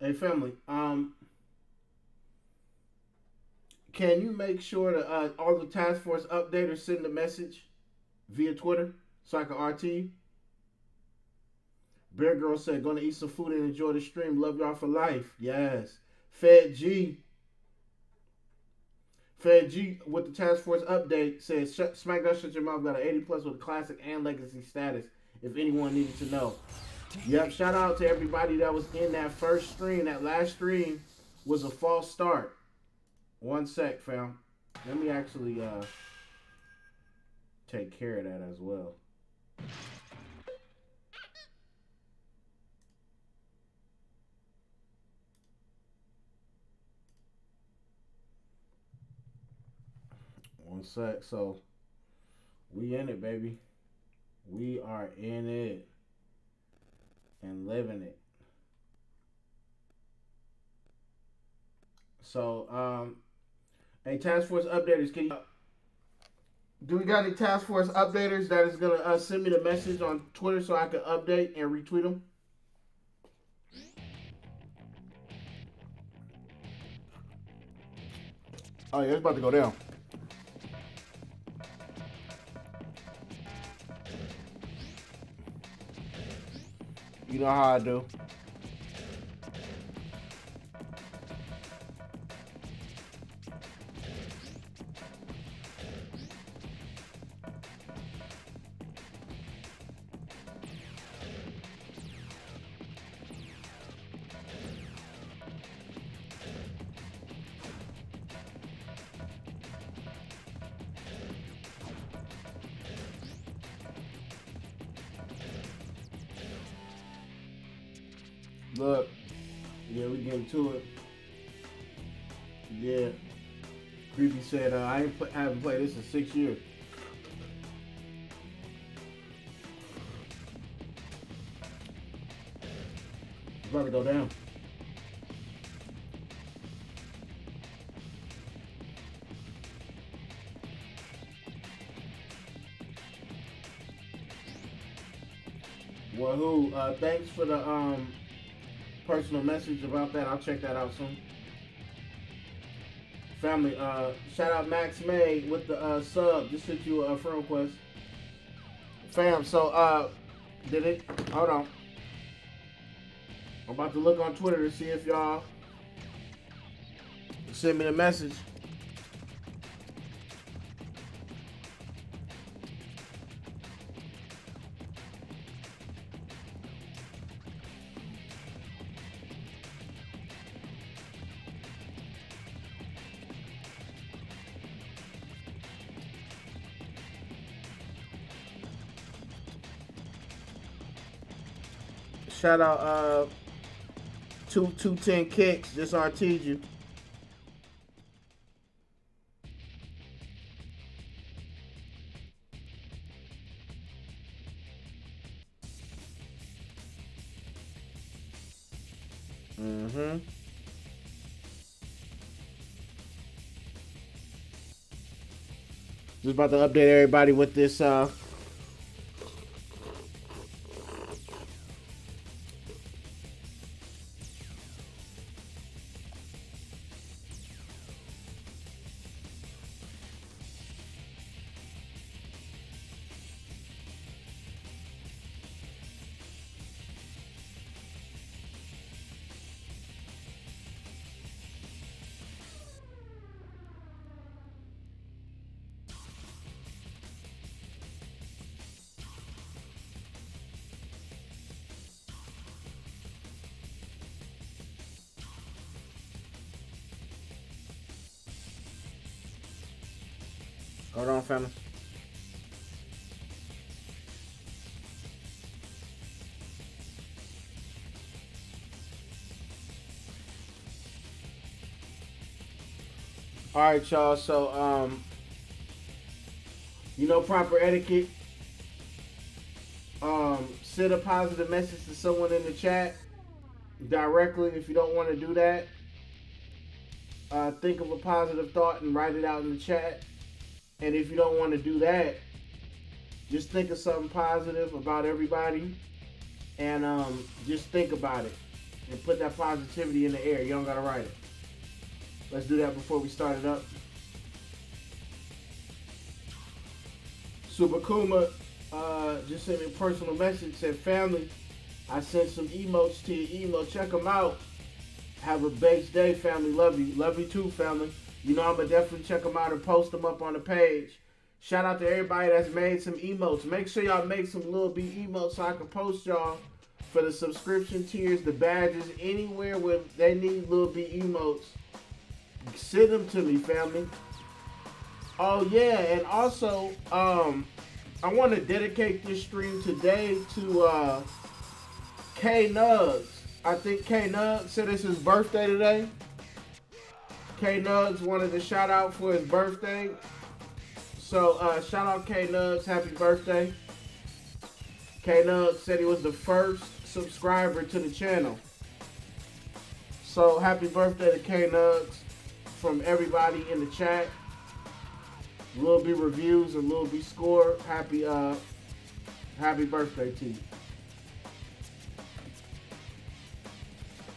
Hey, family. Um, can you make sure that uh, all the task force updaters send a message via Twitter so I can RT you? Bear Girl said, "Gonna eat some food and enjoy the stream. Love y'all for life." Yes. Fed G. Fed G with the task force update says SmackDown Shut Your Mouth got an 80 plus with classic and legacy status. If anyone needed to know. Yep, shout out to everybody that was in that first stream. That last stream was a false start. One sec, fam. Let me actually uh take care of that as well. One sec. So we in it, baby. We are in it and living it. So, um, hey, task force updaters, can you? Do we got any task force updaters that is gonna uh, send me the message on Twitter so I can update and retweet them? Oh yeah, it's about to go down. You know how I do. Six years. It's about to go down. Wahoo! Uh, thanks for the um personal message about that. I'll check that out soon. Family, uh, shout out Max May with the uh, sub. Just sent you a friend request. Fam, so uh, did it? Hold on. I'm about to look on Twitter to see if y'all send me a message. Shout out uh two two ten kicks. Just RT'd you. Mm-hmm. Just about to update everybody with this uh All right, y'all. So, um, you know proper etiquette. Um, send a positive message to someone in the chat directly if you don't want to do that. Uh, think of a positive thought and write it out in the chat. And if you don't want to do that, just think of something positive about everybody and um, just think about it. and put that positivity in the air. You don't gotta write it. Let's do that before we start it up. Super Kuma uh, just sent me a personal message. Said, "Family, I sent some emotes to your email. Check them out. Have a base day, family. Love you. Love you too, family. You know I'm gonna definitely check them out and post them up on the page. Shout out to everybody that's made some emotes. Make sure y'all make some Lil B emotes so I can post y'all for the subscription tiers, the badges, anywhere where they need Lil B emotes. Send them to me, family. Oh yeah, and also, um, I want to dedicate this stream today to uh, K Nugs. I think K Nugs said it's his birthday today. K Nugs wanted to shout out for his birthday. So uh, shout out K Nugs, happy birthday. K Nugs said he was the first subscriber to the channel. So happy birthday to K Nugs from everybody in the chat. Lil B reviews and Lil B score. Happy uh happy birthday to you.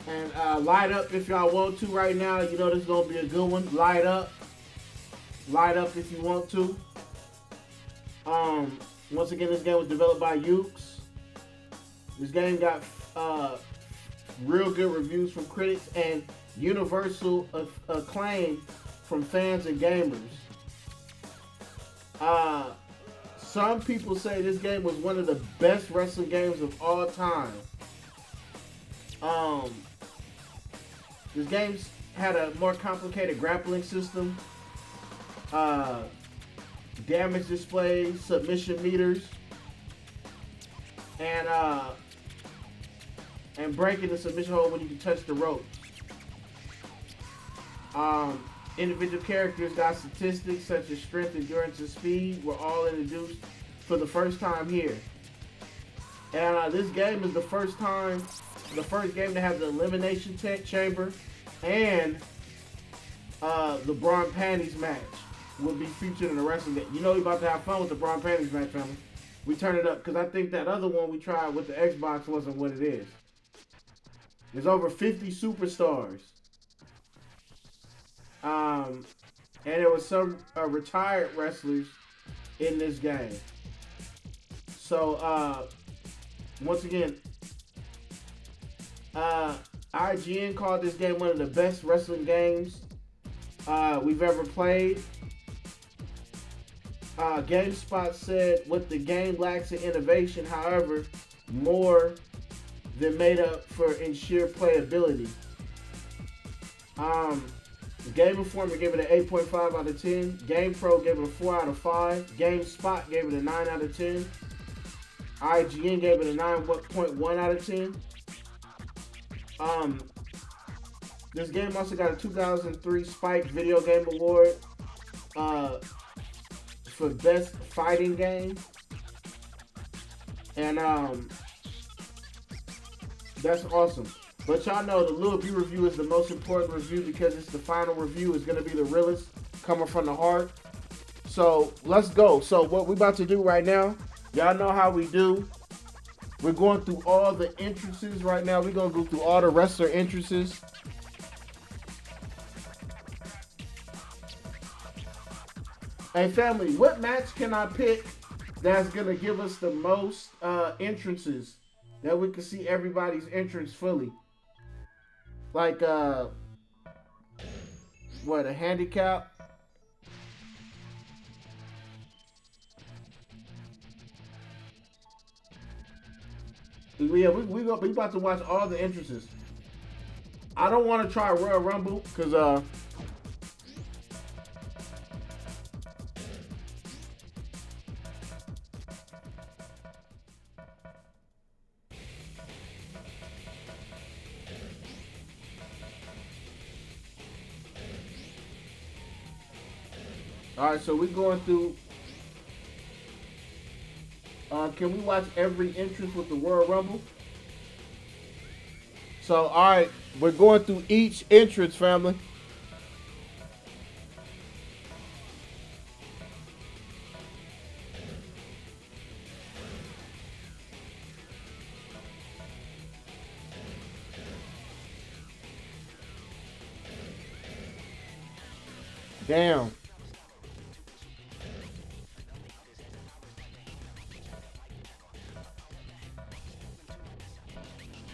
And uh, light up if y'all want to right now. You know this is gonna be a good one. Light up. Light up if you want to. Um, once again, this game was developed by Yuke's. This game got uh, real good reviews from critics and universal acclaim from fans and gamers. Uh, some people say this game was one of the best wrestling games of all time. Um, this game had a more complicated grappling system, uh, damage displays, submission meters, and uh, and breaking the submission hold when you can touch the rope. Um, individual characters got statistics such as strength, endurance, and speed were all introduced for the first time here. And uh, this game is the first time, the first game to have the elimination chamber and uh, the Bra and Panties match will be featured in the wrestling game. You know we're about to have fun with the Bra and Panties match, family. We turn it up because I think that other one we tried with the Xbox wasn't what it is. There's over 50 superstars. Um, and there was some uh, retired wrestlers in this game. So, uh, once again, uh, IGN called this game one of the best wrestling games uh, we've ever played. Uh, GameSpot said what the game lacks in innovation, however, more than made up for in sheer playability. Um, Game Informer gave it an 8.5 out of 10. GamePro gave it a 4 out of 5. GameSpot gave it a 9 out of 10. IGN gave it a 9.1 out of 10. Um, this game also got a 2003 Spike Video Game Award uh, for Best Fighting Game. And um, that's awesome. But y'all know the Lil B review is the most important review because it's the final review. It's going to be the realest, coming from the heart. So let's go. So what we're about to do right now, y'all know how we do. We're going through all the entrances right now. We're going to go through all the wrestler entrances. Hey family, what match can I pick that's going to give us the most uh, entrances? That we can see everybody's entrance fully like uh what a handicap? Yeah we, we, we about to watch all the entrances. I don't want to try royal rumble because uh All right, so we're going through. Uh, can we watch every entrance with the Royal Rumble? So, all right, we're going through each entrance, family. Damn.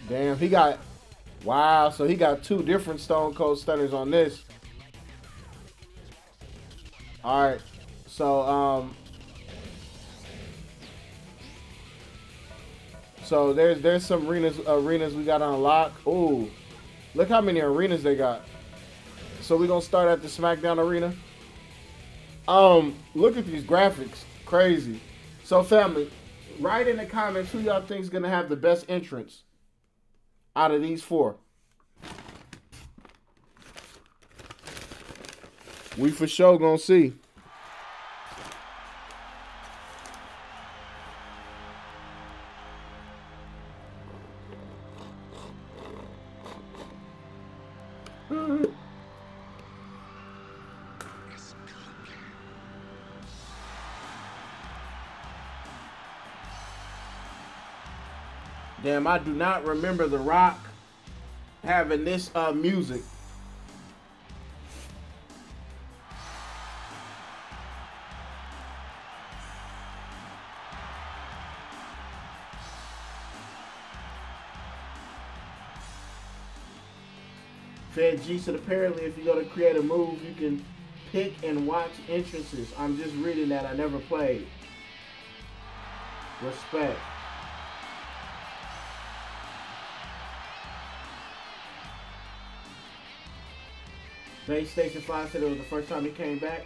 Damn, he got wow. So he got two different Stone Cold Stunners on this. All right, so um, so there's there's some arenas arenas we got on lock. Ooh, look how many arenas they got. So we're gonna start at the SmackDown arena. Um, look at these graphics, crazy. So family, write in the comments who y'all think's gonna have the best entrance out of these four. We for sure gonna see. I do not remember The Rock having this uh, music. Fed G said apparently if you go to create a move, you can pick and watch entrances. I'm just reading that. I never played. Respect. PlayStation 5 said it was the first time he came back.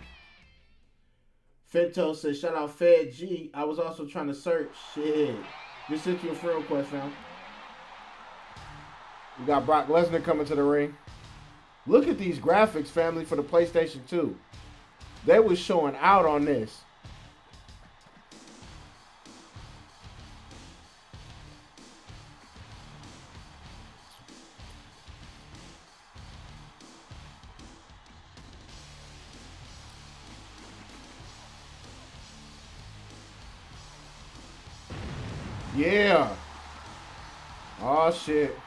Fento said, shout out Fed G. I was also trying to search. Shit. Just sent you a friend request, now. We got Brock Lesnar coming to the ring. Look at these graphics, family, for the PlayStation 2. They was showing out on this. Shit.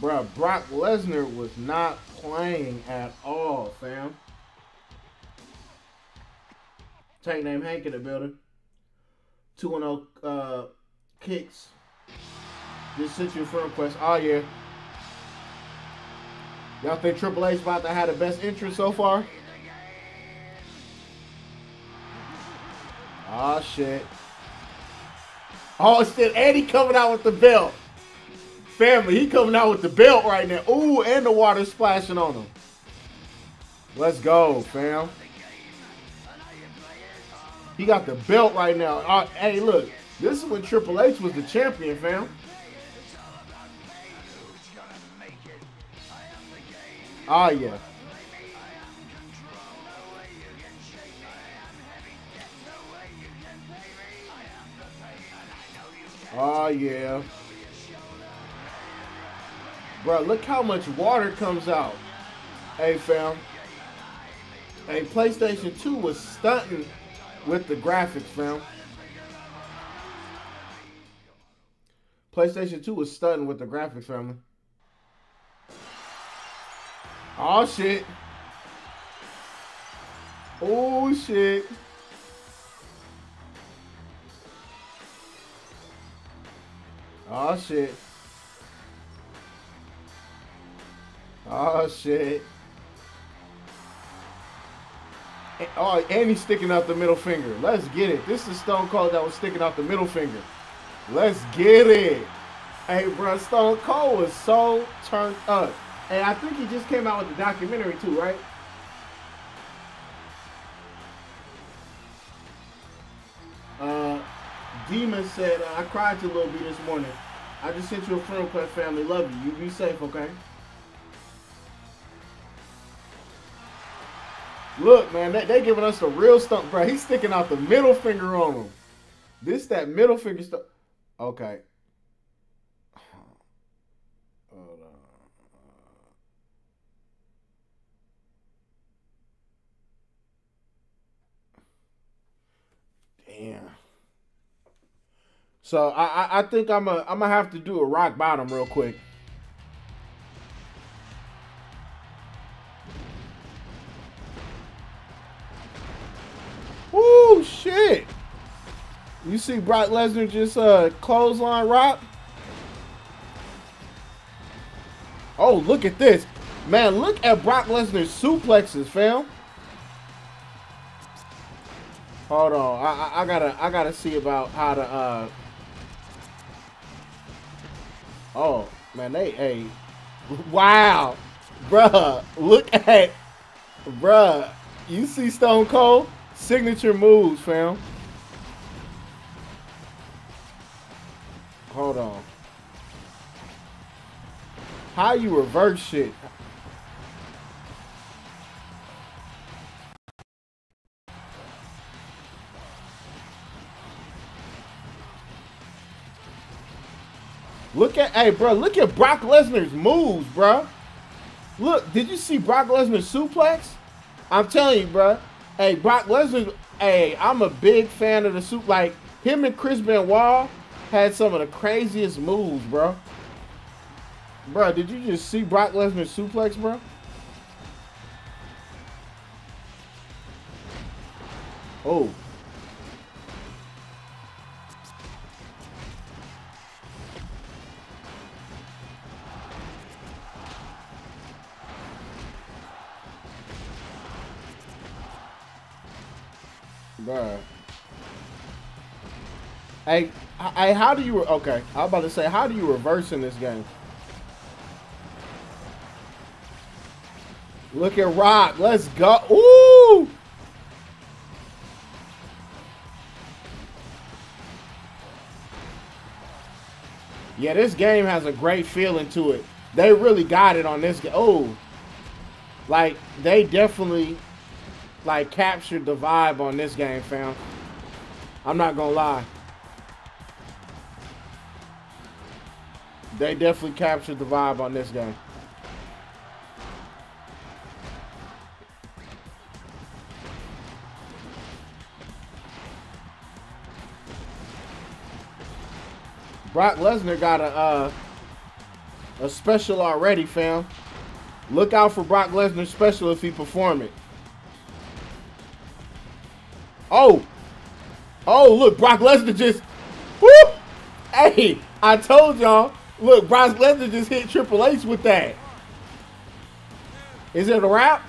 Bruh, Brock Lesnar was not playing at all, fam. Tank name Hank in the building. 2 0 uh, kicks. Just sent you a friend request. Oh, yeah. Y'all think Triple H about to have the best entrance so far? Oh, shit. Oh, shit. Eddie coming out with the belt. Family, he coming out with the belt right now. Ooh, and the water splashing on him. Let's go, fam. He got the belt right now. Uh, hey, look. This is when Triple H was the champion, fam. Oh, yeah. Oh, yeah. Bro, look how much water comes out. Hey, fam. Hey, PlayStation 2 was stunting with the graphics, fam. PlayStation 2 was stunting with the graphics, family. Oh, shit. Oh, shit. Oh, shit. Oh shit. Eh, oh, and he's sticking out the middle finger. Let's get it. This is Stone Cold that was sticking out the middle finger. Let's get it. Hey, bro, Stone Cold was so turned up. And I think he just came out with the documentary too, right? Uh, Demon said, uh, I cried to Lil B this morning. I just sent you a friend request, family. Love you. You be safe, okay? Look, man, they, they giving us the real stuff, bro. He's sticking out the middle finger on him. This that middle finger stuff. Okay. Hold on. Damn. So I, I think I'm a I'm gonna have to do a rock bottom real quick. Woo shit! You see Brock Lesnar just uh clothesline rock? Oh, look at this. Man, look at Brock Lesnar's suplexes, fam. Hold on. I, I, I, gotta I gotta see about how to uh Oh, man, they hey wow. Bruh, look at bruh. You see Stone Cold? Signature moves, fam. Hold on. How you reverse shit? Look at, hey, bro, look at Brock Lesnar's moves, bro. Look, did you see Brock Lesnar's suplex? I'm telling you, bro. Hey, Brock Lesnar, hey, I'm a big fan of the soup. Like, him and Chris Benoit had some of the craziest moves, bro. Bro, did you just see Brock Lesnar's suplex, bro? Oh. Bruh. Hey, hey, how do you... Okay, I was about to say, how do you reverse in this game? Look at Rock. Let's go. Ooh! Yeah, this game has a great feeling to it. They really got it on this game. Oh, like they definitely like captured the vibe on this game, fam. I'm not gonna lie. They definitely captured the vibe on this game. Brock Lesnar got a uh, a special already, fam. Look out for Brock Lesnar special if he perform it. Oh. Oh, look, Brock Lesnar just whoop. Hey, I told y'all. Look, Brock Lesnar just hit Triple H with that. Is it a wrap?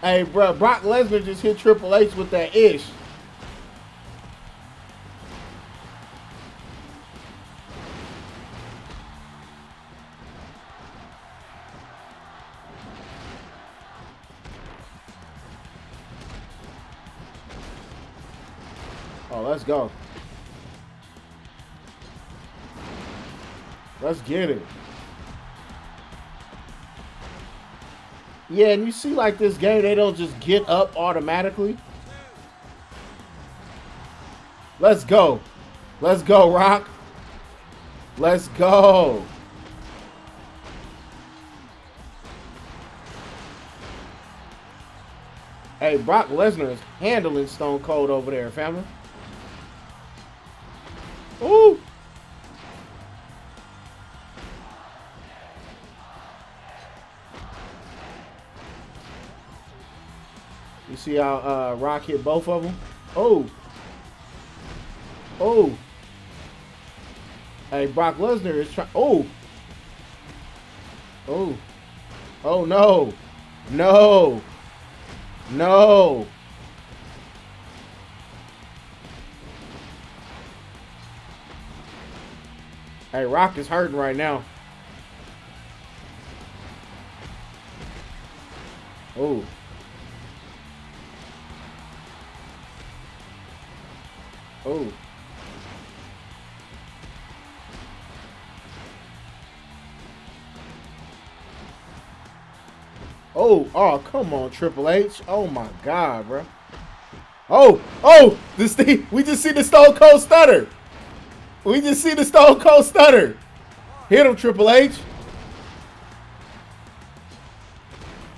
Hey, bro, Brock Lesnar just hit Triple H with that ish. Let's go. Let's get it. Yeah, and you see like this game, they don't just get up automatically. Let's go. Let's go, Rock. Let's go. Hey, Brock Lesnar is handling Stone Cold over there, family. You see how uh, Rock hit both of them? Oh. Oh. Hey, Brock Lesnar is trying. Oh. Oh. Oh, no. No. No. Hey, Rock is hurting right now. Oh. Oh. Oh, oh, come on, Triple H. Oh my God, bro. Oh, oh, this thing, we just see the Stone Cold stutter. We just see the Stone Cold Stunner. Hit him, Triple H.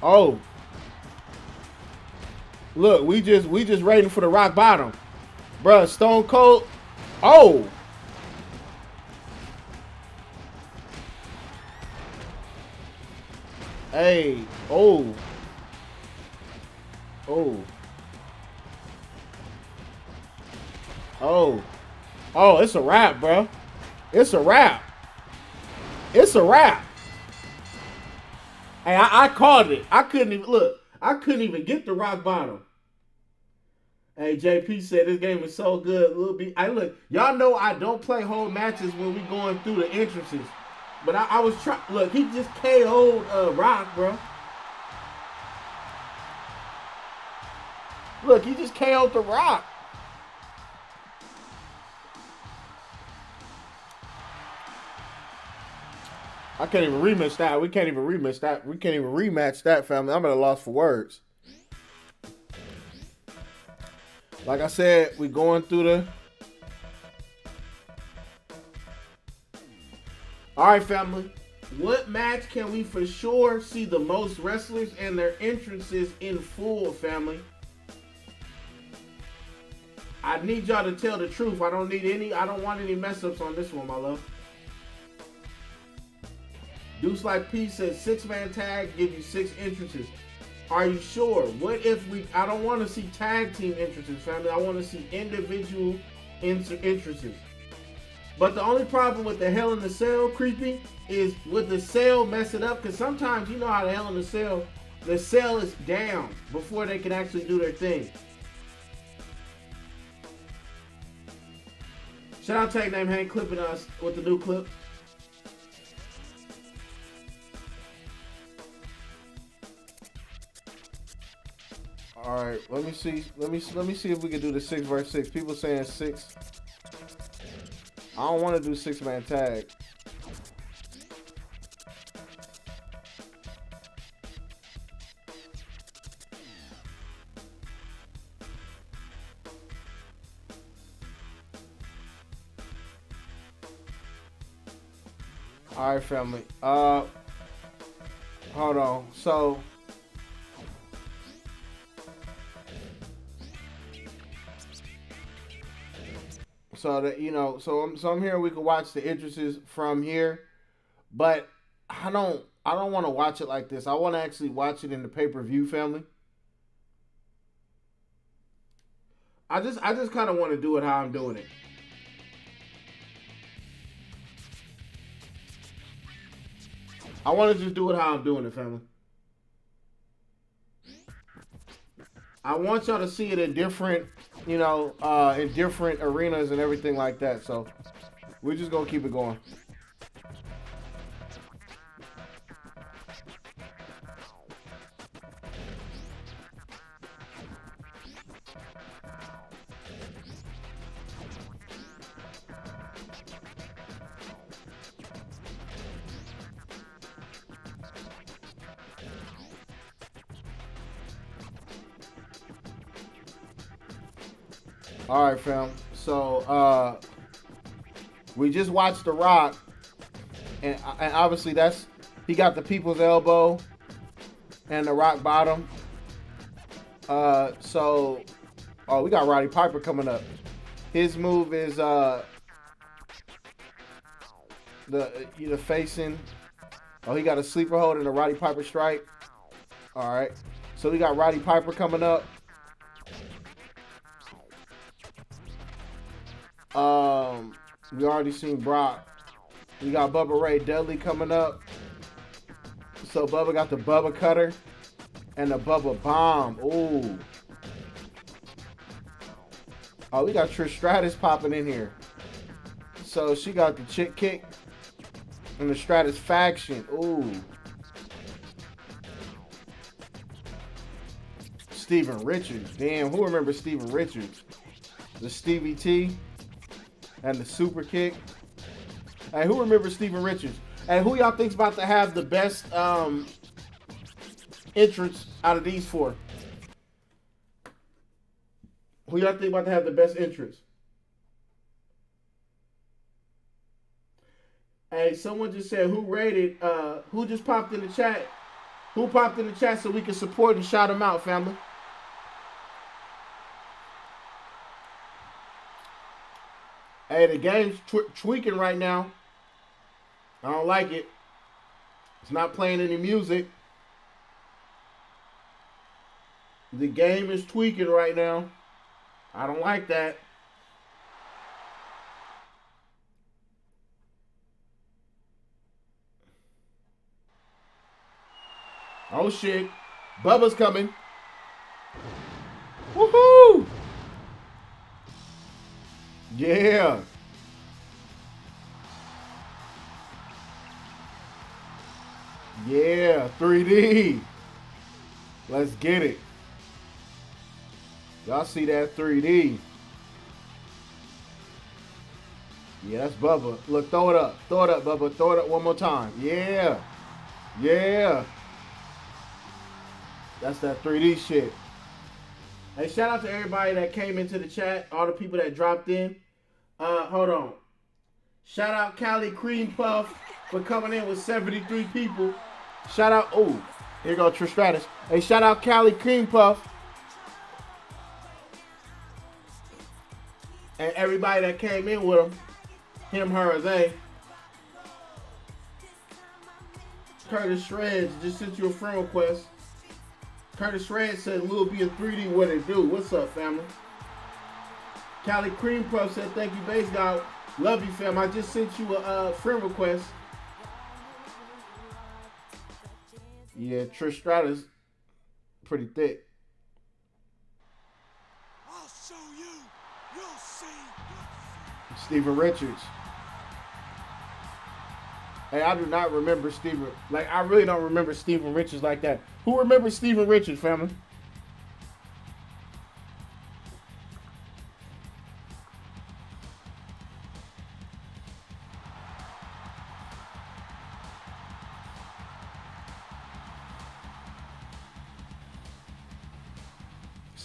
Oh. Look, we just we just waiting for the rock bottom. Bruh, Stone Cold. Oh! Hey, oh. Oh. Oh. Oh, it's a wrap, bro. It's a wrap. It's a wrap. Hey, I, I it. I couldn't even look. I couldn't even get the rock bottom. Hey, JP said this game is so good. Little bit. I look, y'all know I don't play whole matches when we going through the entrances. But I, I was trying. Look, he just KO'd uh, Rock, bro. Look, he just KO'd the Rock. I can't even rematch that. We can't even rematch that. We can't even rematch that, family. I'm at a loss for words. Like I said, we going through the. All right, family. What match can we for sure see the most wrestlers and their entrances in full, family? I need y'all to tell the truth. I don't need any. I don't want any mess ups on this one, my love. Deuce like P says six man tag give you six entrances. Are you sure? What if we? I don't want to see tag team entrances, family. I want to see individual entrances. But the only problem with the Hell in the Cell creepy is with the cell mess it up because sometimes you know how the Hell in the Cell, the cell is down before they can actually do their thing. Shout out Tag Name Hank clipping us with the new clip. All right, let me see. Let me let me see if we can do the six versus six. People saying six. I don't want to do six man tag. All right, family. Uh, hold on. So so that you know, so I'm so I'm here. We can watch the entrances from here, but I don't I don't want to watch it like this. I want to actually watch it in the pay per view family. I just I just kind of want to do it how I'm doing it. I want to just do it how I'm doing it, family. I want y'all to see it in different you know, uh, in different arenas and everything like that. So we're just gonna keep it going. All right, fam. So uh, we just watched The Rock, and, and obviously that's he got the people's elbow and the rock bottom. Uh, so oh, we got Roddy Piper coming up. His move is uh the you know facing. Oh, he got a sleeper hold and a Roddy Piper strike. All right. So we got Roddy Piper coming up. Um, we already seen Brock. We got Bubba Ray Dudley coming up. So Bubba got the Bubba Cutter and the Bubba Bomb. Ooh. Oh, we got Trish Stratus popping in here. So she got the chick kick and the Stratusfaction. Ooh. Steven Richards. Damn, who remembers Steven Richards? The Stevie T and the super kick. Hey, who remembers Steven Richards? And who y'all think's about to have the best um, entrance out of these four? Who y'all think about to have the best entrance? Hey, someone just said who rated, uh, who just popped in the chat? Who popped in the chat so we can support and shout them out, family? Hey, the game's tw- tweaking right now. I don't like it. It's not playing any music. The game is tweaking right now. I don't like that. Oh shit. Bubba's coming. Woohoo! Yeah. Yeah, 3D. Let's get it. Y'all see that 3D? Yeah, that's Bubba. Look, throw it up. Throw it up, Bubba. Throw it up one more time. Yeah. Yeah. That's that 3D shit. Hey, shout out to everybody that came into the chat, all the people that dropped in. Uh, hold on. Shout out Cali Cream Puff for coming in with 73 people. Shout out, oh, here go Trish Stratus. Hey, shout out Cali Cream Puff. And everybody that came in with him. Him, her, they. Curtis Shreds just sent you a friend request. Curtis Shreds said Lil B in 3D what it do. What's up, family? Cali Cream Puff said thank you, Base God. Love you, fam. I just sent you a uh, friend request. Yeah, Trish Stratus pretty thick. I'll show you. You'll see. Steven Richards. Hey, I do not remember Steven. Like, I really don't remember Steven Richards like that. Who remembers Steven Richards, family?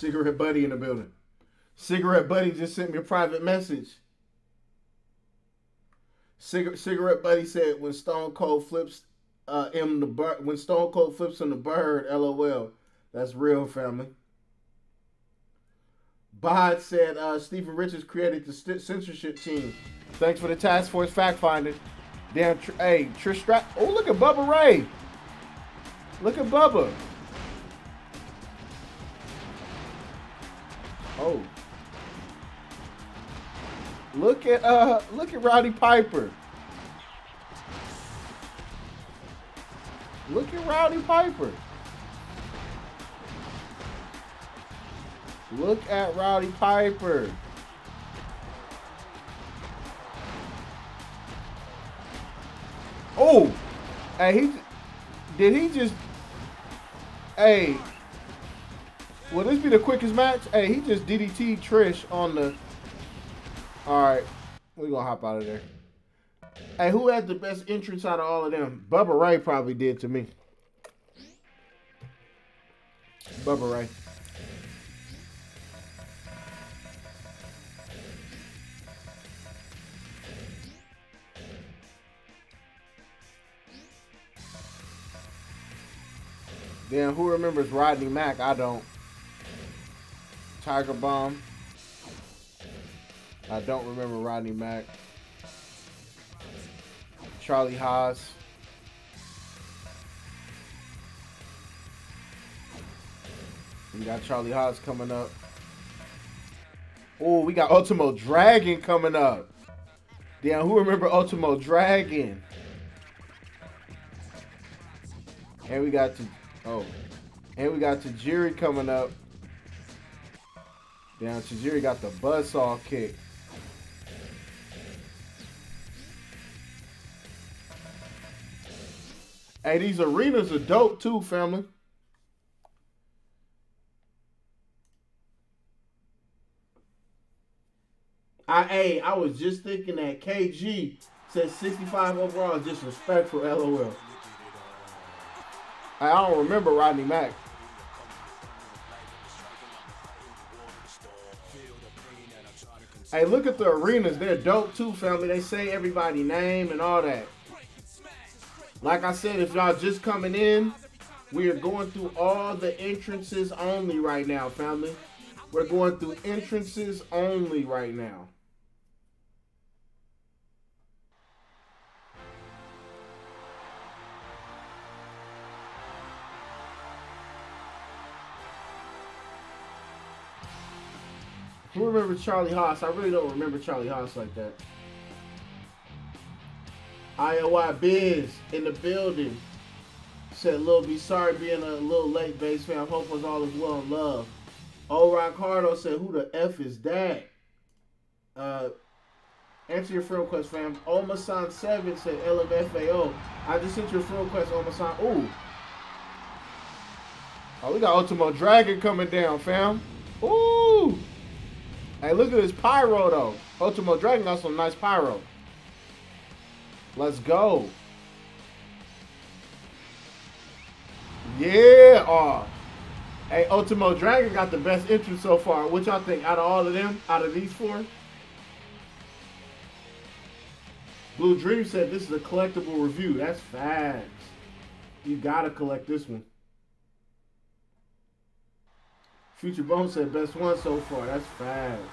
Cigarette Buddy in the building. Cigarette Buddy just sent me a private message. Cigarette, Buddy said when Stone Cold flips uh, M the bird when Stone Cold flips on the bird, LOL. That's real, family. Bod said uh, Steven Richards created the censorship team. Thanks for the task force fact finding. Damn, tr- hey, Trish. Oh, look at Bubba Ray. Look at Bubba. Oh. Look at uh look at Roddy Piper. Look at Roddy Piper. Look at Roddy Piper. Oh, hey, he did he just? Hey, will this be the quickest match? Hey, he just DDT Trish on the all right, we're gonna hop out of there. Hey, who had the best entrance out of all of them? Bubba Ray probably did to me. Bubba Ray. Then who remembers Rodney Mack? I don't. Tiger Bomb. I don't remember Rodney Mack. Charlie Haas. We got Charlie Haas coming up. Oh, we got Ultimo Dragon coming up. Damn, who remember Ultimo Dragon? And we got to oh, and we got to Tajiri coming up. Damn, Tajiri got the buzzsaw kick. Hey, these arenas are dope too, family. I hey, I was just thinking that KG said 65 overall is disrespectful, LOL. I don't remember Rodney Mack. Hey, look at the arenas. They're dope too, family. They say everybody name and all that. Like I said, if y'all just coming in, we are going through all the entrances only right now, family. We're going through entrances only right now. Who remembers Charlie Haas? I really don't remember Charlie Haas like that. IOI Biz in the building. Said Lil B sorry being a little late base fan. Hope was all is well in love. O Ricardo said who the F is that? Uh answer your friend request fam. Omasan 7 said LMFAO. I just sent you a friend request, Omasan. Ooh. Oh, we got Ultimo Dragon coming down, fam. Ooh. Hey, look at this pyro though. Ultimo Dragon got some nice pyro. Let's go. Yeah. Oh. Hey, Ultimo Dragon got the best entrance so far. What y'all think out of all of them? Out of these four? Blue Dream said this is a collectible review. That's facts. You gotta collect this one. Future Bone said best one so far. That's facts.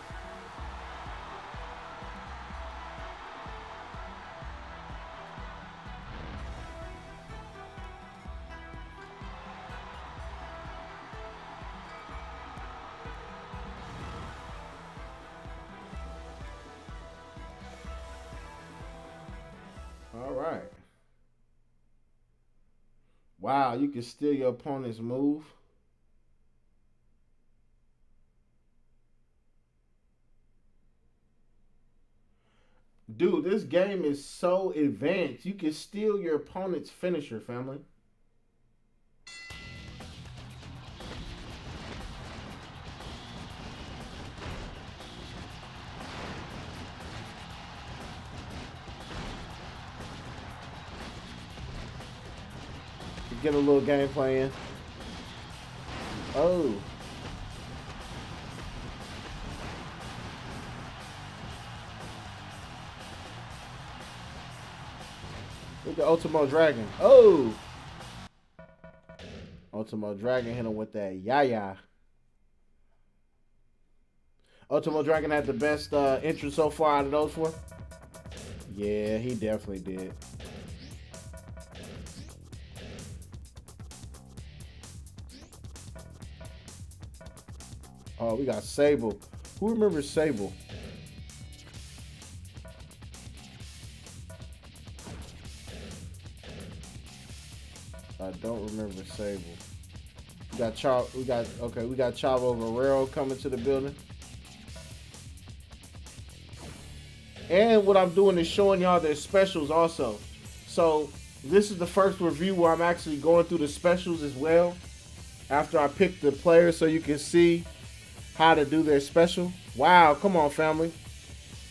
Wow, you can steal your opponent's move. Dude, this game is so advanced. You can steal your opponent's finisher, family. get a little gameplay in. Oh. Look at Ultimo Dragon. Oh! Ultimo Dragon hit him with that yaya. Ultimo Dragon had the best uh, entrance so far out of those four. Yeah, he definitely did. Oh, we got Sable. Who remembers Sable? Sable. We got Chavo. We got okay. We got Chavo Guerrero coming to the building. And what I'm doing is showing y'all their specials also. So this is the first review where I'm actually going through the specials as well. After I pick the players so you can see how to do their special. Wow, come on, family.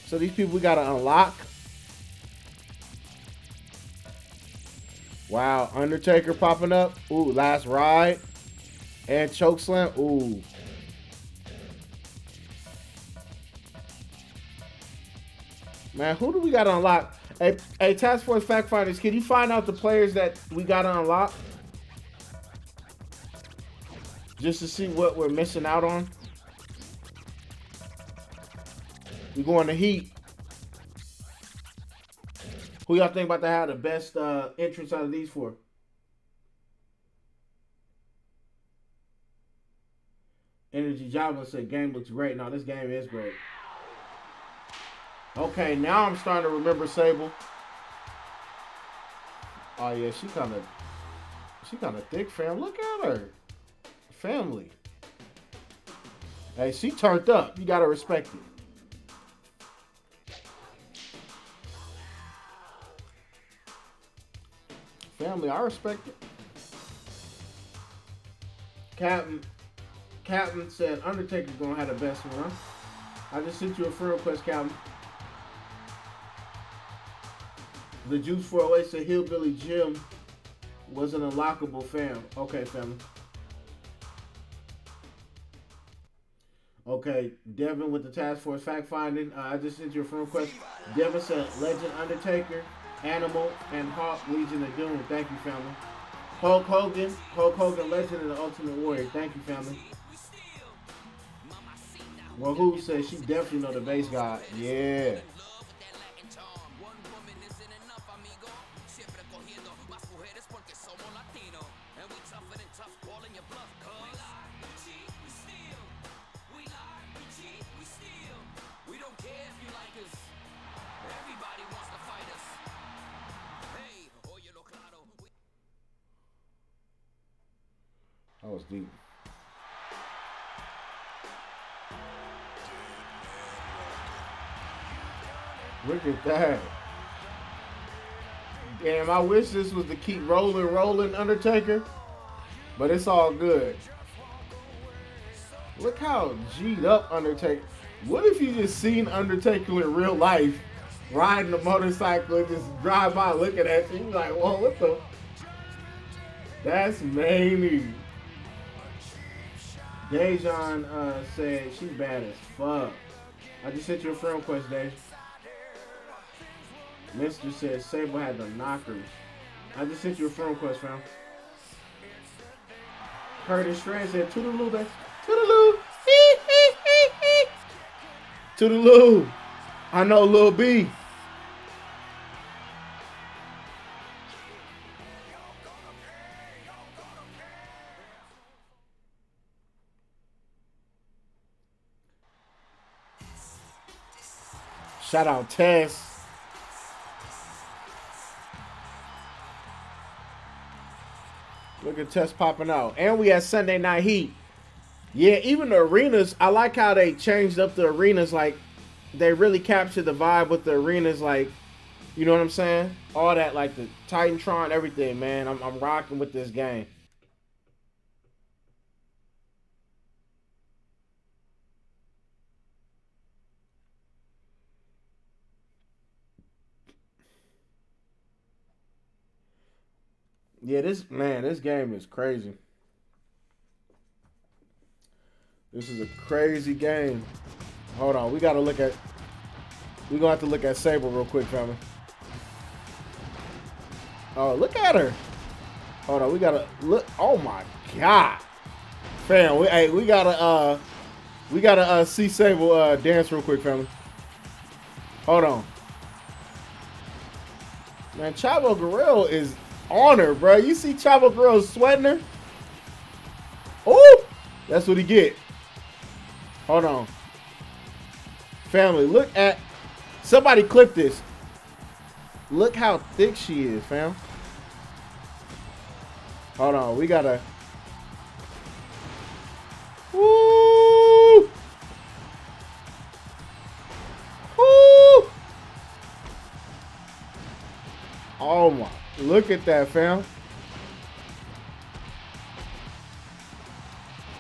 So these people we gotta unlock. Wow, Undertaker popping up. Ooh, last ride. And choke slam. Ooh. Man, who do we gotta unlock? Hey, hey, Task Force Fact Finders, can you find out the players that we gotta unlock? Just to see what we're missing out on. We're going to Heat. Who y'all think about to have the best uh, entrance out of these four? Energy Java said game looks great. Now this game is great. Okay, now I'm starting to remember Sable. Oh yeah, she kind of, she kind of thick, fam. Look at her, family. Hey, she turned up. You gotta respect it. Family, I respect it. Captain, Captain said Undertaker's gonna have the best one. I just sent you a friend request, Captain. The Juice 408 said Hillbilly Jim was an unlockable fam. Okay, family. Okay, Devin with the task force fact finding. Uh, I just sent you a friend request. Devin said Legend Undertaker. Animal, and Hawk Legion of Doom. Thank you, family. Hulk Hogan, Hulk Hogan Legend and the Ultimate Warrior. Thank you, family. Well, who says she definitely know the base god? Yeah. Look at that. Damn, I wish this was the keep rolling, rolling Undertaker. But it's all good. Look how G'd up Undertaker. What if you just seen Undertaker in real life riding a motorcycle and just drive by looking at you? You're like, whoa, what the? That's many. Dejan uh, said she's bad as fuck. I just sent you a friend request, Dave. Mister said Sable had the knockers. I just sent you a friend request, fam. Curtis Strand said Toodaloo, that's Toodaloo. Toodaloo. I know Lil B. Shout out Test. Look at Test popping out. And we had Sunday Night Heat. Yeah, even the arenas, I like how they changed up the arenas. Like, they really captured the vibe with the arenas. Like, you know what I'm saying? All that, like the Titantron, everything, man. I'm, I'm rocking with this game. Yeah, this man, this game is crazy. This is a crazy game. Hold on, we gotta look at. We gonna have to look at Sable real quick, family. Oh, look at her. Hold on, we gotta look. Oh my god, fam. We hey, we gotta uh, we gotta uh see Sable uh dance real quick, family. Hold on. Man, Chavo Guerrero is on her, bro. You see Chavo Guerrero sweating her? Oh, that's what he get. Hold on. Family, look at somebody clip this. Look how thick she is, fam. Hold on, we gotta. Woo! Woo! Oh my Look at that, fam.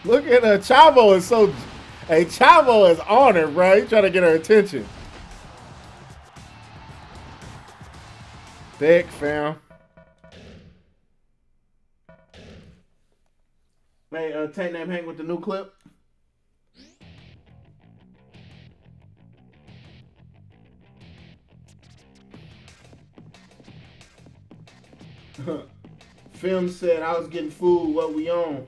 Look at her. Chavo is so. Hey, Chavo is on her, bro. Trying to get her attention. Thick, fam. Hey, uh, take name hang with the new clip. Film said I was getting food. What we on?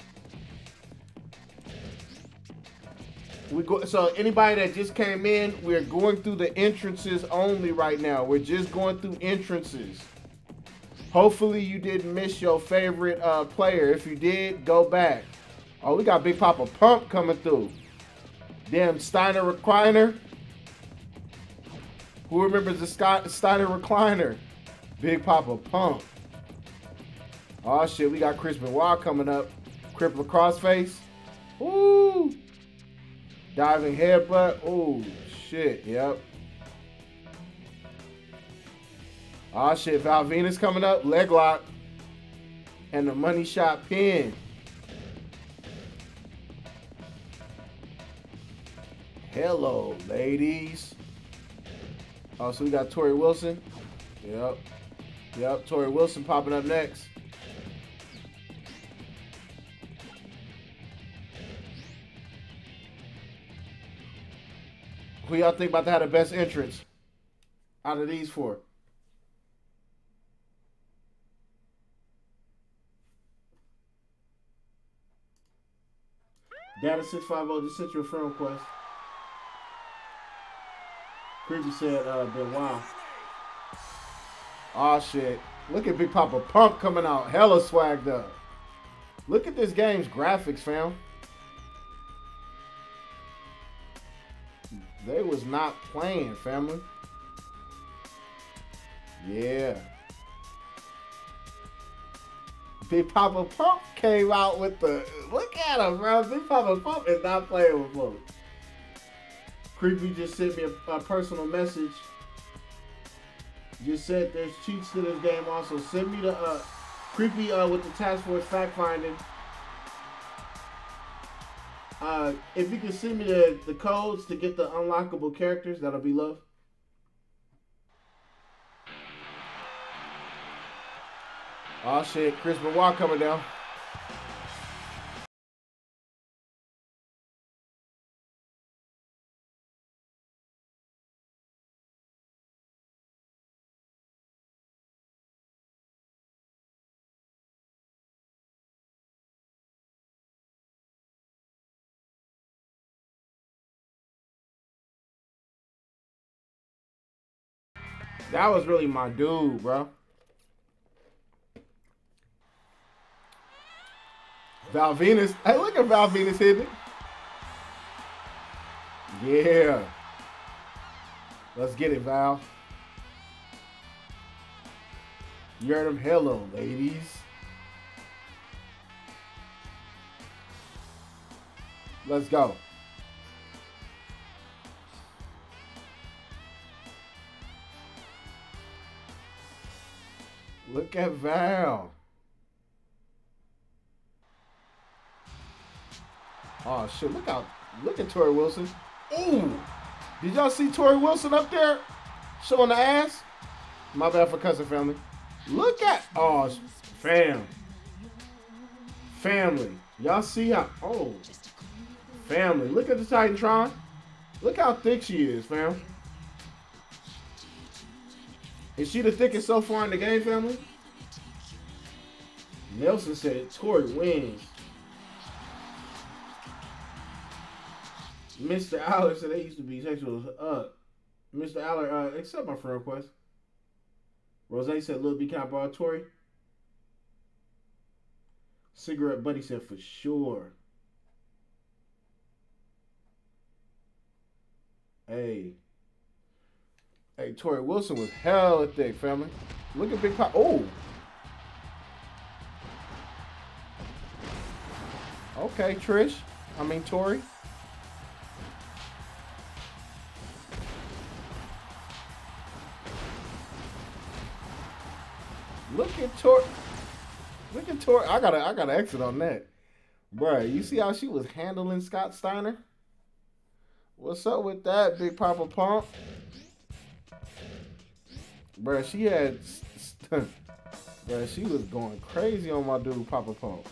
We go. So anybody that just came in, we're going through the entrances only right now. We're just going through entrances. Hopefully you didn't miss your favorite uh, player. If you did, go back. Oh, we got Big Papa Pump coming through. Damn Steiner Recliner. Who remembers the Steiner Recliner? Big Papa Pump. Oh shit, we got Chris Benoit coming up. Crippler crossface. Ooh. Diving headbutt. Oh shit, yep. Oh shit, Val Venis coming up. Leg lock. And the money shot pin. Hello, ladies. Oh, so we got Torrie Wilson. Yep. Yep, Torrie Wilson popping up next. Who y'all think about to have the best entrance out of these four? Data six five zero just sent you a friend request. Creepy said, uh, been wow. Oh shit. Look at Big Papa Pump coming out. Hella swagged up. Look at this game's graphics, fam. They was not playing, family. Yeah. Big Papa Pump came out with the look at him, bro. Big Papa Pump is not playing with folks. Creepy just sent me a, a, personal message. Just said there's cheats to this game. Also, send me the uh, creepy uh, with the task force fact finding. Uh, if you can send me the, the codes to get the unlockable characters, that'll be love. Oh shit, Chris Benoit coming down. That was really my dude, bro. Val Venis. Hey, look at Val Venis hitting Yeah. Let's get it, Val. You heard him. Hello, ladies. Let's go. Look at Val. Oh shit! Look out! Look at Torrie Wilson. Ooh! Did y'all see Torrie Wilson up there showing the ass? My bad for cousin family. Look at oh fam, family. Y'all see how? Oh, family. Look at the Titantron. Look how thick she is, fam. Is she the thickest so far in the game, family? Nelson said Torrie wins. Mr. Aller said they used to be sexual. Uh, Mr. Aller, uh, accept my friend request. Rose said, "Little B, can I borrow Torrie?" Cigarette Buddy said, "For sure." Hey. Hey, Torrie Wilson was hella thick, family. Look at Big Pop. Oh. Okay, Trish. I mean, Torrie. Look at Tor. Look at Tor. I gotta, I gotta exit on that, Bruh, You see how she was handling Scott Steiner? What's up with that, Big Papa Pump? Bruh, she had, bruh, she was going crazy on my dude Papa Pump.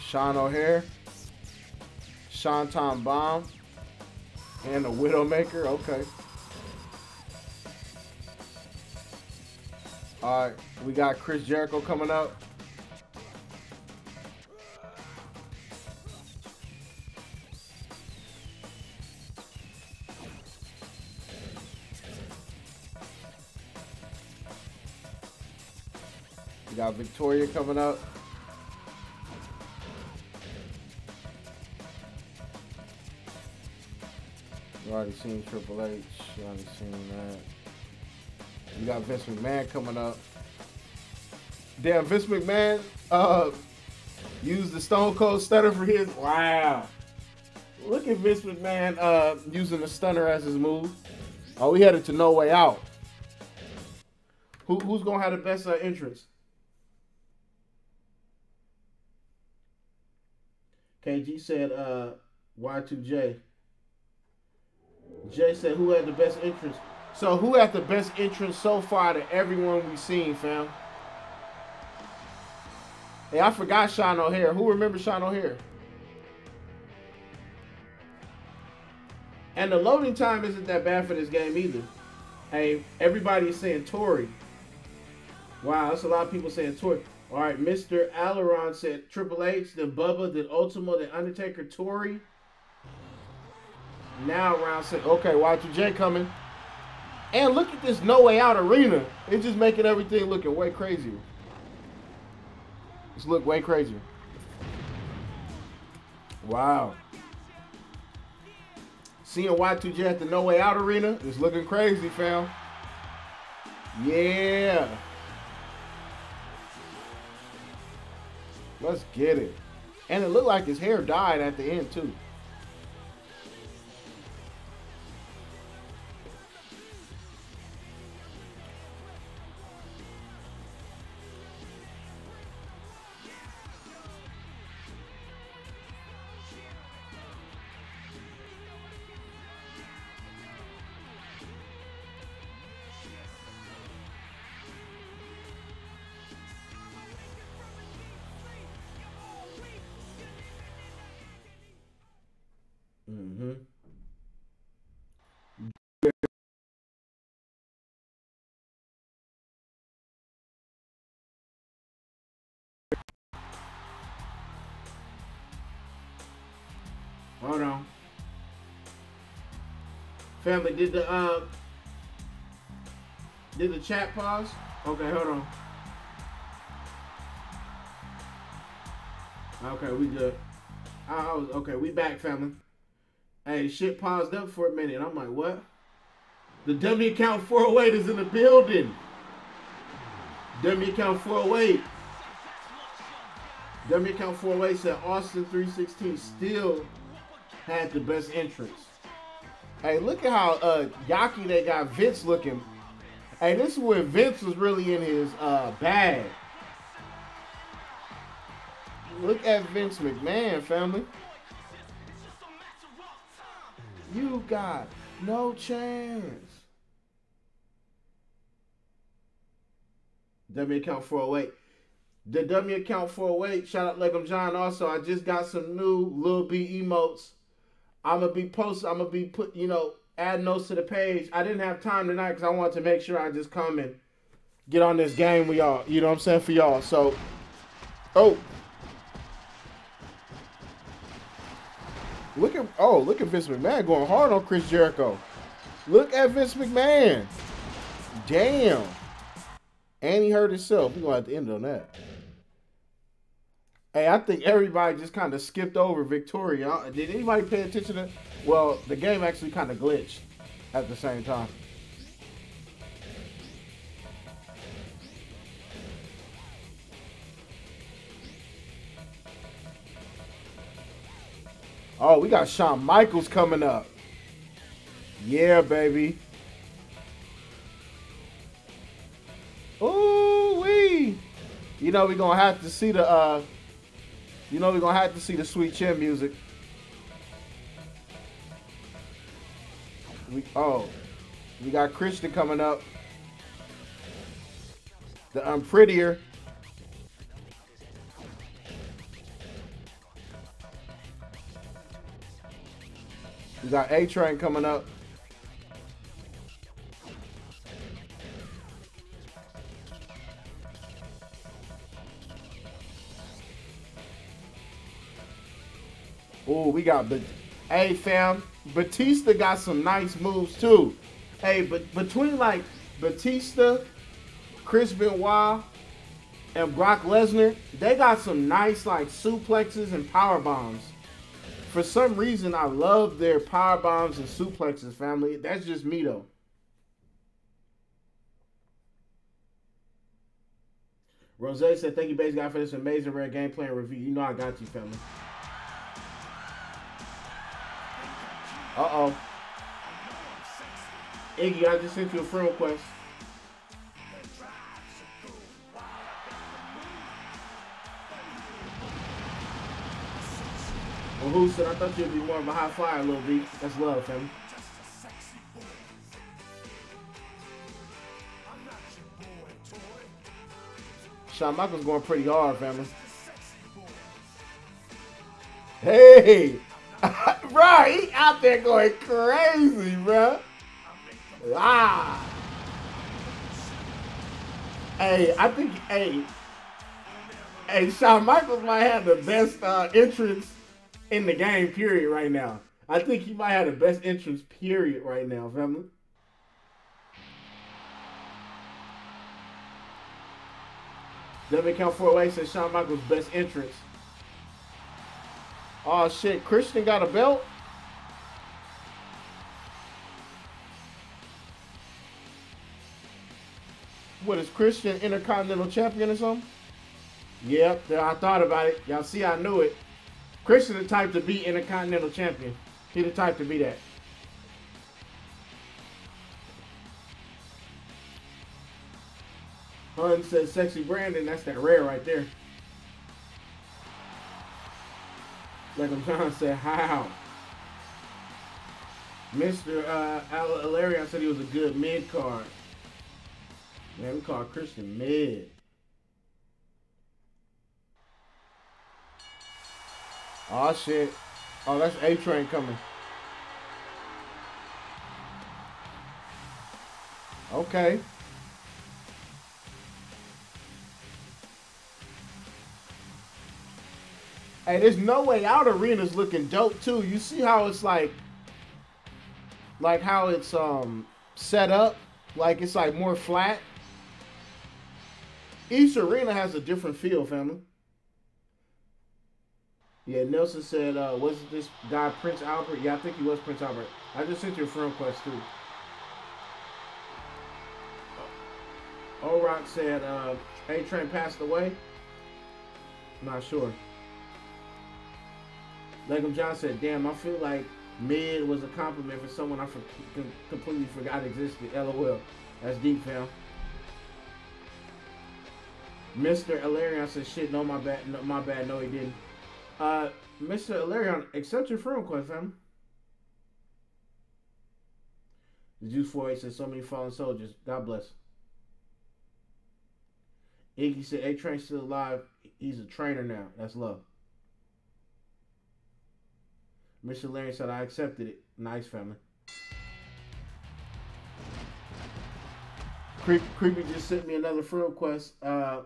Sean O'Haire, Seanton Bomb, and the Widowmaker. Okay. All right, we got Chris Jericho coming up. Got Victoria coming up. You already seen Triple H. You already seen that. You got Vince McMahon coming up. Damn, Vince McMahon uh, used the Stone Cold Stunner for his. Wow. Look at Vince McMahon uh, using the stunner as his move. Oh, we headed to No Way Out. Who, who's going to have the best uh, entrance? KG said uh, Y2J. Jay said who had the best entrance? So who had the best entrance so far to everyone we've seen, fam? Hey, I forgot Sean O'Haire. Who remembers Sean O'Haire? And the loading time isn't that bad for this game either. Hey, everybody's saying Torrie. Wow, that's a lot of people saying Torrie. All right, Mr. Aileron said Triple H, then Bubba, then Ultimo, then Undertaker, Torrie. Now round six. Okay, Y2J coming. And look at this No Way Out arena. It's just making everything looking way crazier. It's look way crazier. Wow. Seeing Y2J at the No Way Out arena is looking crazy, fam. Yeah. Let's get it. And it looked like his hair died at the end, too. Mm-hmm. Hold on. Family, did the uh did the chat pause? Okay, hold on. Okay, we good. I, I was okay, we back, family. Hey, shit paused up for a minute. I'm like, what? The dummy account 408 is in the building. Dummy account 408. Dummy account 408 said Austin 316 still had the best entrance. Hey, look at how uh Yaki they got Vince looking. Hey, this is where Vince was really in his uh bag. Look at Vince McMahon, family. You got no chance. W account 408. The W account 408. Shout out Legum John. Also, I just got some new Lil B emotes. I'm gonna be posting. I'm gonna be put. You know, add notes to the page. I didn't have time tonight because I wanted to make sure I just come and get on this game with y'all. You know what I'm saying for y'all. So, oh. Look at oh, look at Vince McMahon going hard on Chris Jericho. Look at Vince McMahon. Damn. And he hurt himself. We're gonna have to end on that. Hey, I think everybody just kind of skipped over Victoria. Did anybody pay attention to Well, the game actually kind of glitched at the same time. Oh, we got Shawn Michaels coming up. Yeah, baby. Ooh wee. You know we're gonna have to see the uh you know we're gonna have to see the sweet chin music. We oh we got Christian coming up. The I'm prettier. We got A Train coming up. Oh, we got but hey fam, Batista got some nice moves too. Hey, but between like Batista, Chris Benoit, and Brock Lesnar, they got some nice like suplexes and power bombs. For some reason, I love their power bombs and suplexes, family. That's just me though. Rose said, "Thank you, base guy, for this amazing rare gameplay and review. You know I got you, family." Uh oh. Iggy, I just sent you a friend request. Well, who said I thought you'd be more of a high flyer, little B? That's love, fam. Shawn Michaels going pretty hard, family. Hey! bro, he out there going crazy, bro. Ah. Hey, I think, hey, hey, Shawn Michaels might have the best uh, entrance in the game, period, right now. I think he might have the best entrance, period, right now, family. Devin Count 4 says Shawn Michaels' best entrance. Oh, shit. Christian got a belt? What is Christian Intercontinental Champion or something? Yep, I thought about it. Y'all see, I knew it. Christian the type to be Intercontinental Champion. He the type to be that. Hun says sexy Brandon. That's that rare right there. Like I'm trying to say, how? Mr. Uh, Alarion said he was a good mid card. Man, we call Christian mid. Oh shit. Oh, that's A train coming. Okay. Hey, there's no way out arena's looking dope too. You see how it's like like how it's um set up? Like it's like more flat. Each arena has a different feel, family. Yeah, Nelson said, uh, was this guy Prince Albert? Yeah, I think he was Prince Albert. I just sent you a friend request too. O-Rock said, uh, A-Train passed away. Not sure. Legum John said, damn, I feel like mid was a compliment for someone I for completely forgot existed. LOL. That's deep, fam. Mr. Ilarion said, shit, no, my bad. No, my bad. No, he didn't. Uh, Mr. Ilarion, accept your friend request, fam. The Juice 48 said, so many fallen soldiers. God bless. Iggy said, A Train still alive. He's a trainer now. That's love. Mr. Larry said, I accepted it. Nice family. Creep, Creepy just sent me another friend request. Uh,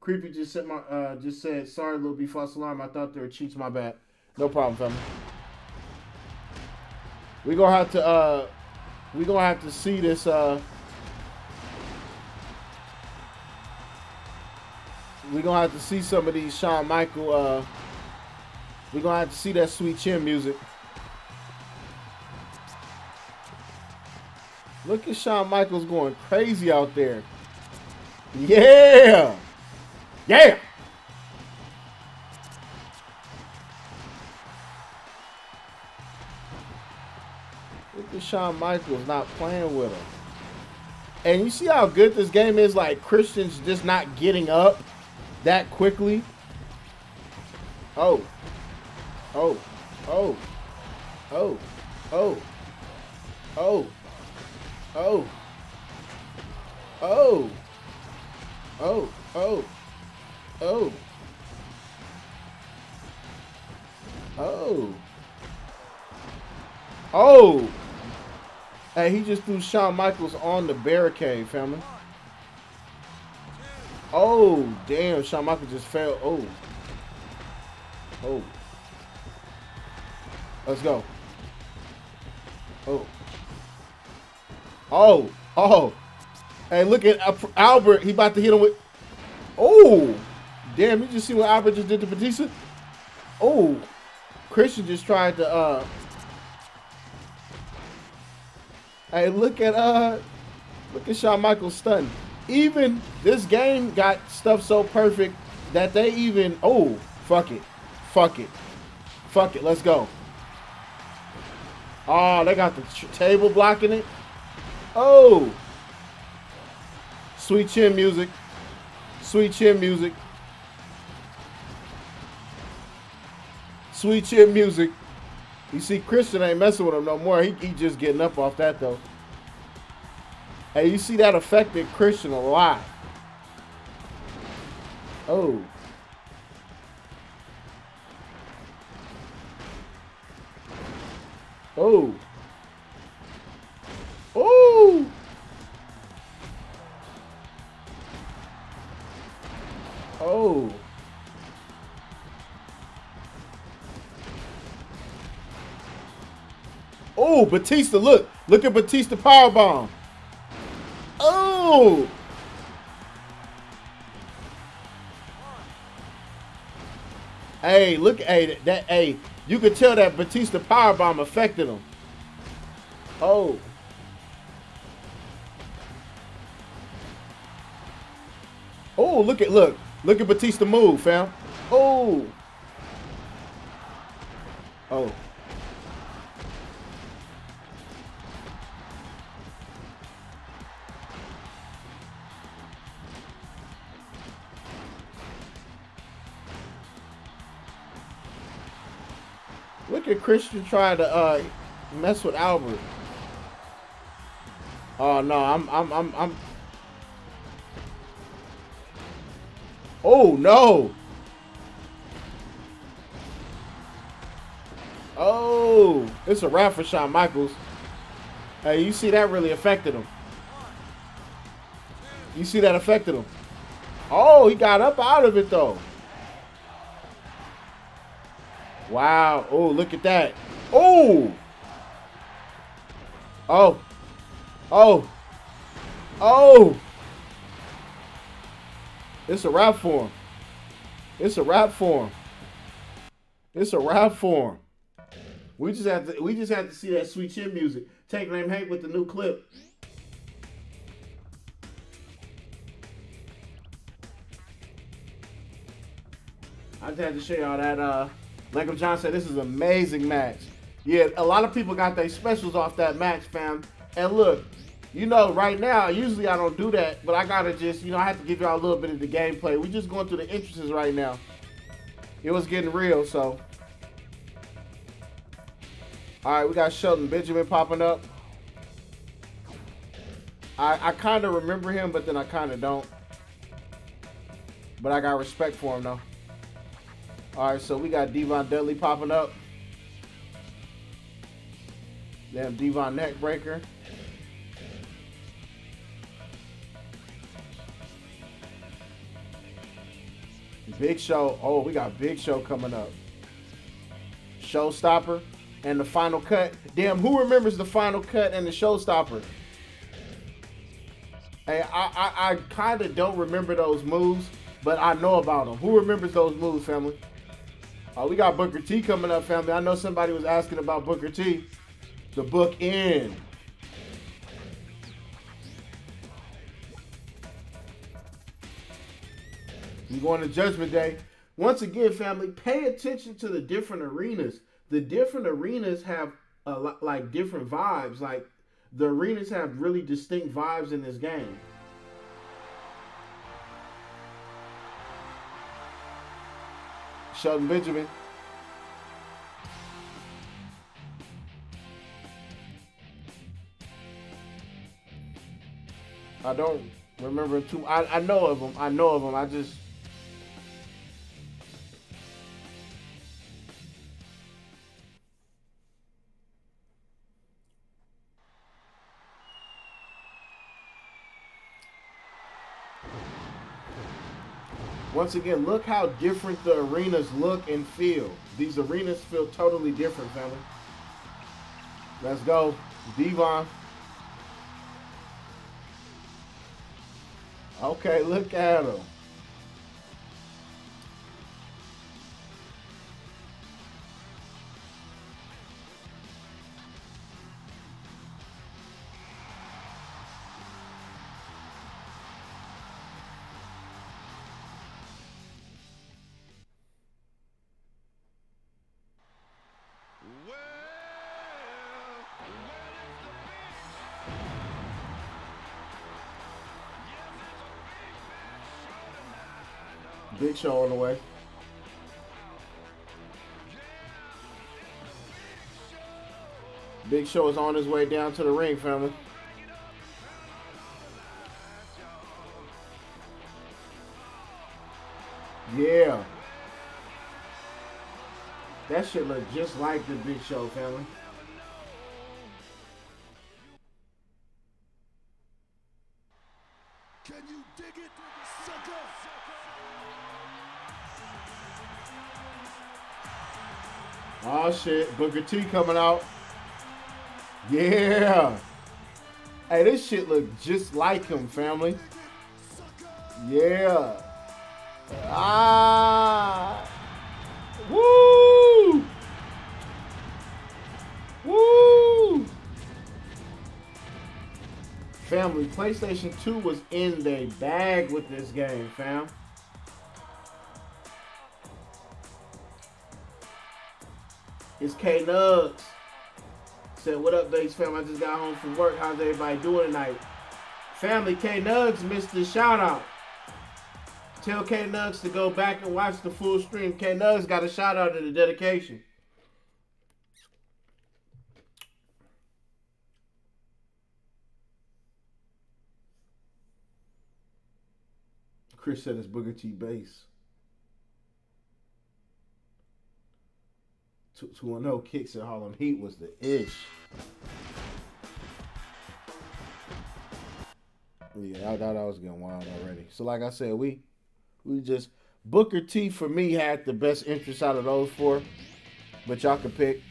Creepy just sent my uh, just said, sorry, little B false alarm. I thought they were cheats. My bad. No problem, family. We gonna have to uh, we gonna have to see this uh. We gonna have to see some of these Shawn Michael uh we're gonna have to see that sweet chin music. Look at Shawn Michaels going crazy out there. Yeah! Yeah! Shawn Michaels not playing with him. And you see how good this game is? Like, Christian's just not getting up that quickly. Oh. Oh. Oh. Oh. Oh. Oh. Oh. Oh. Oh. Oh. Oh. Oh. Oh. Hey, he just threw Shawn Michaels on the barricade, family. Oh, damn. Shawn Michaels just fell. Oh. Oh. Let's go. Oh. Oh. Oh. Hey, look at Albert. He about to hit him with... Oh. Damn, you just see what Albert just did to Batista? Oh. Christian just tried to... uh. Hey, look at... uh. Look at Shawn Michaels stun. Even this game got stuff so perfect that they even... Oh. Fuck it. Fuck it. Fuck it. Let's go. Oh, they got the table blocking it. Oh. Sweet chin music. Sweet chin music. Sweet chin music. You see, Christian ain't messing with him no more. He, he just getting up off that, though. Hey, you see that affected Christian a lot. Oh. Oh. Oh. Oh. Oh, Batista, look. Look at Batista power bomb. Oh. Hey, look, hey, that, hey, you could tell that Batista powerbomb affected him. Oh. Oh, look at look. Look at Batista move, fam. Oh. Oh. Look at Christian trying to uh, mess with Albert. Oh no, I'm I'm I'm I'm Oh no! Oh, it's a wrap for Shawn Michaels. Hey, you see that really affected him. You see that affected him. Oh, he got up out of it though. Wow. Oh, look at that. Oh. Oh. Oh. Oh. It's a rap for him. It's a rap for him. It's a rap for him. We just have to we just have to see that sweet chin music. Take name Hank with the new clip. I just had to show y'all that uh like John said, this is an amazing match. Yeah, a lot of people got their specials off that match, fam. And look, you know, right now, usually I don't do that, but I gotta just, you know, I have to give y'all a little bit of the gameplay. We're just going through the entrances right now. It was getting real, so. All right, we got Shelton Benjamin popping up. I, I kind of remember him, but then I kind of don't. But I got respect for him, though. All right, so we got Devon Dudley popping up. Damn, Devon Neckbreaker. Big Show. Oh, we got Big Show coming up. Showstopper and the final cut. Damn, who remembers the final cut and the showstopper? Hey, I I, I kind of don't remember those moves, but I know about them. Who remembers those moves, family? Uh, we got Booker T coming up, family. I know somebody was asking about Booker T. The book in. We going to Judgment Day. Once again, family, pay attention to the different arenas. The different arenas have a lot, like different vibes. Like the arenas have really distinct vibes in this game. Shelton Benjamin. I don't remember too. I, I know of them. I know of them. I just. Once again, look how different the arenas look and feel. These arenas feel totally different, family. Let's go. Devon. Okay, look at him. Show on the way. Big Show is on his way down to the ring, family. Yeah. That shit look just like the Big Show, family. Oh shit, Booker T coming out. Yeah. Hey, this shit look just like him, family. Yeah. Ah. Woo. Woo. Family, PlayStation 2 was in the bag with this game, fam. It's K Nugs. Said, what up, Base fam? I just got home from work. How's everybody doing tonight? Family, K Nugs missed the shout out. Tell K Nugs to go back and watch the full stream. K Nugs got a shout out in the dedication. Chris said it's Booker T base. 2 0 kicks at Harlem Heat was the ish. Yeah, I thought I was getting wild already. So like I said, we we just Booker T for me had the best interest out of those four. But y'all can pick.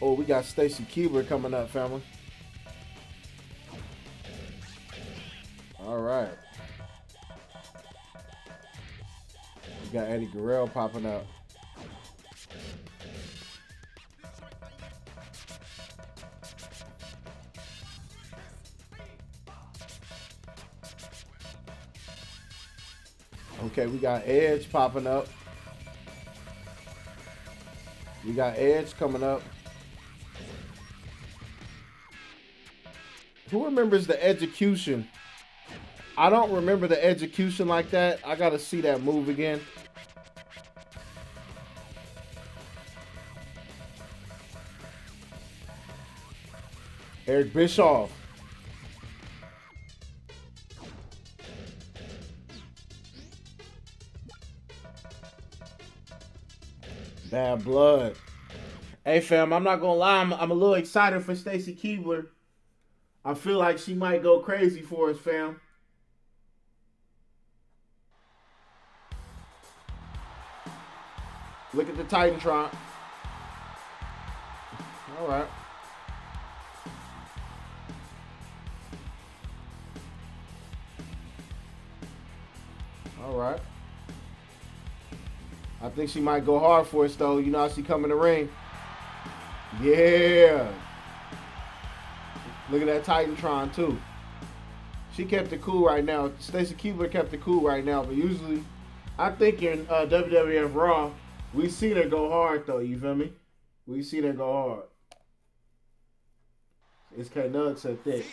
Oh, we got Stacy Keibler coming up, family. Got Eddie Guerrero popping up. Okay, we got Edge popping up. We got Edge coming up. Who remembers the execution? I don't remember the execution like that. I gotta see that move again. Eric Bischoff. Bad blood. Hey fam, I'm not gonna lie, I'm, I'm a little excited for Stacy Keibler. I feel like she might go crazy for us, fam. Look at the Titantron. All right. Right. I think she might go hard for us, though. You know how she come in the ring. Yeah. Look at that Titantron, too. She kept it cool right now. Stacy Keibler kept it cool right now, but usually, I think in uh, WWF Raw, we seen her go hard though, you feel me? We seen her go hard. It's kind K Nugs said thick.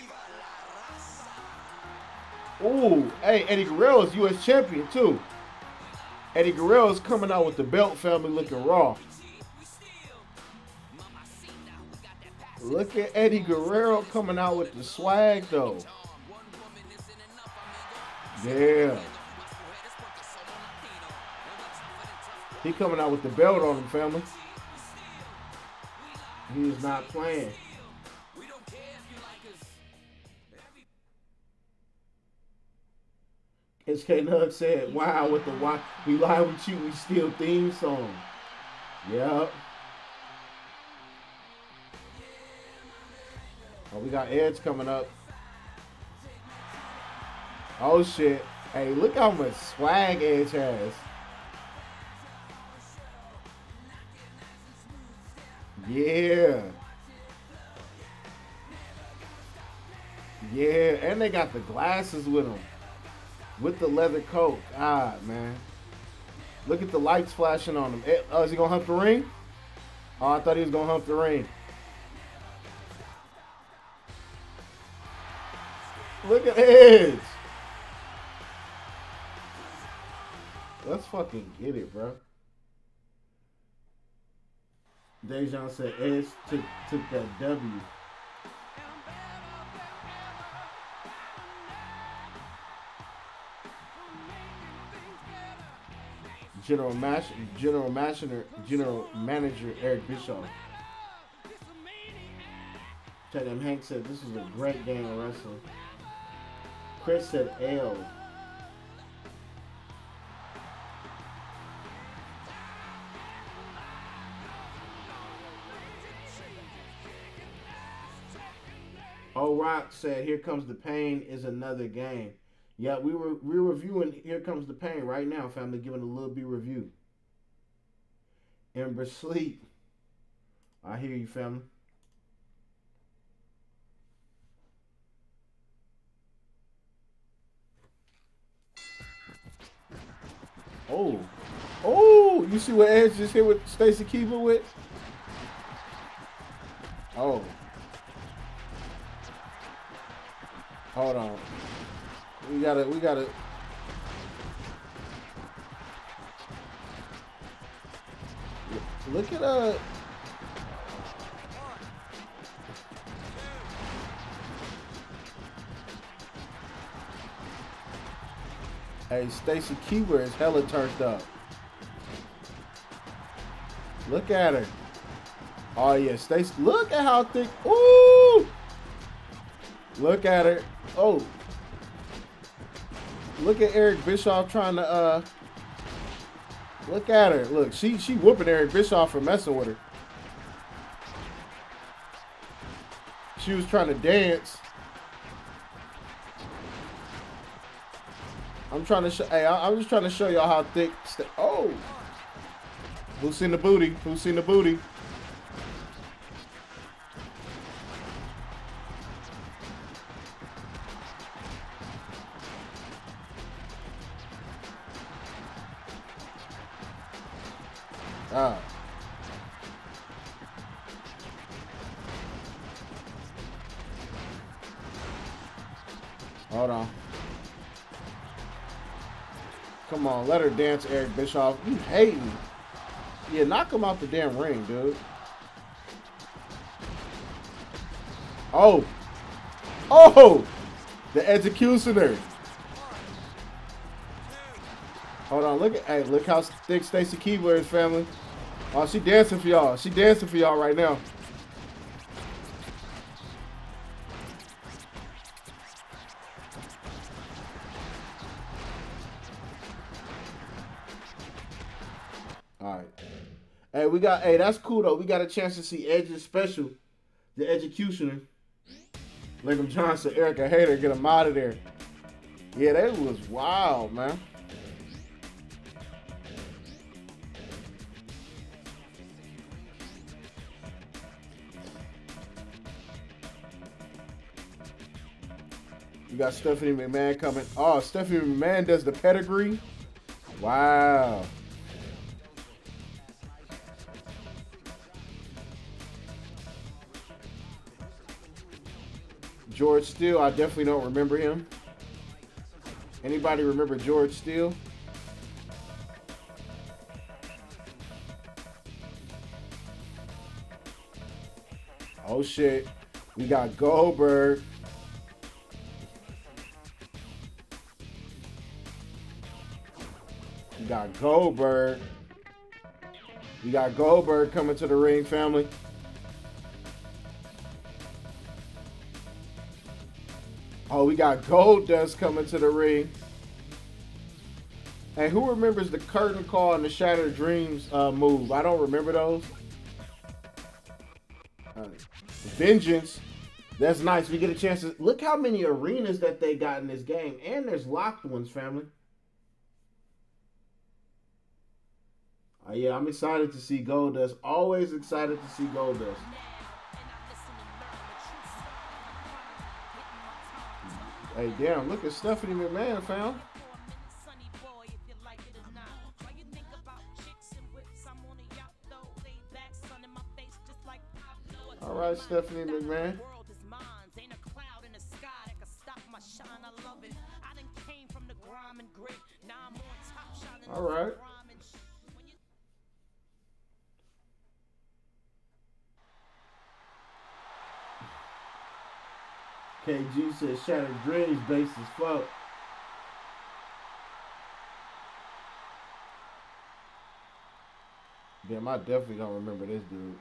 Ooh, hey, Eddie Guerrero's U.S. champion too. Eddie Guerrero's coming out with the belt family looking raw. Look at Eddie Guerrero coming out with the swag though. Yeah. He coming out with the belt on him, family. He is not playing. As K Nug said, wow, with the why we lie with you, we steal theme song. Yep. Oh, we got Edge coming up. Oh shit. Hey, look how much swag Edge has. Yeah. Yeah, and they got the glasses with them. With the leather coat. God, man. Look at the lights flashing on him. Eh, oh, is he going to hump the ring? Oh, I thought he was going to hump the ring. Look at Edge. Let's fucking get it, bro. Dejan said Edge took, took that W. General Mash, General Manager, General Manager Eric Bischoff. Tell them Hank said this is a great game of wrestling. Chris said L. Oh, Rock said, "Here comes the pain." Is another game. Yeah, we were we're reviewing Here Comes the Pain right now, family, giving a Lil B review. Ember Sleep. I hear you, family. Oh. Oh, you see what Edge just hit with Stacy Keibler with? Oh. Hold on. We gotta, we gotta. Look at uh. Hey, Stacy Keibler is hella turned up. Look at her. Oh yeah, Stacy. Look at how thick. Ooh. Look at her. Oh. Look at Eric Bischoff trying to uh Look at her. Look, she she whooping Eric Bischoff for messing with her. She was trying to dance. I'm trying to show. Hey, I, am just trying to show y'all how thick. oh, who's seen the booty? Who's seen the booty? On, let her dance, Eric Bischoff. You hating. Yeah, knock him out the damn ring, dude. Oh. Oh! The executioner. Hold on, look at hey, look how thick Stacy Keibler is, family. Oh, she dancing for y'all. She dancing for y'all right now. Got hey, that's cool though. We got a chance to see Edge's special, the executioner. Lincoln Johnson, Erica Hayter, get him out of there. Yeah, that was wild, man. You got Stephanie McMahon coming. Oh, Stephanie McMahon does the pedigree. Wow. George Steele, I definitely don't remember him. Anybody remember George Steele? Oh shit. We got Goldberg. We got Goldberg. We got Goldberg coming to the ring, family. Oh, we got Goldust coming to the ring. And who remembers the curtain call and the Shattered Dreams uh, move? I don't remember those. Uh, Vengeance. That's nice. We get a chance to look how many arenas that they got in this game, and there's locked ones, family. Uh, yeah, I'm excited to see Goldust. Always excited to see Goldust. Hey, damn, look at Stephanie McMahon. All right, Stephanie McMahon. All right. KG says Shattered Dreams base as fuck. Damn, I definitely don't remember this dude.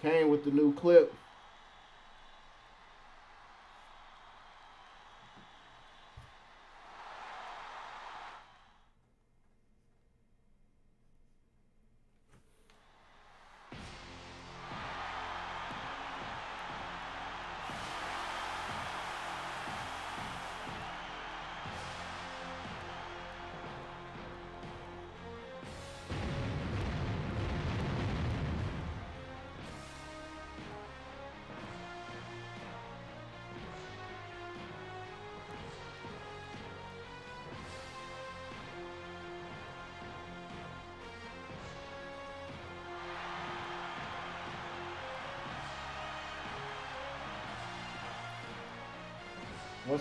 Came with the new clip.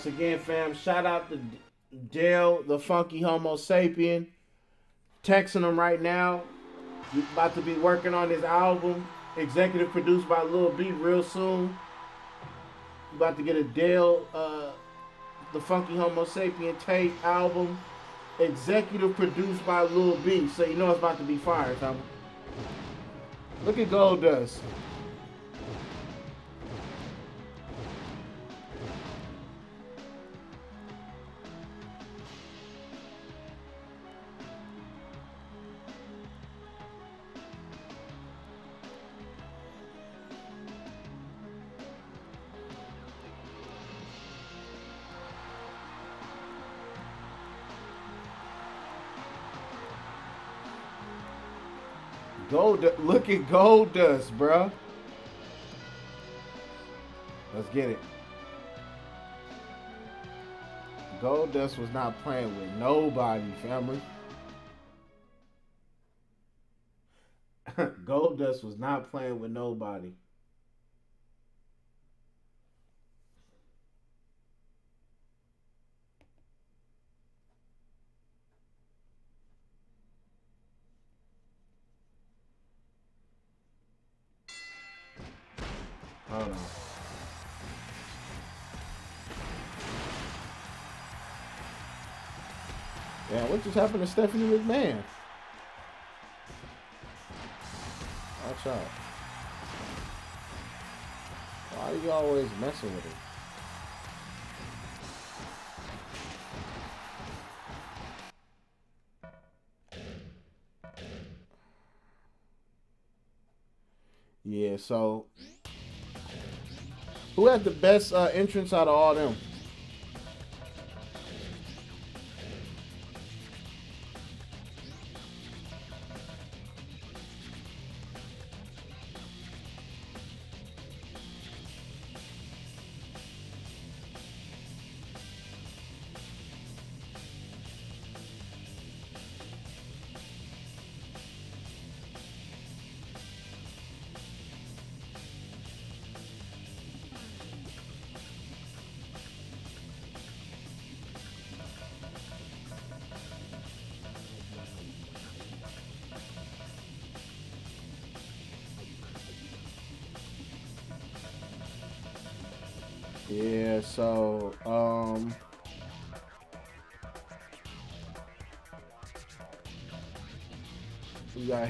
Once again, fam, shout out to Dale, the funky Homo sapien. Texting him right now. He's about to be working on his album. Executive produced by Lil B real soon. About to get a Dale, uh, the funky Homo sapien tape album. Executive produced by Lil B. So you know it's about to be fire, fam. Look at Goldust. Gold, look at Goldust, bro. Let's get it. Goldust was not playing with nobody, family. Goldust was not playing with nobody. Yeah, what just happened to Stephanie McMahon? Watch out. Why are you always messing with it? Yeah, so who had the best uh, entrance out of all them?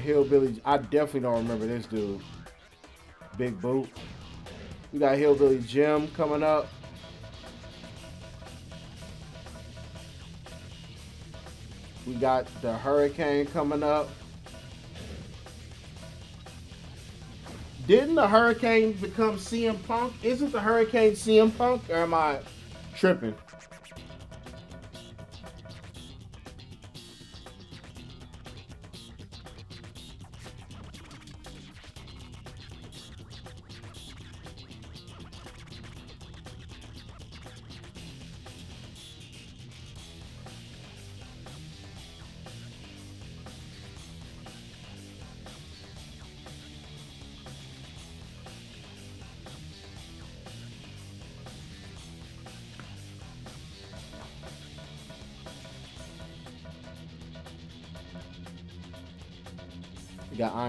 Hillbilly. I definitely don't remember this dude. Big Boot. We got Hillbilly Jim coming up. We got the Hurricane coming up. Didn't the Hurricane become CM Punk? Isn't the Hurricane CM Punk? Or am I tripping?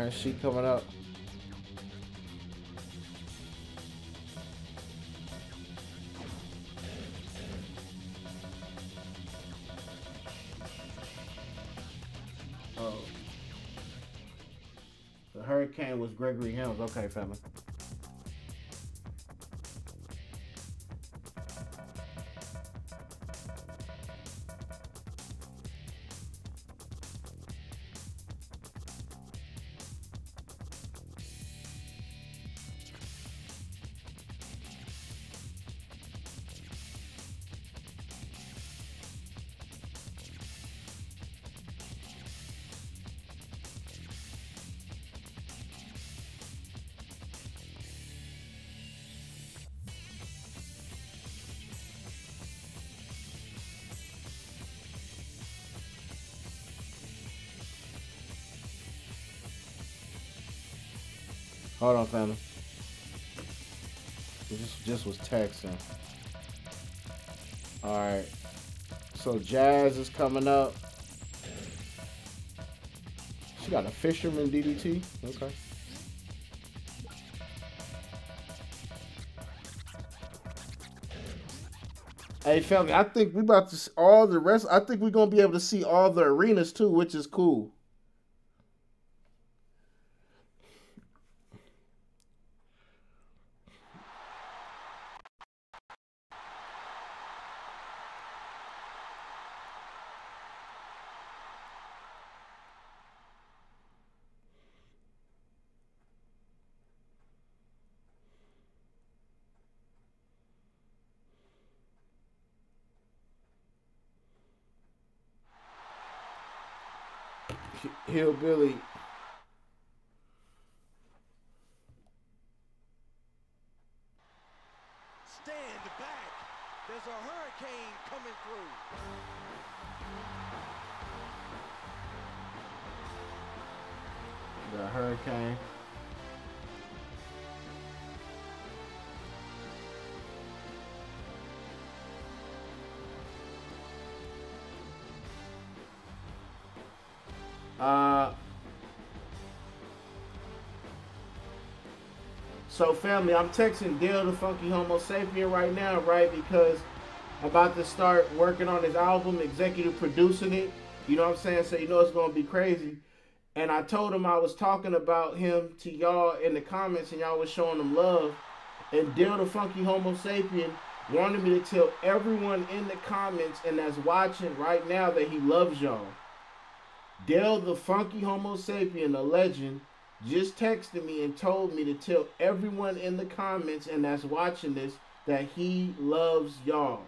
Iron Sheik coming up. Oh. The Hurricane was Gregory Helms. Okay, family. Hold on, family. This just was texting. All right. So Jazz is coming up. She got a Fisherman DDT. Okay. Hey, family, I think we about to all the rest. I think we're gonna be able to see all the arenas too, which is cool. Hillbilly. Stand back. There's a hurricane coming through. The hurricane. So family, I'm texting Dale the Funky Homo Sapien right now, right? Because I'm about to start working on his album, executive producing it. You know what I'm saying? So you know it's gonna be crazy. And I told him I was talking about him to y'all in the comments, and y'all was showing him love. And Dale the Funky Homo Sapien wanted me to tell everyone in the comments and that's watching right now that he loves y'all. Dale the Funky Homo Sapien, a legend, just texted me and told me to tell everyone in the comments and that's watching this that he loves y'all.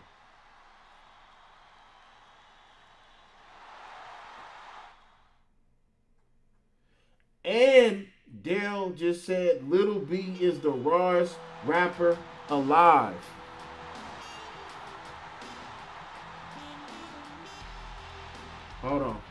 And Dale just said Lil B is the rawest rapper alive. Hold on.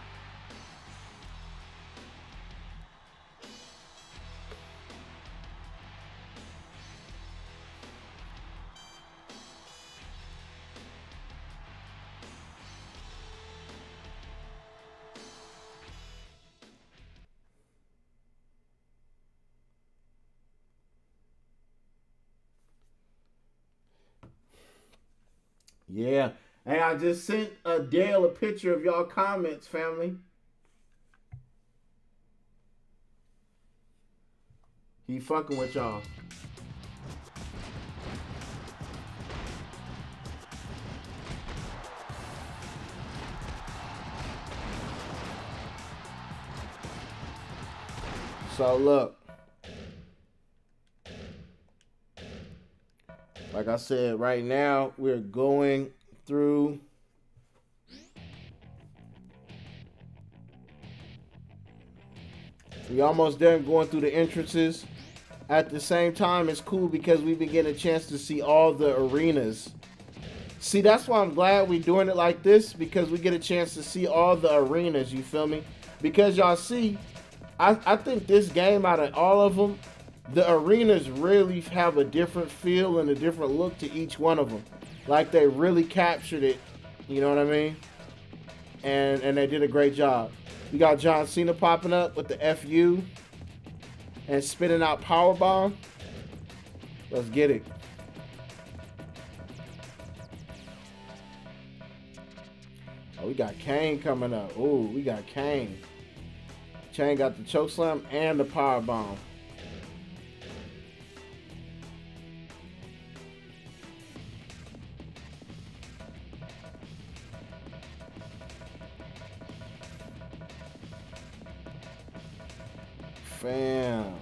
Yeah. Hey, I just sent uh, Adele a picture of y'all comments, family. He fucking with y'all. So look. Like I said, right now we're going through We almost done going through the entrances. At the same time, it's cool because we've been getting a chance to see all the arenas. See, that's why I'm glad we're doing it like this because we get a chance to see all the arenas, you feel me? Because y'all see, I, I think this game out of all of them, the arenas really have a different feel and a different look to each one of them. Like they really captured it, you know what I mean? And and they did a great job. You got John Cena popping up with the FU and spitting out power bomb. Let's get it. Oh, we got Kane coming up. Oh, we got Kane. Kane got the choke slam and the power bomb. Fam.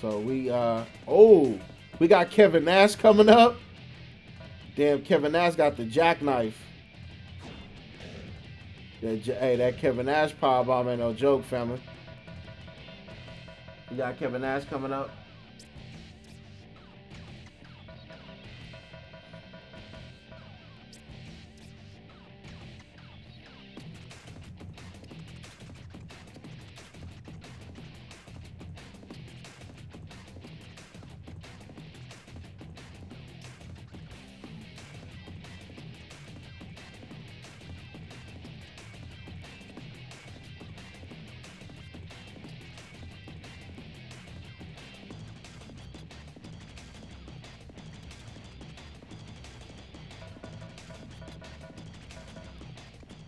So we uh oh, we got Kevin Nash coming up. Damn, Kevin Nash got the jackknife. That, hey, that Kevin Nash powerbomb ain't no joke, family. We got Kevin Nash coming up.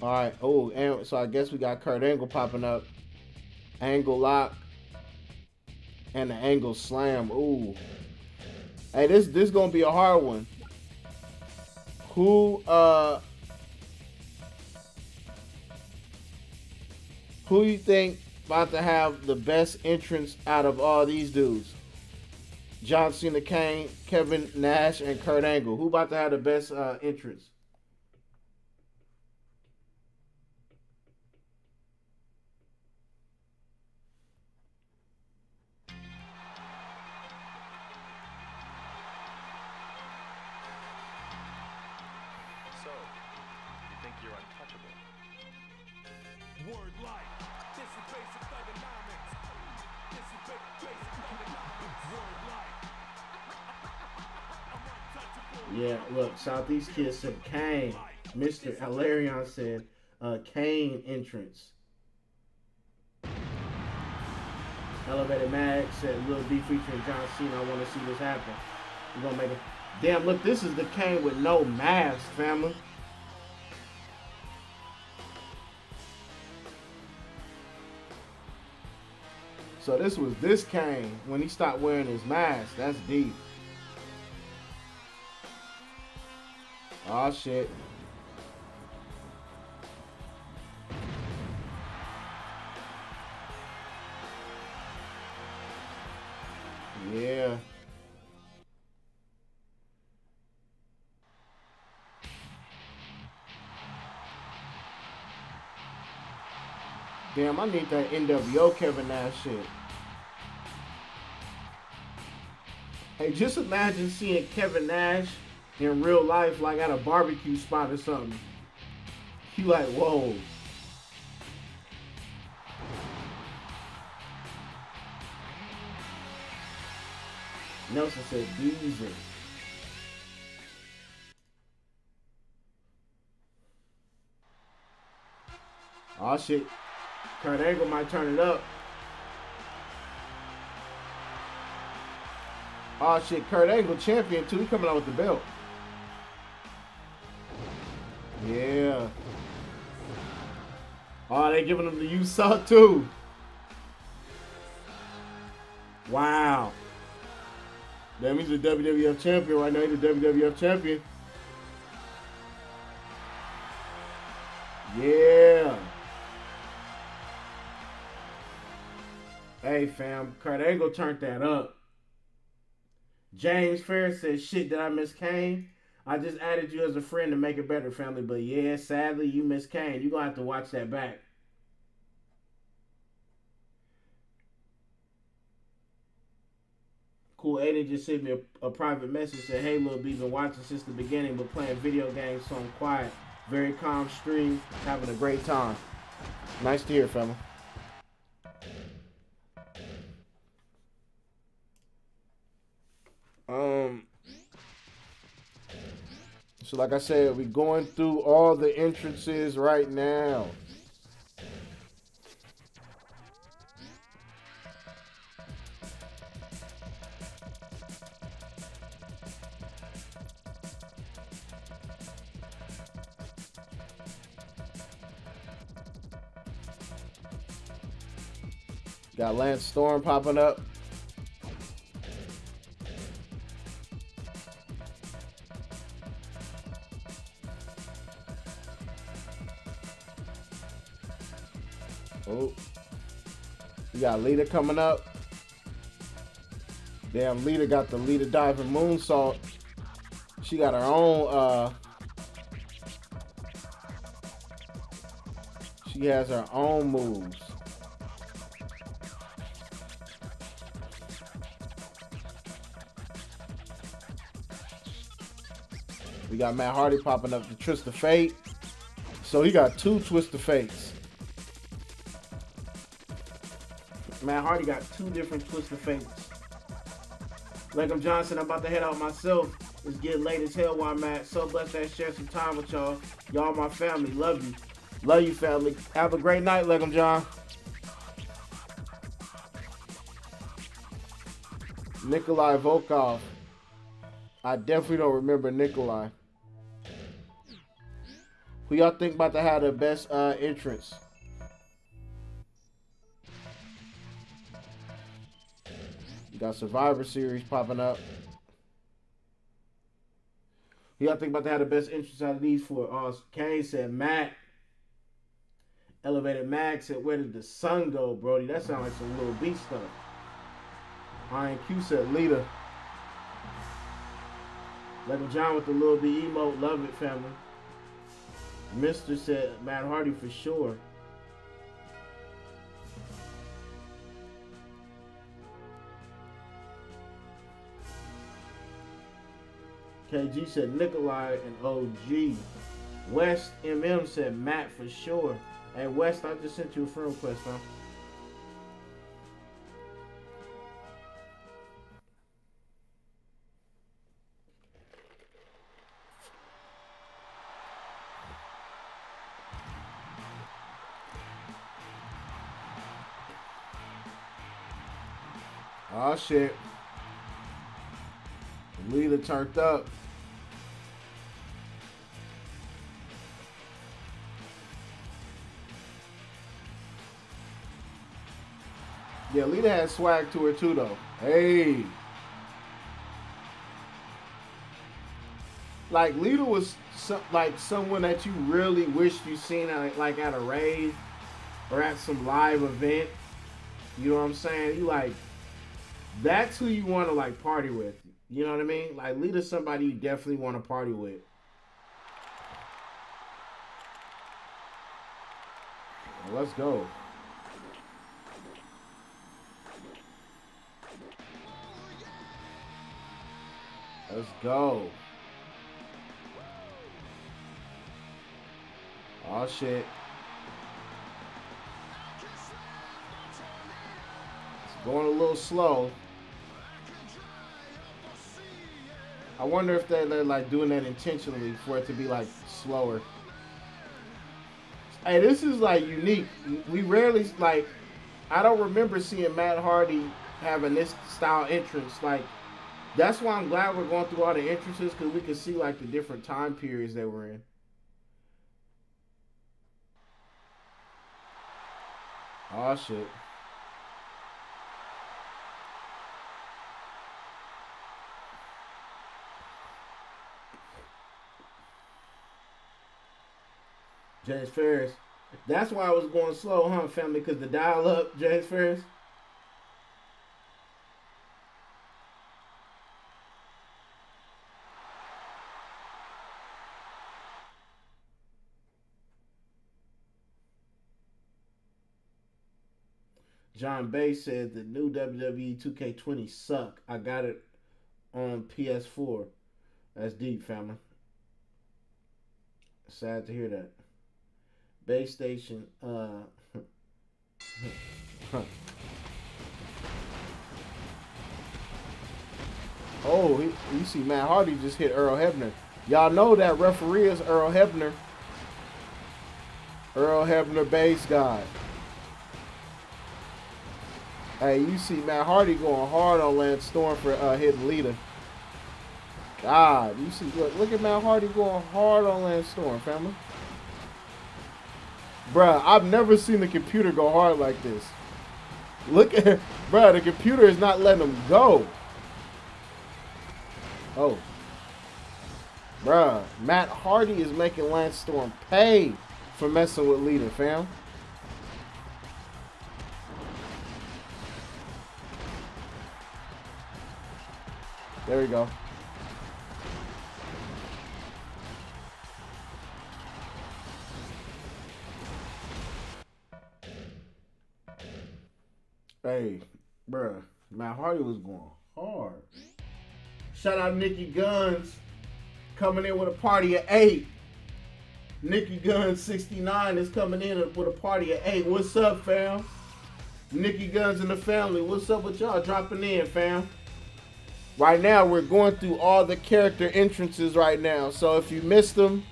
All right. Oh, and so I guess we got Kurt Angle popping up. Angle lock. And the angle slam. Ooh. Hey, this this gonna be a hard one. Who uh who you think about to have the best entrance out of all these dudes? John Cena, Kane, Kevin Nash, and Kurt Angle. Who about to have the best uh, entrance? Southeast Kid said Kane. Mr. Alarion said uh, Kane entrance. Elevated Mag said Lil B featuring John Cena. I want to see this happen. We're gonna make it. Damn, look, this is the Kane with no mask, family. So this was this Kane when he stopped wearing his mask. That's deep. Oh shit. Yeah. Damn, I need that NWO Kevin Nash shit. Hey, just imagine seeing Kevin Nash in real life, like at a barbecue spot or something. You like, whoa. Nelson said, Diesel. Oh shit. Kurt Angle might turn it up. Oh shit, Kurt Angle champion too. He coming out with the belt. Oh, they giving him the USA too. Wow. That means the WWF champion right now. He's the WWF champion. Yeah. Hey fam, Kurt Angle turned that up. James Fair says, shit, did I miss Kane? I just added you as a friend to make it better, family. But yeah, sadly, you miss Kane. You're going to have to watch that back. Cool Aiden just sent me a, a private message. saying, hey, Lil B, been watching since the beginning, but playing video games, so I'm quiet. Very calm stream. Having a great time. Nice to hear, fella. So like I said, we're going through all the entrances right now. Got Lance Storm popping up. Got Lita coming up. Damn, Lita got the Lita diving moonsault. She got her own uh She has her own moves. We got Matt Hardy popping up the Twist of Fate. So he got two Twist of Fates. Matt Hardy got two different Twist of Fates. Legum Johnson, I'm about to head out myself. It's getting late as hell where I'm at. So blessed to share some time with y'all. Y'all my family. Love you. Love you, family. Have a great night, Legum John. Nikolai Volkov. I definitely don't remember Nikolai. Who y'all think about to have the best uh, entrance? You got Survivor Series popping up. Who y'all think about to have the best entrance out of these four? Uh, Kane said Matt. Elevated Max said, Where did the sun go, Brody? That sounds like some little beast stuff. Iron Q said, Lita. Lego John with the Lil B emote. Love it, family. Mister said, Matt Hardy for sure. KG said Nikolai and OG. West MM said Matt for sure. Hey West, I just sent you a friend request, huh? Oh shit. Lita turned up. Yeah, Lita has swag to her too, though. Hey. Like Lita was like someone that you really wished you seen at like at a rave or at some live event. You know what I'm saying? You like that's who you want to like party with. You know what I mean? Like Lita's somebody you definitely want to party with. Well, let's go. Let's go. Oh shit. It's going a little slow. I wonder if they're, they're like doing that intentionally for it to be like slower. Hey, this is like unique. We rarely like. I don't remember seeing Matt Hardy having this style entrance. Like, that's why I'm glad we're going through all the entrances because we can see like the different time periods they were in. Oh shit. James Ferris. That's why I was going slow, huh, family? Because the dial up, James Ferris. John Bay said the new WWE 2K20 suck. I got it on PS4. That's deep, family. Sad to hear that. Bay Station. Uh, oh, you see, Matt Hardy just hit Earl Hebner. Y'all know that referee is Earl Hebner. Earl Hebner, base guy. Hey, you see Matt Hardy going hard on Lance Storm for uh, hitting Lita. God, you see, look, look at Matt Hardy going hard on Lance Storm, family. Bruh, I've never seen the computer go hard like this. Look at, bruh, the computer is not letting him go. Oh. Bruh, Matt Hardy is making Lance Storm pay for messing with Lita, fam. There we go. Hey, bruh, Matt Hardy was going hard. Shout out Nikki Guns coming in with a party of eight. Nikki Guns 69 is coming in with a party of eight. What's up, fam? Nikki Guns and the family. What's up with y'all dropping in, fam? Right now, we're going through all the character entrances right now. So if you missed them,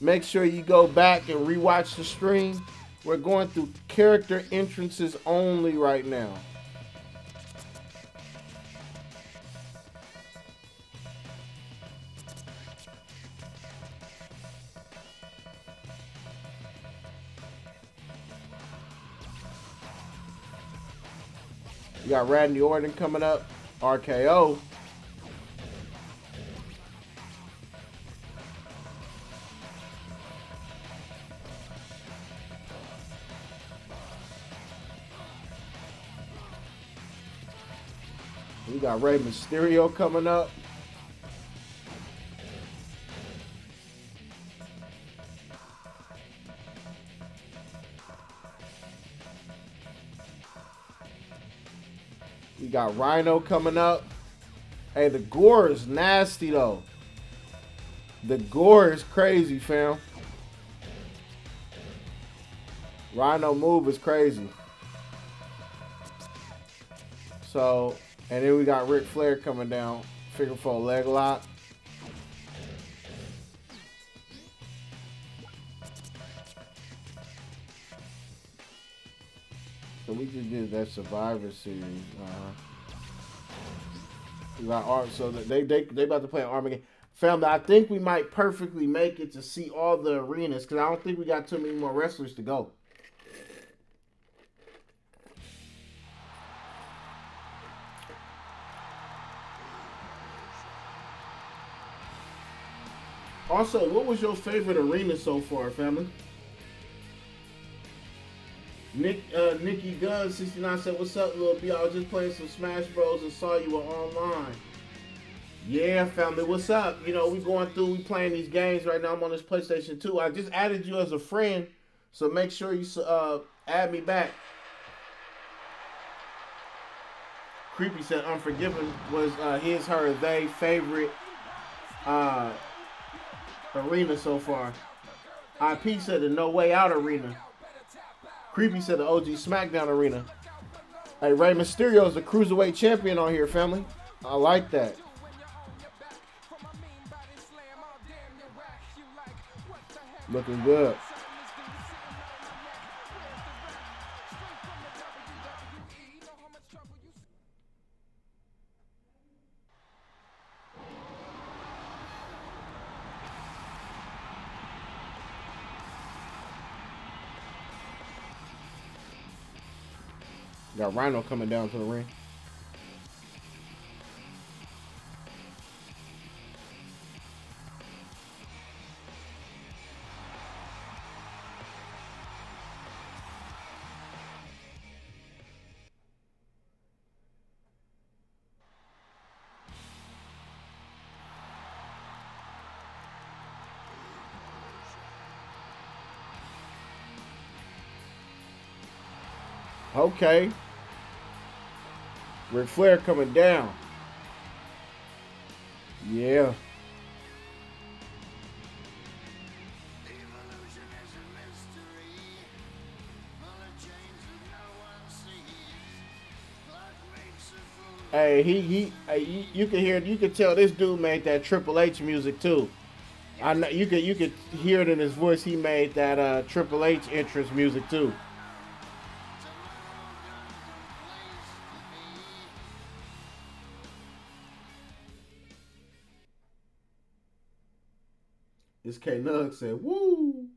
make sure you go back and rewatch the stream. We're going through character entrances only right now. We got Randy Orton coming up, RKO. We got Rey Mysterio coming up. We got Rhino coming up. Hey, the gore is nasty though. The gore is crazy, fam. Rhino move is crazy. So, and then we got Ric Flair coming down. Figure four leg lock. So we just did that Survivor Series. Uh, we got Ar- so that they they they about to play Armageddon. Family, I think we might perfectly make it to see all the arenas because I don't think we got too many more wrestlers to go. Also, what was your favorite arena so far, family? Nick uh, Nikki Gunn 69 said, "What's up, little B? I was just playing some Smash Bros and saw you were online." Yeah, family, what's up? You know, we going through, we playing these games right now. I'm on this PlayStation 2. I just added you as a friend, so make sure you uh, add me back. Creepy said Unforgiven was uh, his, her, they favorite uh, arena so far. IP said the No Way Out arena. Creepy said the OG SmackDown arena. Hey, Rey Mysterio is the cruiserweight champion on here, family. I like that. Looking good. Rhino coming down to the ring. Okay. Ric Flair coming down. Yeah. Hey, he he, you can hear, you can tell this dude made that Triple H music too. I know you could you could hear it in his voice. He made that uh, Triple H entrance music too. This K Nug said, "Woo!"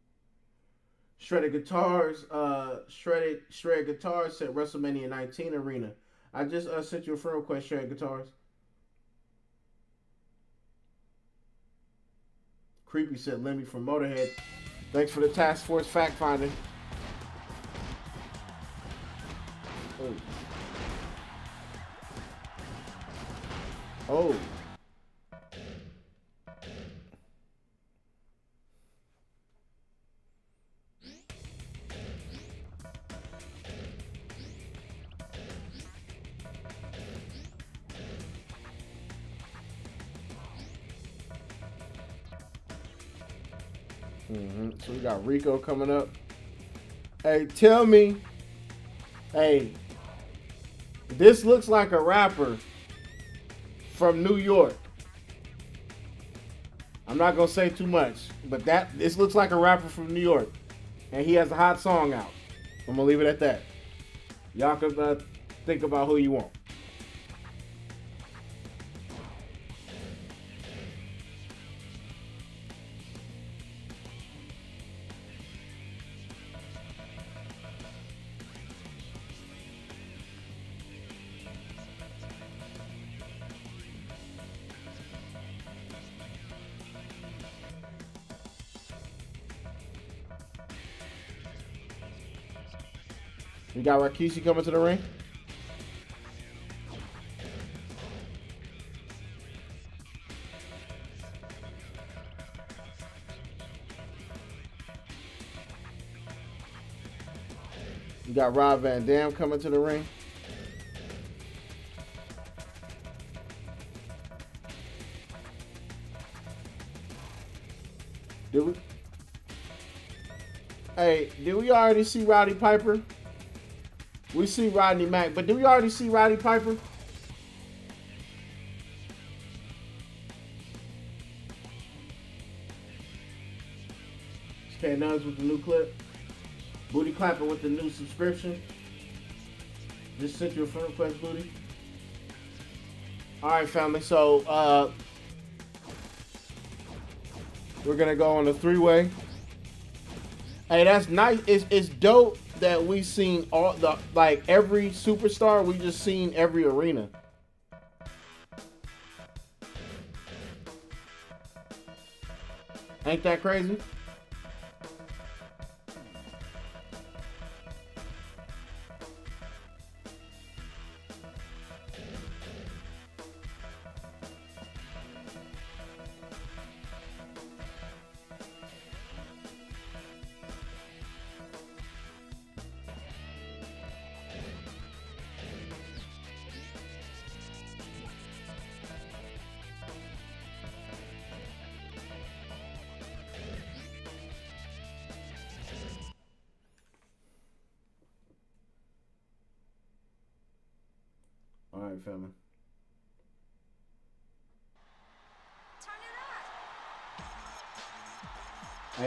Shredded guitars, uh, shredded shredded guitars said WrestleMania 19 arena. I just uh, sent you a friend request, shredded guitars. Creepy said, "Lemmy from Motorhead." Thanks for the task force fact finding. Oh. Oh. Rico coming up. Hey, tell me, hey, this looks like a rapper from New York. I'm not gonna say too much, but that this looks like a rapper from New York, and he has a hot song out. I'm gonna leave it at that. Y'all can uh, think about who you want. We got Rikishi coming to the ring. We got Rob Van Dam coming to the ring. Did we? Hey, did we already see Roddy Piper? We see Rodney Mack, but did we already see Roddy Piper? K Nuns with the new clip. Booty clapping with the new subscription. Just sent you a friend request, Booty. All right, family. So uh, we're gonna go on the three-way. Hey, that's nice. It's it's dope that we seen all the like every superstar. We just seen every arena. Ain't that crazy?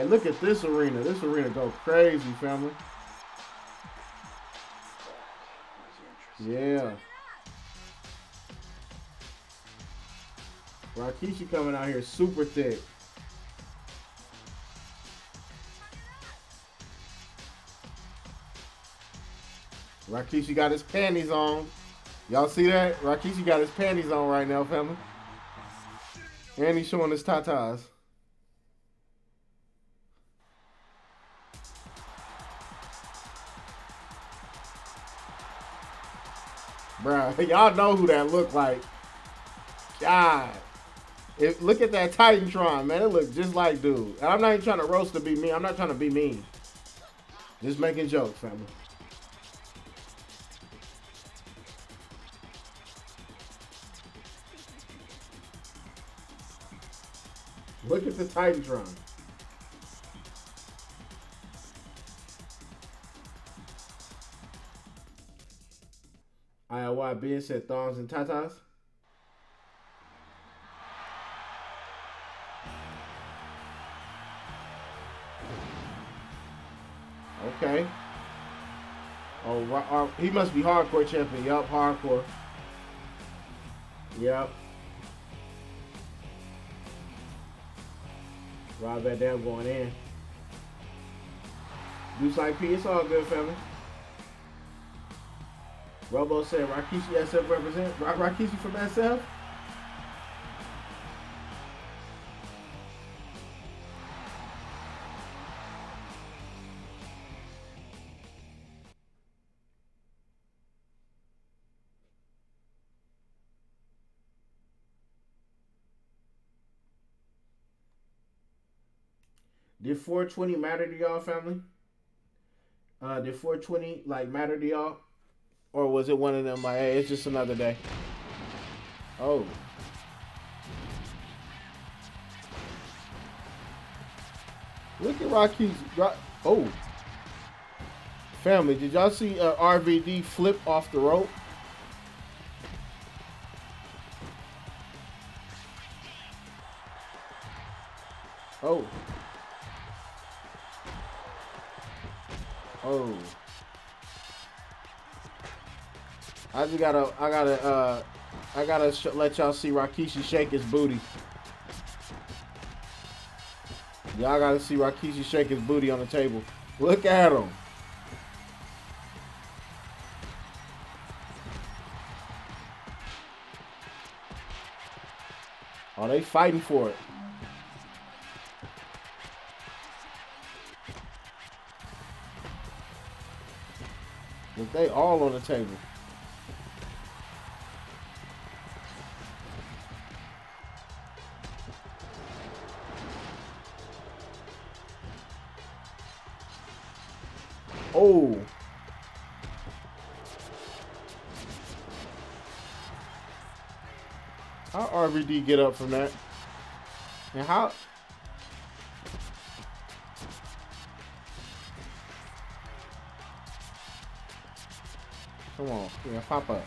Look at this arena. This arena go crazy, family. Yeah. Rikishi coming out here super thick. Rikishi got his panties on. Y'all see that? Rikishi got his panties on right now, family. And he's showing his tatas. y'all know who that looked like. God. It, look at that Titantron, man. It look just like dude. And I'm not even trying to roast to be mean. I'm not trying to be mean. Just making jokes, family. Look at the Titantron. ILYB said thongs and tatas. Okay. Oh, uh, he must be hardcore champion. Yup, hardcore. Yep. Rob Van Dam going in. Deuce like P, it's all good, family. Robo said Rakishi SF represent. Ra- Rakishi from SF? Did 420 matter to y'all, family? Uh, did 420 like matter to y'all, or was it one of them like, hey, it's just another day? Oh, look at Rocky's. Rock, oh, family, did y'all see uh, RVD flip off the rope? Oh. Oh. I just gotta, I gotta, uh, I gotta let y'all see Rakishi shake his booty. Y'all gotta see Rakishi shake his booty on the table. Look at him. Oh, they fighting for it. Look, they all on the table. Oh. How RVD get up from that? And how? Come on, yeah, pop up.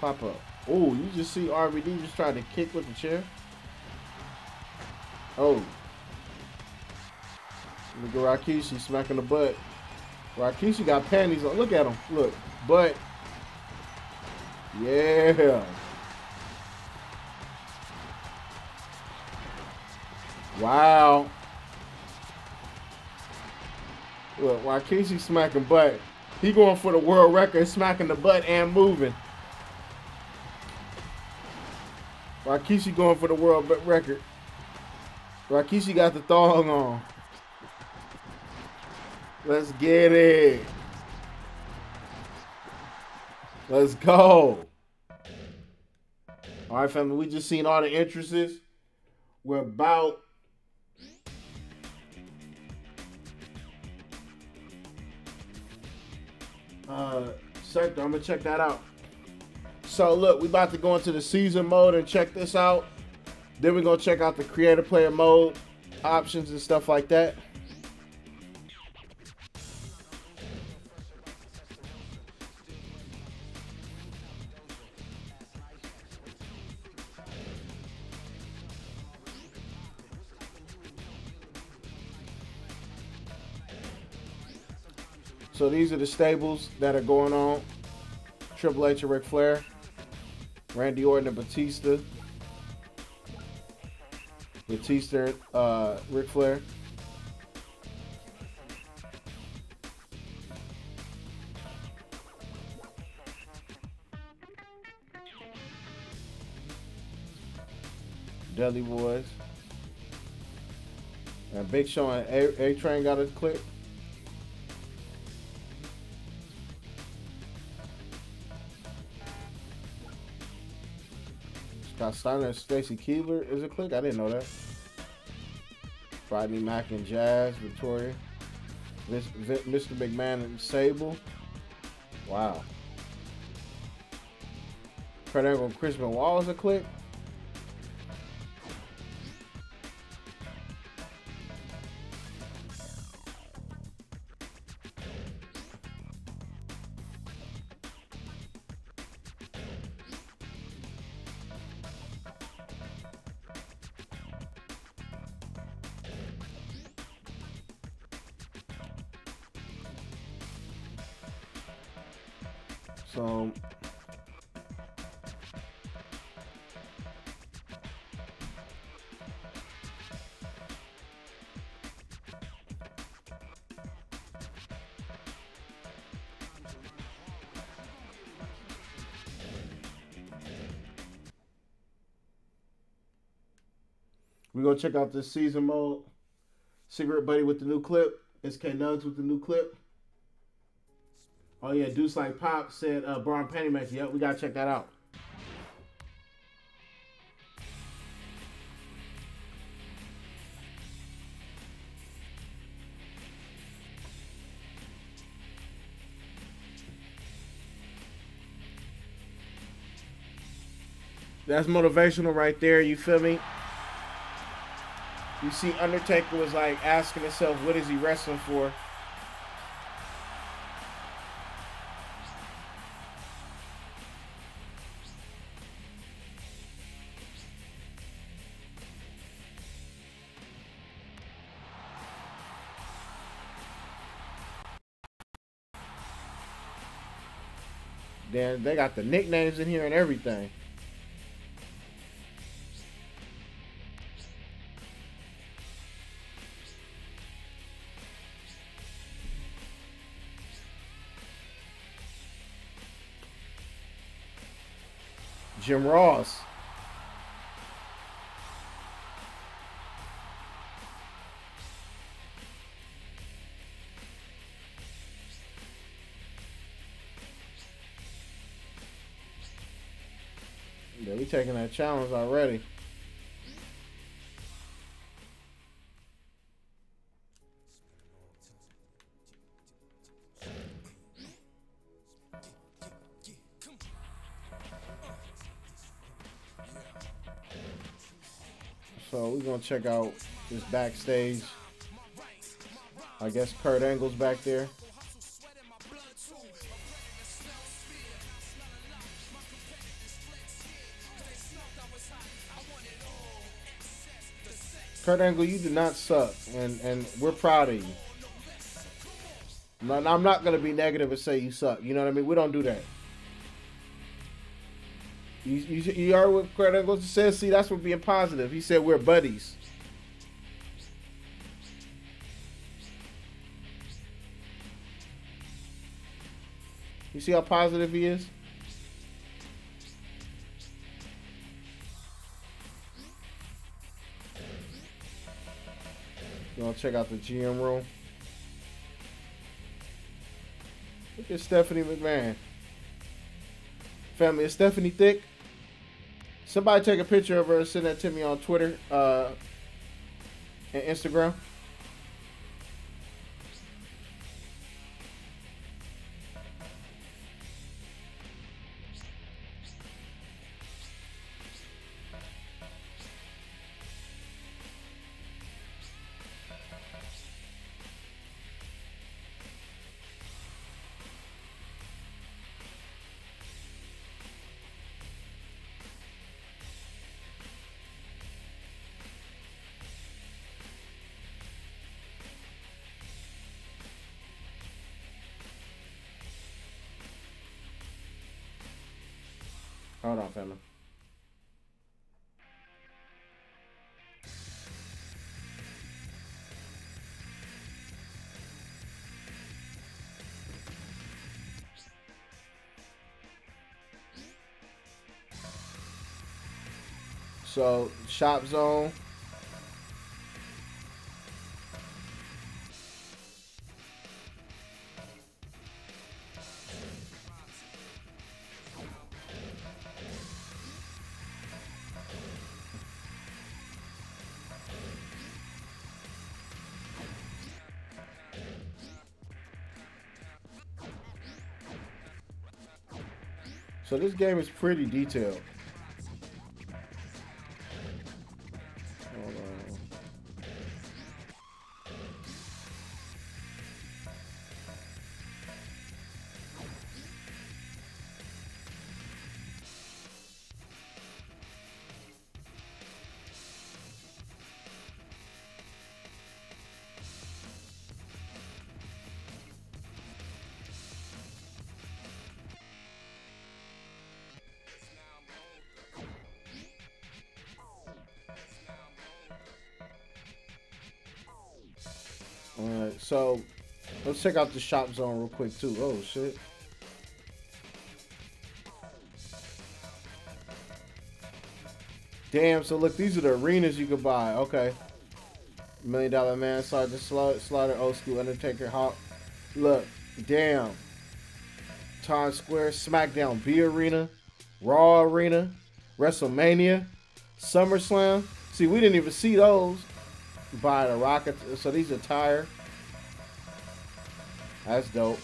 Pop up. Oh, you just see RVD just trying to kick with the chair. Oh. Look at Rikishi smacking the butt. Rikishi got panties on. Look at him. Look. Butt. Yeah. Wow. Look, Rikishi smacking butt. He going for the world record, smacking the butt and moving. Rikishi going for the world record. Rikishi got the thong on. Let's get it. Let's go. All right, family. We just seen all the entrances. We're about uh sector. I'm gonna check that out. So look, we about to go into the season mode and check this out. Then we're gonna check out the creator player mode options and stuff like that. These are the stables that are going on. Triple H and Ric Flair. Randy Orton and Batista. Batista, uh, Ric Flair. Dudley Boys. And Big Show and A, A Train got a clip. Steiner and Stacy Keibler is a click. I didn't know that. Friday Mack and Jazz, Victoria. Mr. McMahon and Sable. Wow. Kurt Angle and Chris is a click. Gonna check out this season mode. Cigarette Buddy with the new clip. SK Nugs with the new clip. Oh yeah, Deuce Like Pop said uh Braun Pennymaker. Yep, we gotta check that out. That's motivational right there, you feel me? You see Undertaker was like asking himself, what is he wrestling for? Then they got the nicknames in here and everything. Jim Ross. Yeah, we taking that challenge already. So we're gonna check out this backstage. I guess Kurt Angle's back there. Kurt Angle, you do not suck, and and we're proud of you. I'm not, I'm not gonna be negative and say you suck. You know what I mean? We don't do that. You you, you heard what Angle said. See, that's what being positive. He said we're buddies. You see how positive he is? You want to check out the GM room? Look at Stephanie McMahon. Family, is Stephanie thick? Somebody take a picture of her send that to me on Twitter uh, and Instagram. Hold on, family. So, shop zone. So this game is pretty detailed. Check out the shop zone real quick too. Oh shit. Damn, so look, these are the arenas you could buy. Okay. Million Dollar Man, Sergeant Slaughter, Slaughter Old School, Undertaker, Hawk. Look, damn. Times Square, SmackDown B Arena, Raw Arena, WrestleMania, SummerSlam. See, we didn't even see those buy the Rockets. So these are tire. That's dope.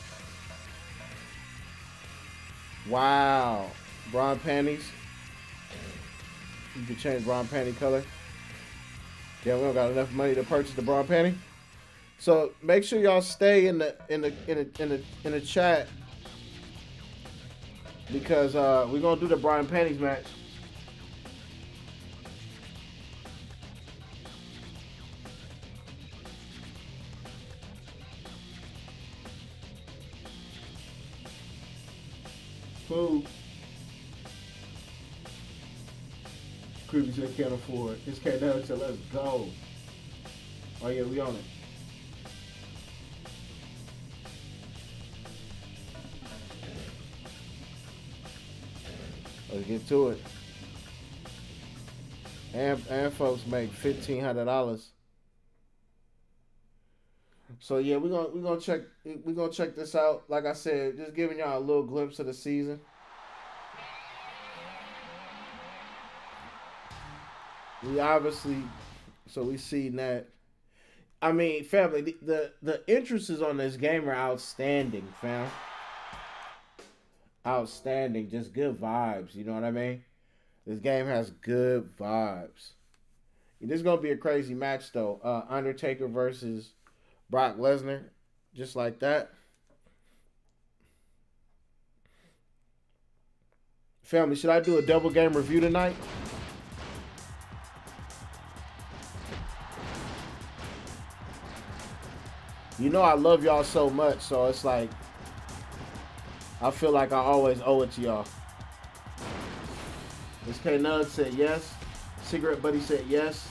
Wow. Bra and Panties. You can change bra and panty color. Yeah, we don't got enough money to purchase the bra and panty. So make sure y'all stay in the in the in the in the in the chat because uh, we're gonna do the Bra and Panties match. Food. Creepy said can't afford. Can't never said let's go. Oh yeah, we on it. Let's get to it. And and folks make fifteen hundred dollars. So yeah, we're gonna we're gonna check we're gonna check this out. Like I said, just giving y'all a little glimpse of the season. We obviously, so we see that. I mean, family, the, the the interests on this game are outstanding, fam. Outstanding, just good vibes. You know what I mean? This game has good vibes. This is gonna be a crazy match though. Uh, Undertaker versus Brock Lesnar, just like that. Family, should I do a double game review tonight? You know I love y'all so much, so it's like I feel like I always owe it to y'all. Miss K Nug said yes. Cigarette Buddy said yes.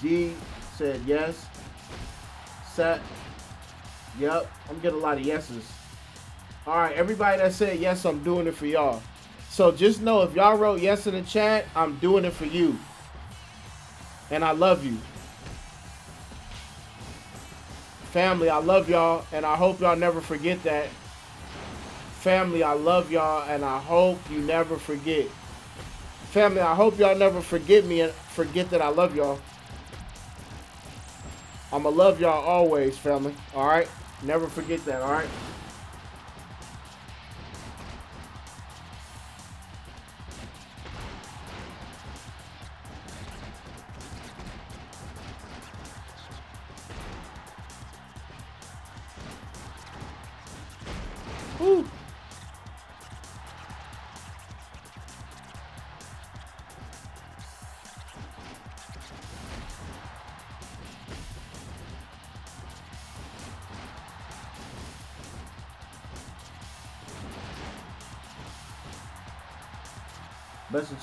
G said yes. Set. Yep. I'm getting a lot of yeses. Alright, everybody that said yes, I'm doing it for y'all. So just know if y'all wrote yes in the chat, I'm doing it for you. And I love you. Family, I love y'all, and I hope y'all never forget that. Family, I love y'all, and I hope you never forget. Family, I hope y'all never forget me and forget that I love y'all. I'ma love y'all always, family. Alright? Never forget that, alright? Woo.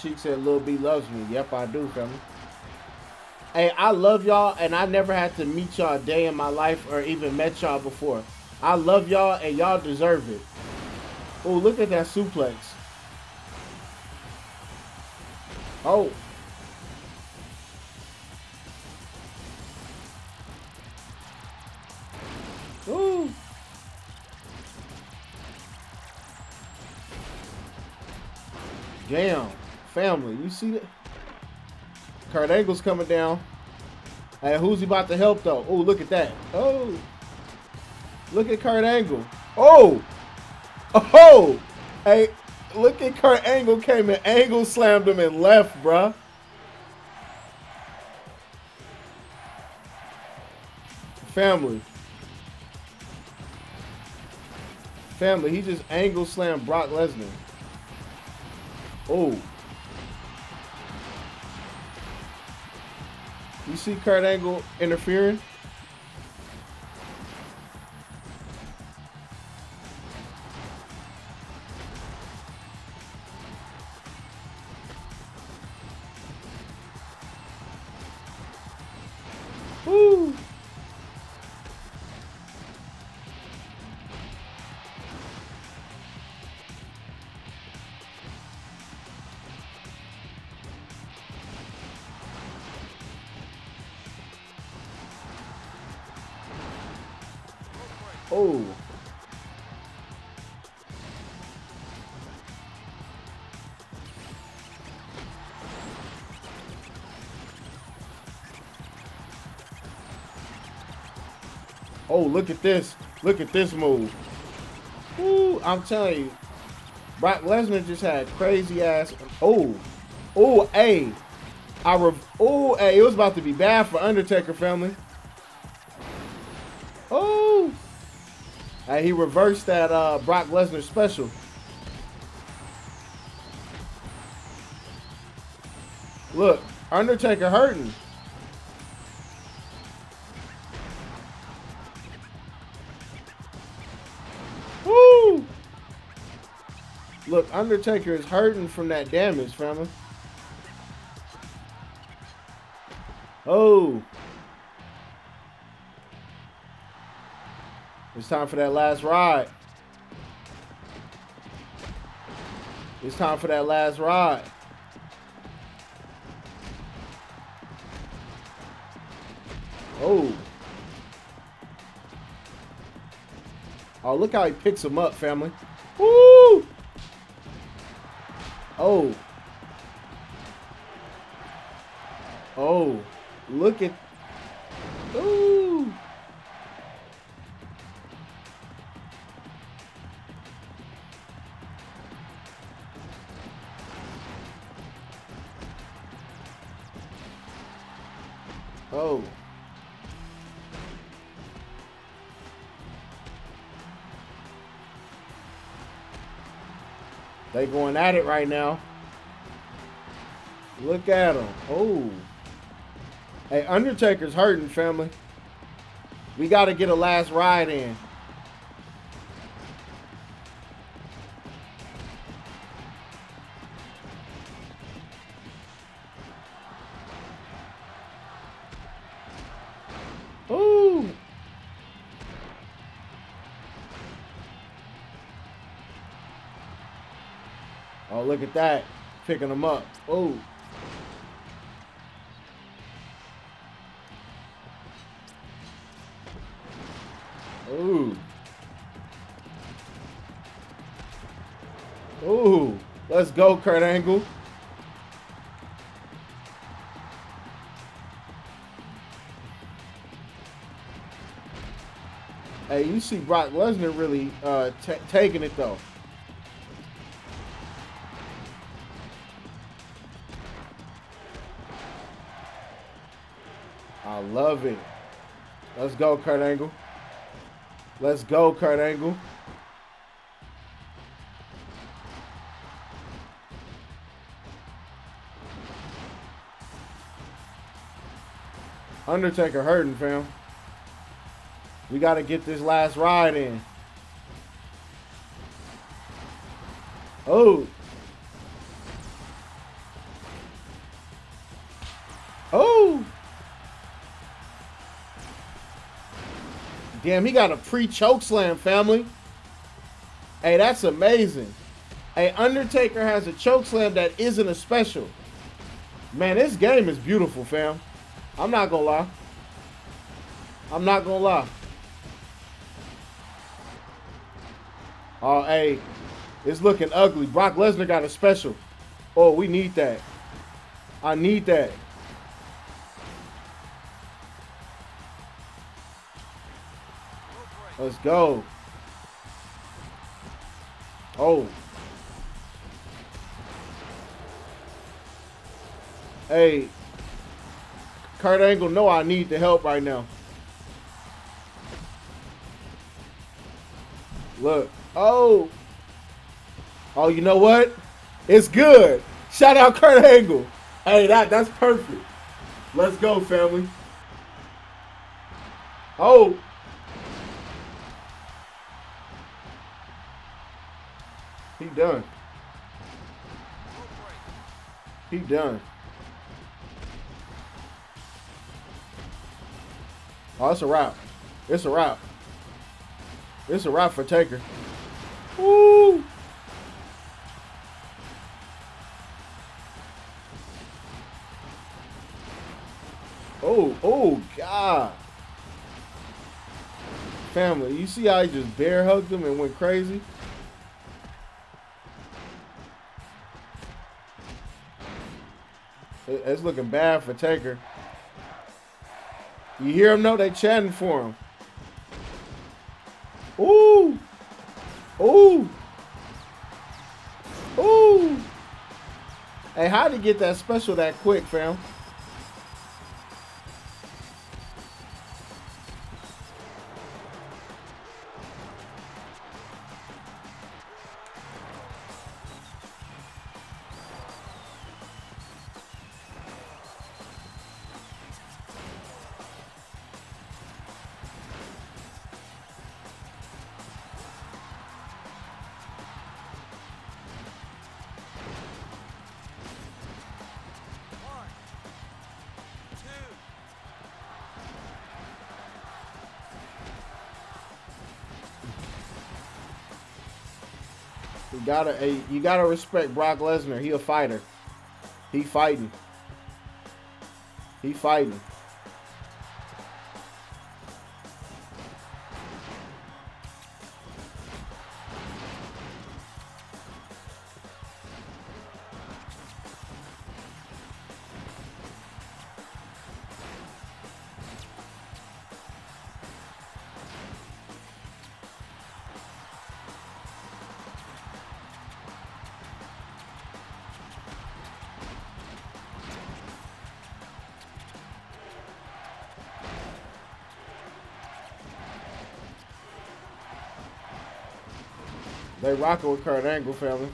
Cheek said Lil B loves me. Yep, I do, family. Hey, I love y'all, and I never had to meet y'all a day in my life or even met y'all before. I love y'all, and y'all deserve it. Oh, look at that suplex. Oh. Ooh. Damn. Family, you see that? Kurt Angle's coming down. Hey, who's he about to help though? Oh, look at that. Oh. Look at Kurt Angle. Oh. Oh. Hey, look at Kurt Angle came and Angle slammed him and left, bruh. Family. Family, he just angle slammed Brock Lesnar. Oh. You see Kurt Angle interfering? Look at this. Look at this move. Ooh, I'm telling you. Brock Lesnar just had crazy ass. Oh. Oh, hey. I rev- oh, hey, it was about to be bad for Undertaker family. Oh. Hey, he reversed that uh, Brock Lesnar special. Look, Undertaker hurting. Undertaker is hurting from that damage, family. Oh. It's time for that last ride. It's time for that last ride. Oh. Oh, look how he picks him up, family. Woo! Oh. Oh, look at. Ooh. Oh. They going at it right now. Look at them. Oh. Hey, Undertaker's hurting, family. We got to get a last ride in. That. Picking them up. Oh. Ooh. Ooh. Let's go, Kurt Angle. Hey, you see Brock Lesnar really uh, ta taking it though. Love it. Let's go, Kurt Angle. Let's go, Kurt Angle. Undertaker hurting, fam. We got to get this last ride in. Damn, he got a pre-choke slam, family. Hey, that's amazing. Hey, Undertaker has a choke slam that isn't a special. Man, this game is beautiful, fam. I'm not gonna lie. I'm not gonna lie. Oh, hey, it's looking ugly. Brock Lesnar got a special. Oh, we need that. I need that. Let's go. Oh. Hey. Kurt Angle, know I need the help right now. Look. Oh. Oh, you know what? It's good. Shout out Kurt Angle. Hey, that that's perfect. Let's go, family. Oh. Done. He done. Oh, it's a wrap. It's a wrap. It's a wrap for Taker. Woo! Oh, oh, God. Family, you see how he just bear hugged him and went crazy? It's looking bad for Taker. You hear him though? They chatting for him. Ooh! Ooh! Ooh! Hey, how'd he get that special that quick, fam? Gotta, hey, you gotta respect Brock Lesnar. He a fighter. He fighting. He fighting. They rocking with Kurt Angle, family.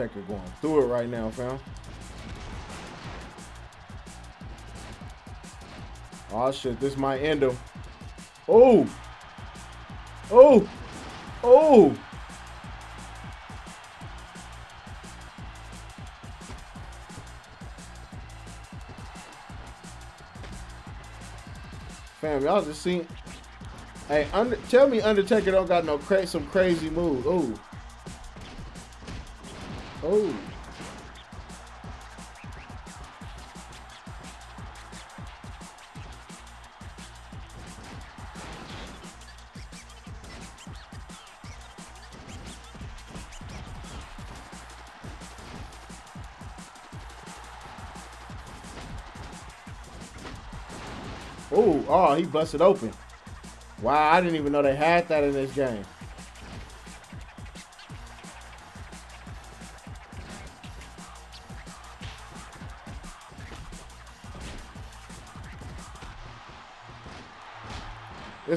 Undertaker going through it right now, fam. Oh shit, this might end him. Oh! Oh! Oh! Fam, y'all just seen. Hey, under, tell me Undertaker don't got no cra some crazy moves. Oh. Oh. Oh, oh, he busted open. Wow, I didn't even know they had that in this game.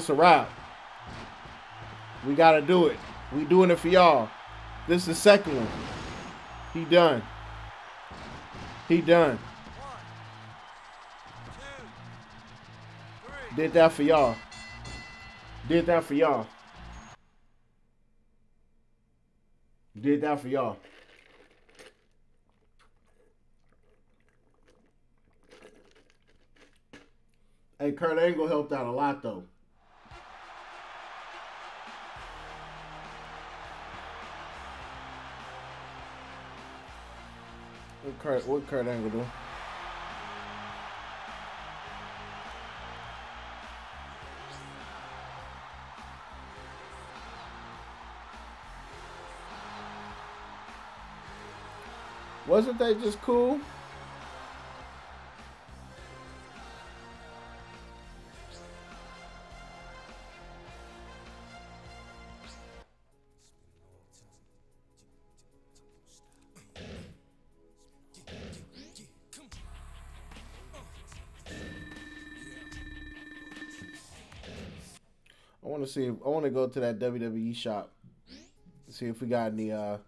It's a wrap. We gotta do it. We doing it for y'all. This is the second one. He done. He done. Did that for y'all. Did that for y'all. Did that for y'all. Hey, Kurt Angle helped out a lot though. Kurt, what Kurt Angle do? Wasn't they just cool? See. If, I want to go to that WWE shop. See if we got any. uh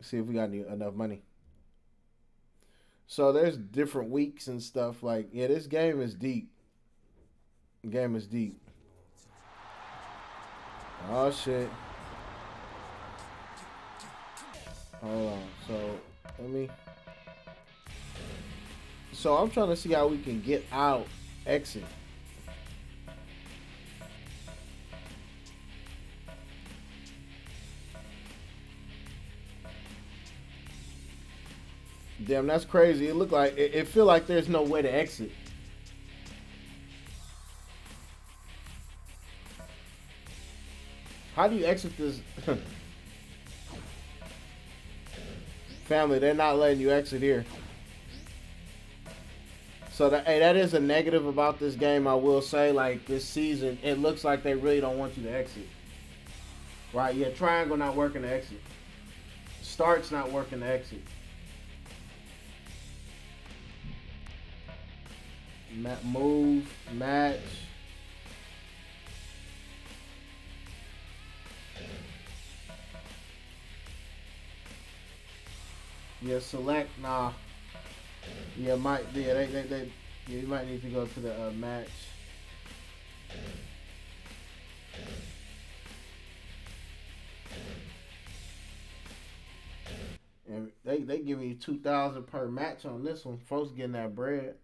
See if we got any, enough money. So there's different weeks and stuff. Like yeah, this game is deep. Game is deep. Oh shit. Hold on. So let me. So I'm trying to see how we can get out exit. Damn, that's crazy. It look like it, it feel like there's no way to exit. How do you exit this? Family, they're not letting you exit here. So that hey, that is a negative about this game. I will say, like this season, it looks like they really don't want you to exit. Right? Yeah, triangle not working to exit. Start's not working to exit. Move, match. Yeah, select. Nah. Yeah, might. Yeah, they, they, they. Yeah, you might need to go to the uh, match. And they they giving you two thousand per match on this one. Folks getting that bread.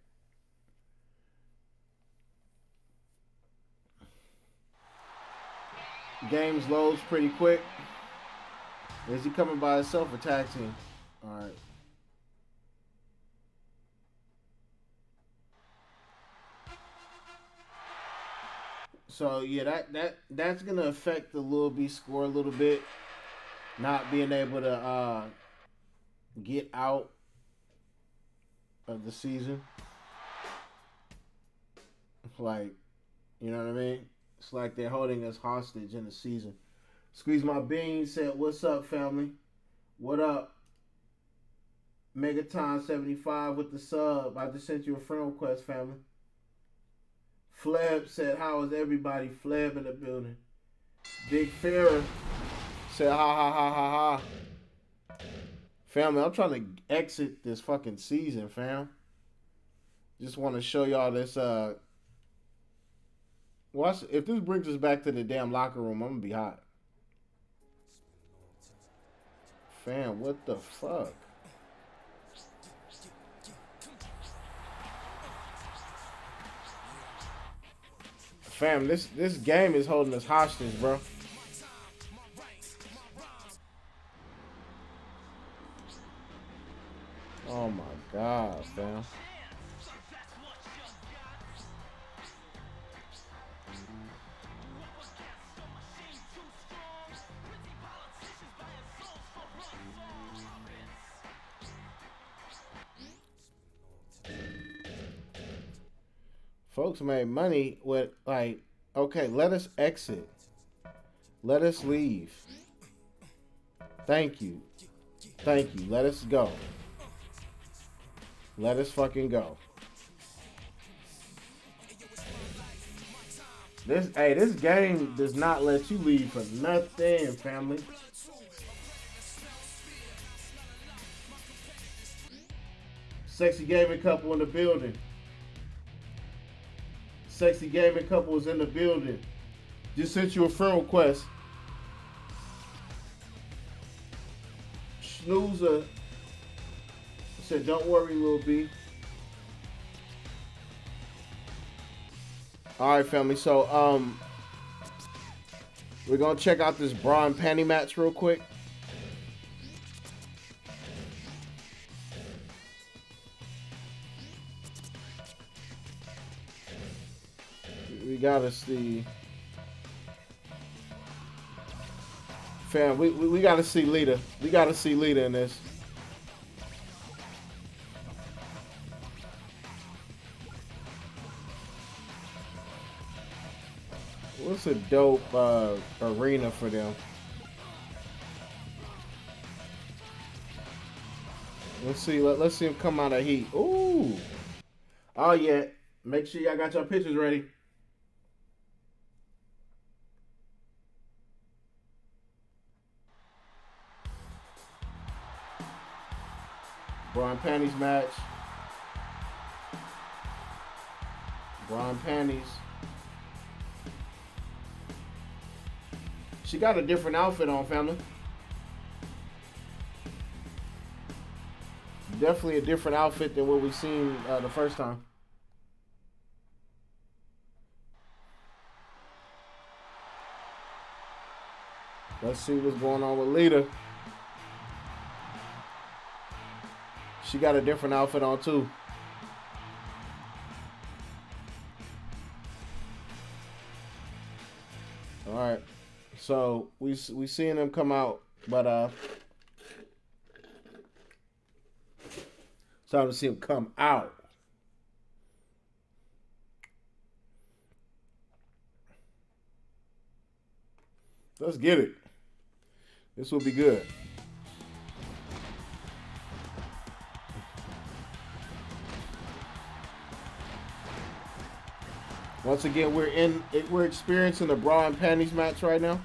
Games loads pretty quick. Is he coming by himself or tag team? All right. So yeah, that that that's gonna affect the Lil B score a little bit. Not being able to uh, get out of the season. Like, you know what I mean? It's like they're holding us hostage in the season. Squeeze my bean said, "What's up, family? What up?" Megaton seventy five with the sub. I just sent you a friend request, family. Fleb said, "How is everybody?" Fleb in the building. Big Farrah said, "Ha ha ha ha ha." Family, I'm trying to exit this fucking season, fam. Just want to show y'all this. Uh, watch if this brings us back to the damn locker room, I'm gonna be hot. Fam, what the fuck? Fam, this this game is holding us hostage, bro. Oh my god, fam. Folks made money with like, okay, let us exit. Let us leave. Thank you. Thank you. Let us go. Let us fucking go. This hey, this game does not let you leave for nothing, family. Sexy gaming couple in the building. Sexy gaming couple is in the building. Just sent you a friend request. Snoozer said, "Don't worry, Lil B." All right, family. So, um, we're gonna check out this bra and panty match real quick. Gotta see. Fam, we, we, we gotta see Lita. We gotta see Lita in this. What's a dope uh, arena for them? Let's see. Let, let's see him come out of heat. Ooh. Oh yeah. Make sure y'all got your pictures ready. Bra and Panties match. Bra and Panties. She got a different outfit on, family. Definitely a different outfit than what we've seen uh, the first time. Let's see what's going on with Lita. She got a different outfit on too. All right. So we we seeing them come out, but uh, time to see them come out. Let's get it. This will be good. Once again, we're in we're experiencing the bra and panties match right now.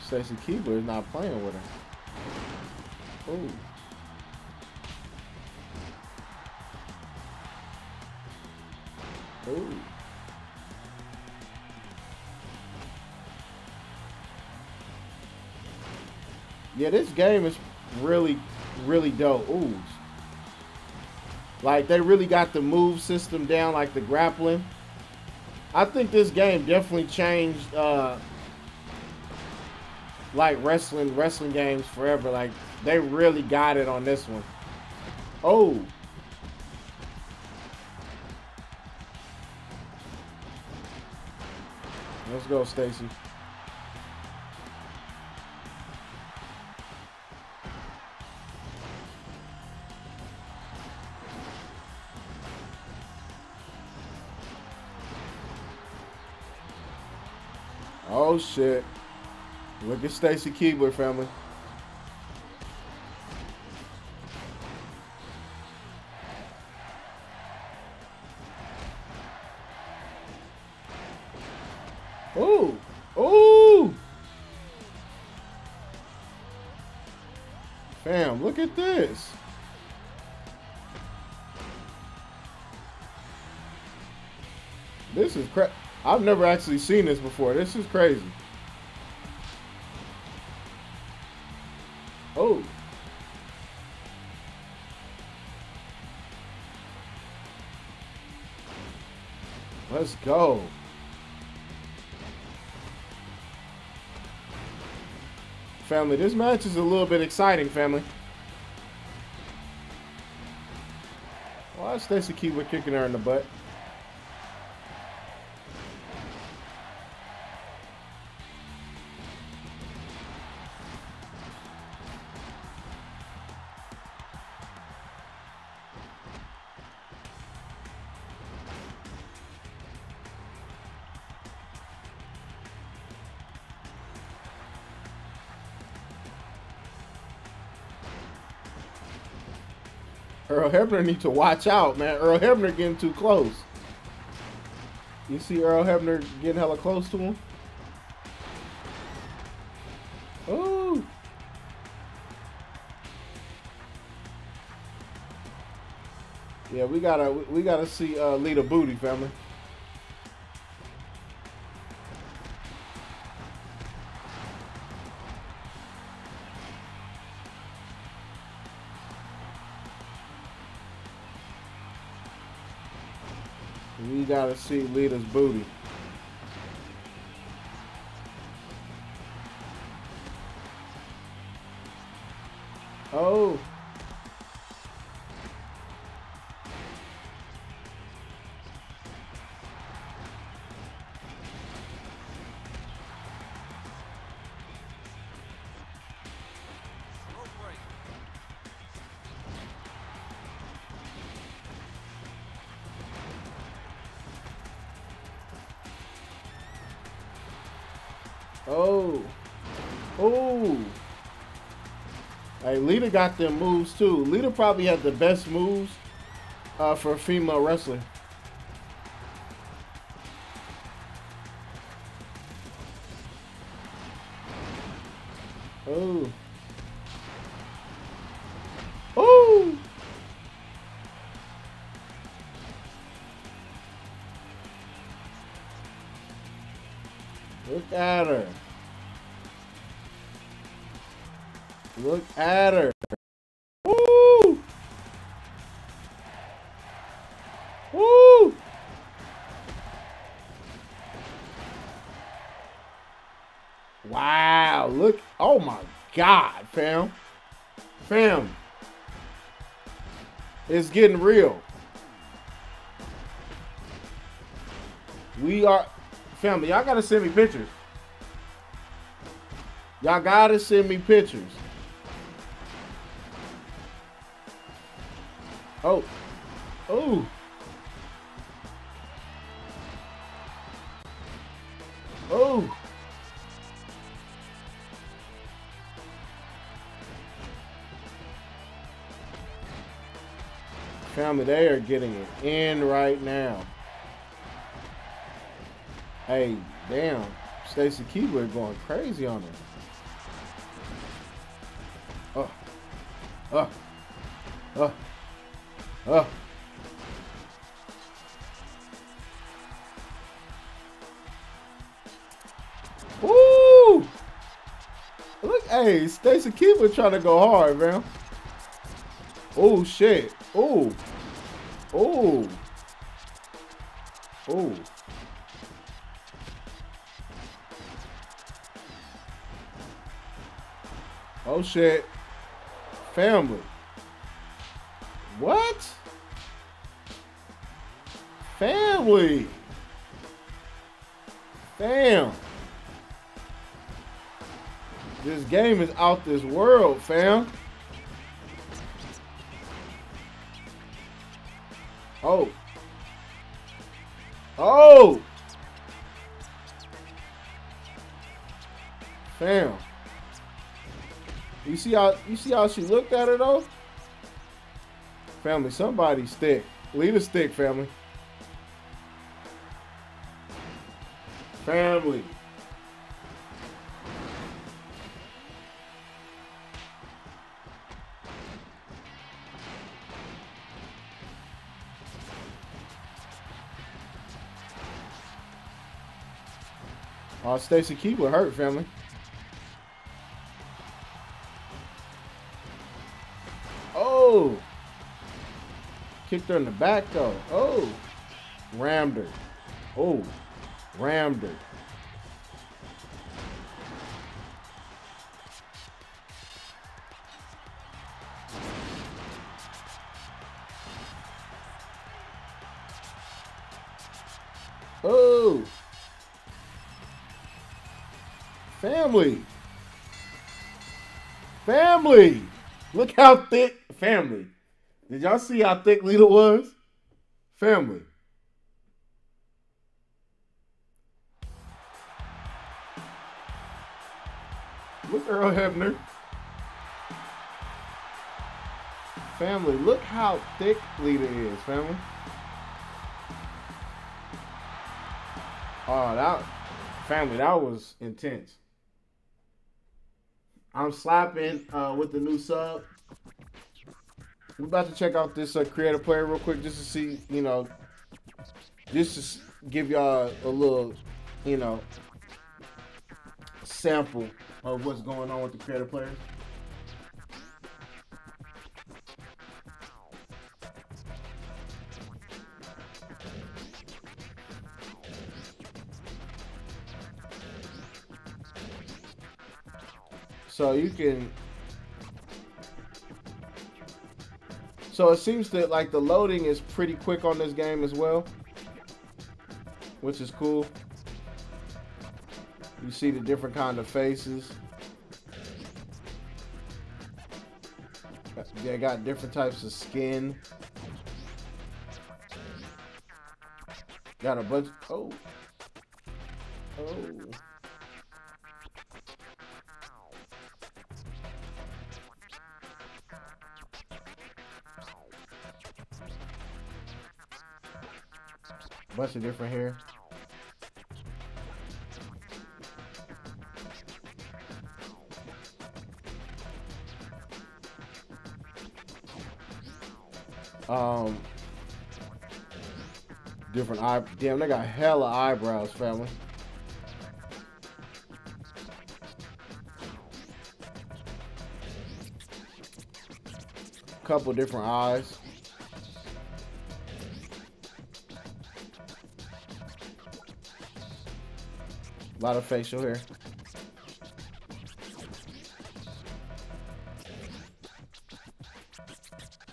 Stacy Keibler is not playing with her. Ooh. Ooh. Yeah, this game is really, really dope. Ooh. Like, they really got the move system down, like the grappling. I think this game definitely changed uh, like wrestling wrestling games forever. Like they really got it on this one. Oh. Let's go, Stacy. Shit. Look at Stacy Keibler, family. Never actually seen this before. This is crazy. Oh. Let's go. Family, this match is a little bit exciting, family. Why is Stacy Keibler kicking her in the butt? Hebner need to watch out, man. Earl Hebner getting too close. You see Earl Hebner getting hella close to him? Oh. Yeah, we gotta we gotta see uh Lita Booty family. See Lita's booty. Hey, Lita got them moves too. Lita probably had the best moves uh, for a female wrestler. Getting real. We are family, y'all gotta send me pictures. Y'all gotta send me pictures. They are getting it in right now. Hey, damn. Stacy Keibler going crazy on her. Oh. Oh. Oh. Oh. Woo! Look, hey, Stacy Keibler trying to go hard, man. Oh shit. Oh. Oh. Oh. Oh shit. Family. What? Family. Fam. This game is out this world, fam. Oh. Oh. Fam. You see how you see how she looked at her though? Family, somebody stick. Lita stick, family. Family. Oh, Stacy Keibler hurt, family. Oh. Kicked her in the back, though. Oh. Rammed her. Oh. Rammed her. Family. Look how thick. Family. Did y'all see how thick Lita was? Family. Look, Earl Hebner. Family, look how thick Lita is, family. Oh, that family, that was intense. I'm slapping uh, with the new sub. We're about to check out this uh, creator player real quick just to see, you know, just to give y'all a little, you know, sample of what's going on with the creative players. So you can. So it seems that like the loading is pretty quick on this game as well, which is cool. You see the different kind of faces. They got different types of skin. Got a bunch. Oh. Oh. Bunch of different hair. Um, different eye. Damn, they got hella eyebrows, family. Couple different eyes. Lot of facial hair.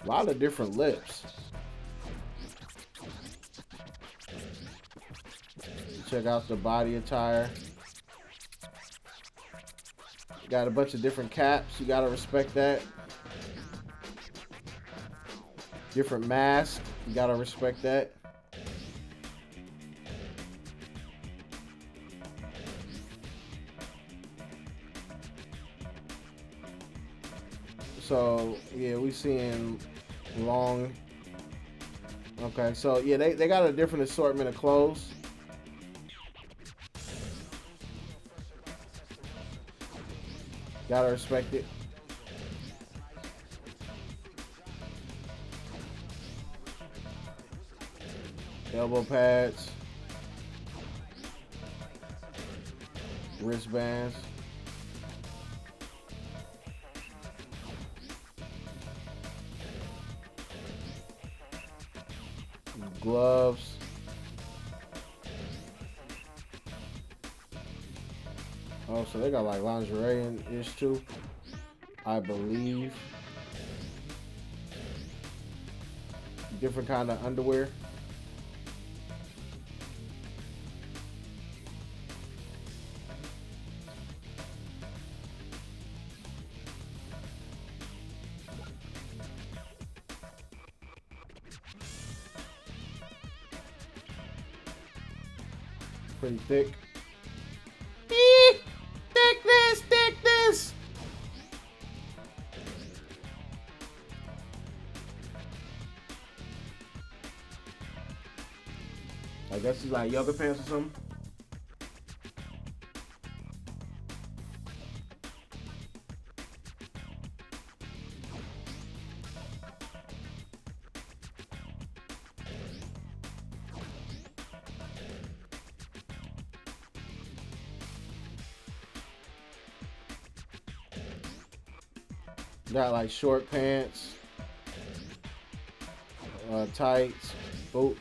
A lot of different lips. Check out the body attire. Got a bunch of different caps. You gotta respect that. Different masks. You gotta respect that. Okay, so yeah, they, they got a different assortment of clothes. Gotta respect it. Elbow pads. Wristbands. Gloves. Oh, so they got like lingerie and ish too. I believe. Different kind of underwear. Thick. Eee! Thickness, thickness! I guess he's like yoga pants or something. Like short pants, uh, tights, boot.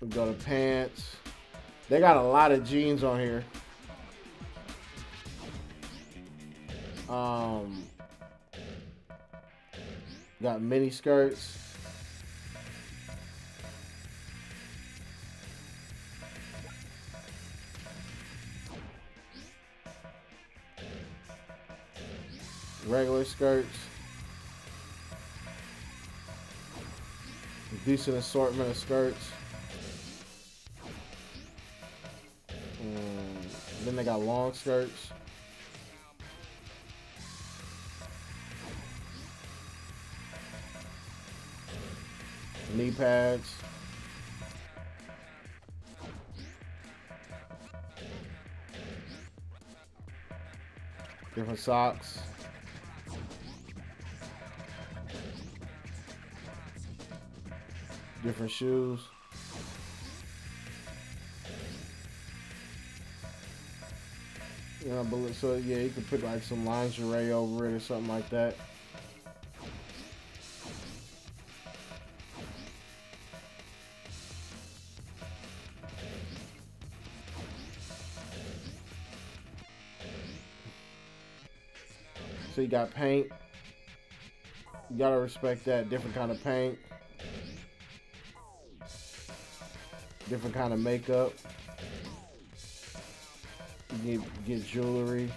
We go to pants. They got a lot of jeans on here. Um, got mini skirts. Decent assortment of skirts. And then they got long skirts. Knee pads. Different socks. Different shoes. Yeah, but so yeah, you could put like some lingerie over it or something like that. So you got paint. You gotta respect that different kind of paint. Different kind of makeup. You get, get jewelry.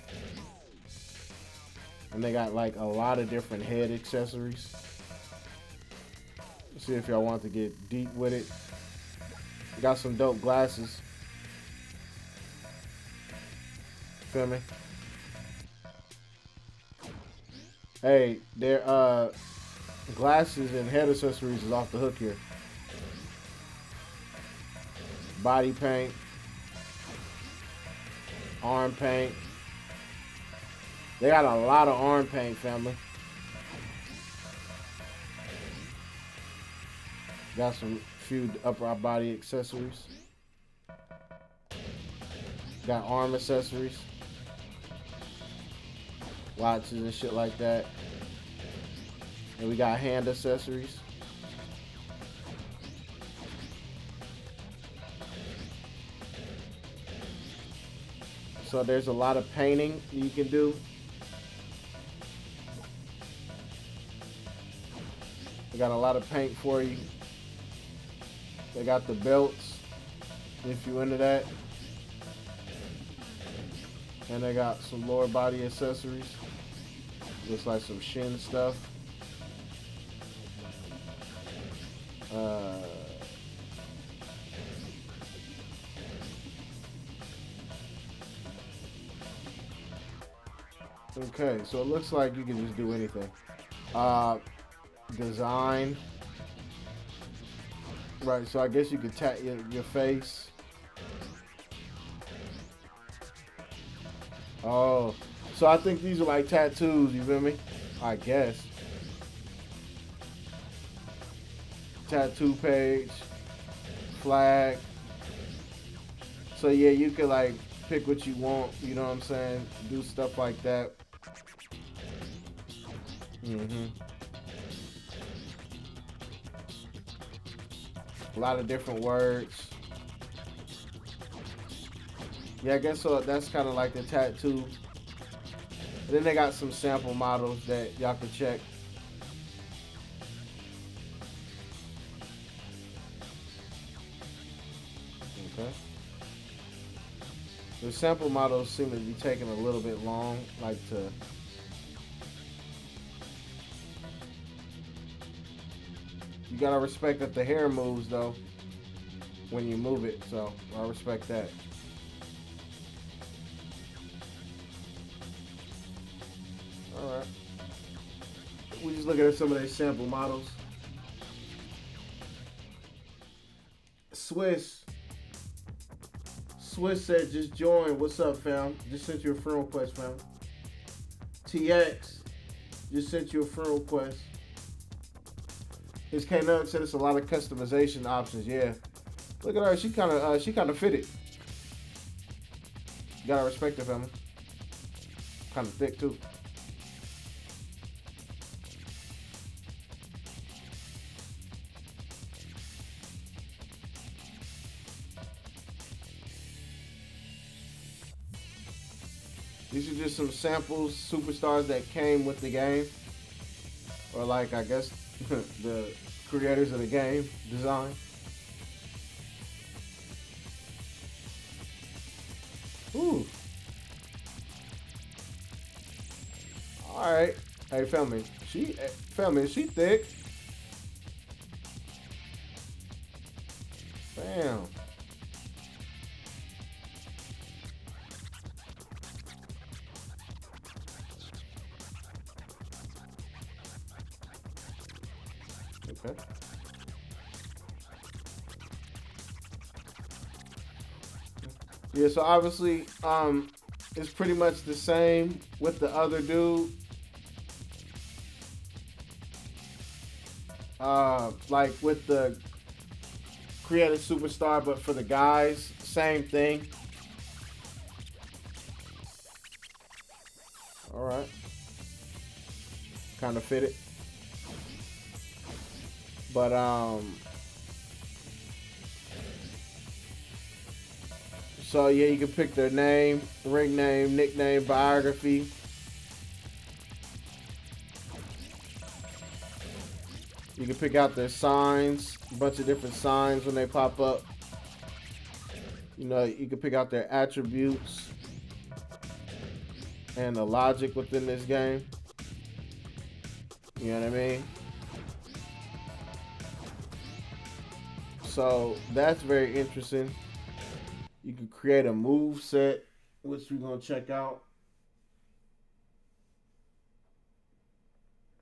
And they got like a lot of different head accessories. See if y'all want to get deep with it. Got some dope glasses. Feel me? Hey, their uh glasses and head accessories is off the hook here. Body paint, arm paint. They got a lot of arm paint, family. Got some few upper body accessories. Got arm accessories. Watches and shit like that. And we got hand accessories. So there's a lot of painting you can do. They got a lot of paint for you. They got the belts, if you into that. And they got some lower body accessories. Looks like some shin stuff. So it looks like you can just do anything. Uh, design. Right, so I guess you could tap your, your face. Oh, so I think these are like tattoos, you feel me? I guess. Tattoo page, flag. So yeah, you could like pick what you want, you know what I'm saying? Do stuff like that. Mm-hmm. A lot of different words. Yeah, I guess so. That's kind of like the tattoo And then they got some sample models that y'all can check. Okay. The sample models seem to be taking a little bit long, like to You gotta respect that the hair moves though when you move it, so I respect that. Alright. We just looking at some of these sample models. Swiss. Swiss said just join. What's up, fam? Just sent you a friend request, fam. TX just sent you a friend request. His K Nug said it's a lot of customization options. Yeah, look at her. She kind of uh, she kind of fitted. Gotta respect her, family. Kind of thick too. These are just some samples, superstars that came with the game. Or like, I guess, the creators of the game design. Ooh. Alright. Hey, family. She, eh, family, she thick. Bam. So obviously, um, it's pretty much the same with the other dude. Uh, like with the creative superstar, but for the guys, same thing. All right. Kind of fit it. But um So yeah, you can pick their name, ring name, nickname, biography. You can pick out their signs, a bunch of different signs when they pop up. You know, you can pick out their attributes and the logic within this game. You know what I mean? So that's very interesting. You can create a move set, which we're gonna check out.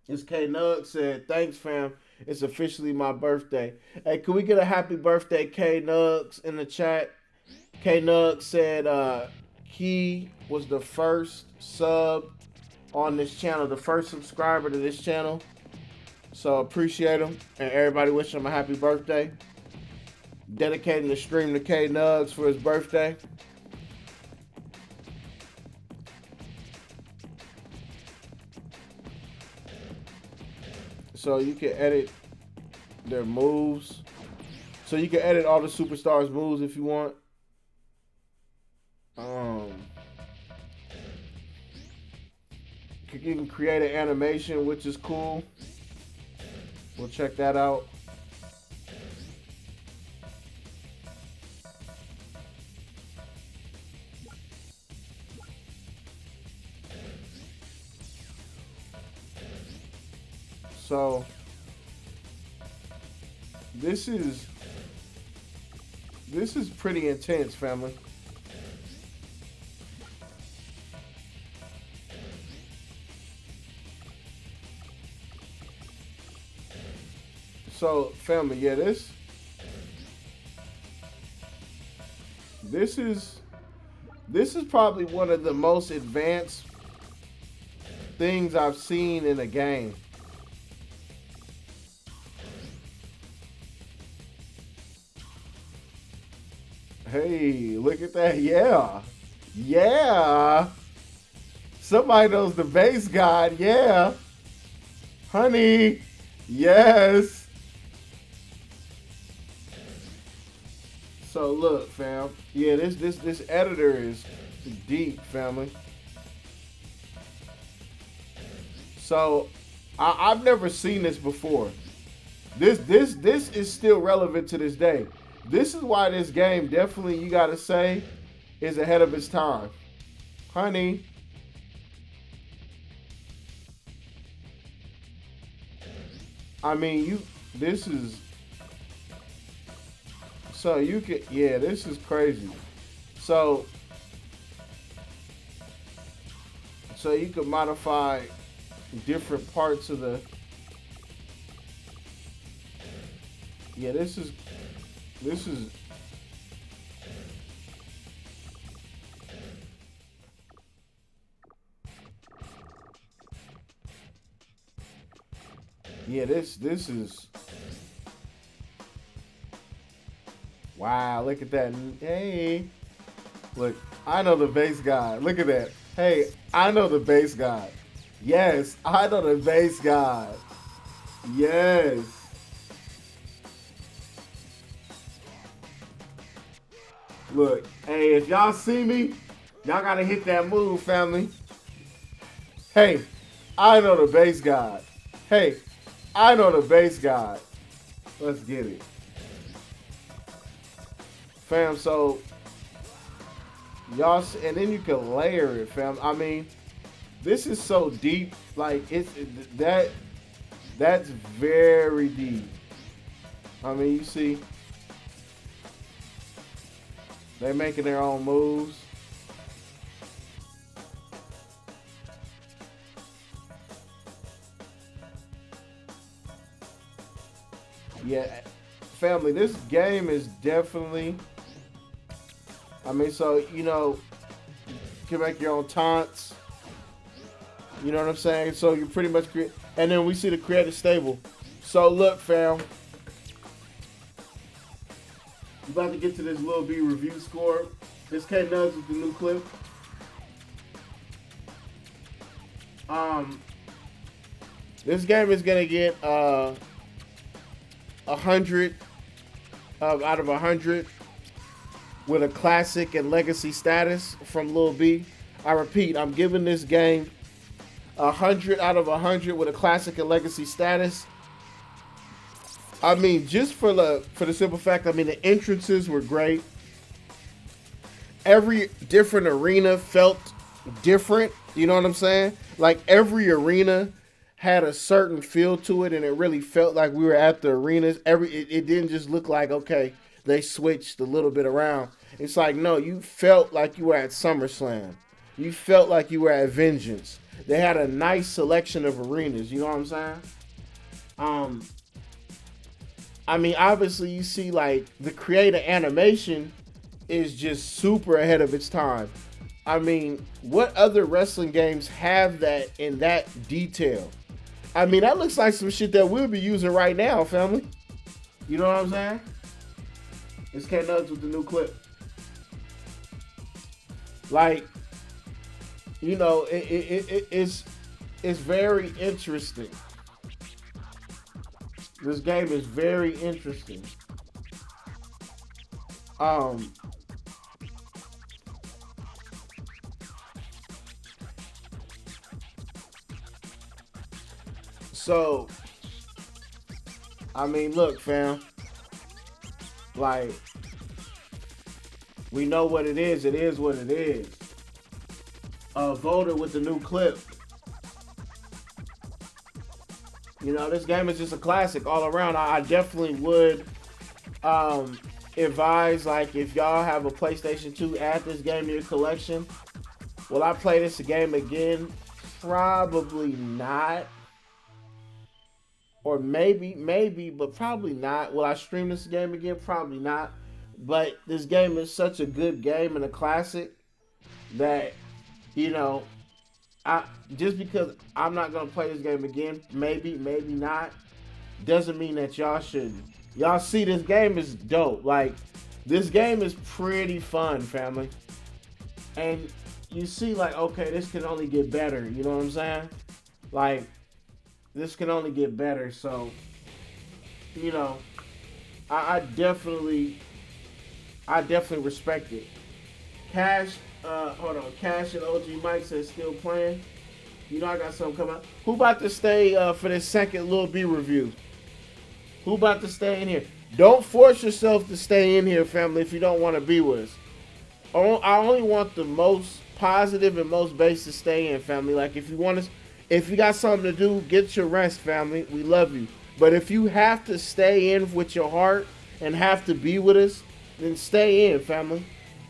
It's K Nug said, thanks fam. It's officially my birthday. Hey, can we get a happy birthday, K Nugs, in the chat? K Nug said uh he was the first sub on this channel, the first subscriber to this channel. So appreciate him and everybody wish him a happy birthday dedicating the stream to K Nugs for his birthday. So you can edit their moves. So you can edit all the superstars' moves if you want. Um, you can create an animation, which is cool. We'll check that out. So this is this is pretty intense, family. So, family, yeah, this this is this is probably one of the most advanced things I've seen in a game. Hey, look at that. Yeah. Yeah. Somebody knows the base god. Yeah. Honey. Yes. So look, fam. Yeah, this this this editor is deep, family. So I, I've never seen this before. This this this is still relevant to this day. This is why this game definitely you gotta say is ahead of its time. Honey. I mean you this is so you could yeah, this is crazy. So so you could modify different parts of the yeah this is this is yeah this this is wow look at that. Hey. Look i know the base god. Look at that. Hey i know the base god. Yes, I know the base god. Yes. Look, hey, if y'all see me, y'all gotta hit that move, family. Hey, I know the base god. Hey, I know the base god. Let's get it. Fam, so y'all, and then you can layer it, fam. I mean, this is so deep. Like it's that that's very deep. I mean, you see, they're making their own moves. Yeah, family, this game is definitely. I mean, so you know, you can make your own taunts. You know what I'm saying? So you're pretty much create, and then we see the creative stable. So look, fam, we about to get to this Lil B review score. This K Nugs with the new clip. Um, this game is gonna get uh a hundred uh, out of a hundred with a classic and legacy status from Lil B. I repeat, I'm giving this game a hundred out of a hundred with a classic and legacy status. I mean, just for the for the simple fact, I mean the entrances were great. Every different arena felt different. You know what I'm saying? Like every arena had a certain feel to it, and it really felt like we were at the arenas. Every it, it didn't just look like okay, they switched a little bit around. It's like no, you felt like you were at SummerSlam. You felt like you were at Vengeance they had a nice selection of arenas. You know what I'm saying? Um, I mean, obviously, you see like the creator animation is just super ahead of its time. I mean, what other wrestling games have that in that detail? I mean, that looks like some shit that we'll be using right now, family. You know what I'm saying? It's K Nugs with the new clip. Like, you know, it, it, it, it's it's very interesting. This game is very interesting. Um, so, I mean, look, fam. Like, we know what it is. It is what it is uh, voted with the new clip. You know, this game is just a classic all around. I, definitely would um, advise, like, if y'all have a PlayStation 2, add this game to your collection. Will I play this game again? Probably not. Or maybe, maybe, but probably not. Will I stream this game again? Probably not. But this game is such a good game and a classic that you know, I just because I'm not gonna play this game again, maybe, maybe not, doesn't mean that y'all shouldn't. Y'all see this game is dope. Like this game is pretty fun, family. And you see, like, okay, this can only get better. You know what I'm saying? Like, this can only get better. So, you know, I, I definitely, I definitely respect it. Cash uh, hold on. Cash and OG Mike says still playing. You know I got something coming up. Who about to stay uh, for this second Lil B review? Who about to stay in here? Don't force yourself to stay in here, family, if you don't want to be with us. I only want the most positive and most base to stay in, family. Like if you want to, if you got something to do, get your rest, family. We love you. But if you have to stay in with your heart and have to be with us, then stay in, family.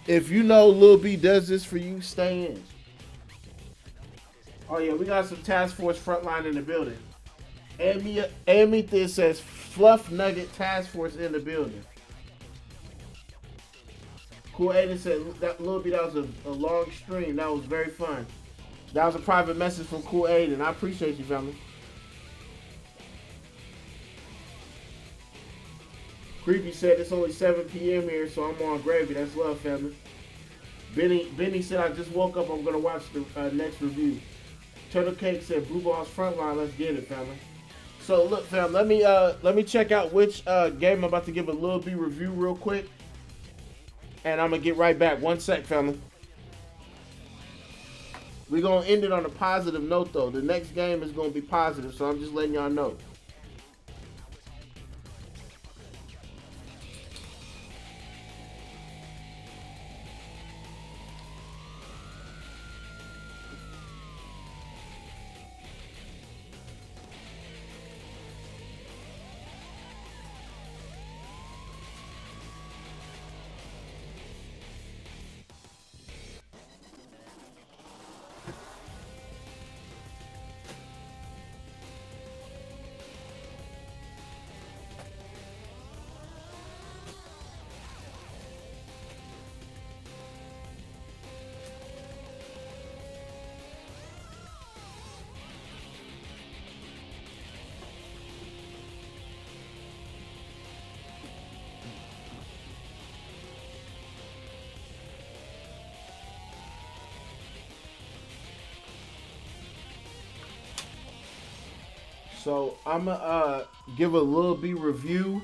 If you know Lil B does this for you, stay in. Oh yeah, we got some task force frontline in the building. Amy Amy this says Fluff Nugget Task Force in the building. Cool Aiden said that Lil B that was a, a long stream. That was very fun. That was a private message from Cool Aiden. I appreciate you, family. Creepy said it's only 7 p.m. here, so I'm on gravy. That's love, family. Benny Benny said I just woke up. I'm gonna watch the uh, next review. Turtle Cake said Blue Balls Frontline. Let's get it, family. So look, fam. Let me uh let me check out which uh game I'm about to give a Lil B review real quick, and I'm gonna get right back. One sec, family. We're gonna end it on a positive note though. The next game is gonna be positive, so I'm just letting y'all know. So I'm gonna uh, give a Lil B review.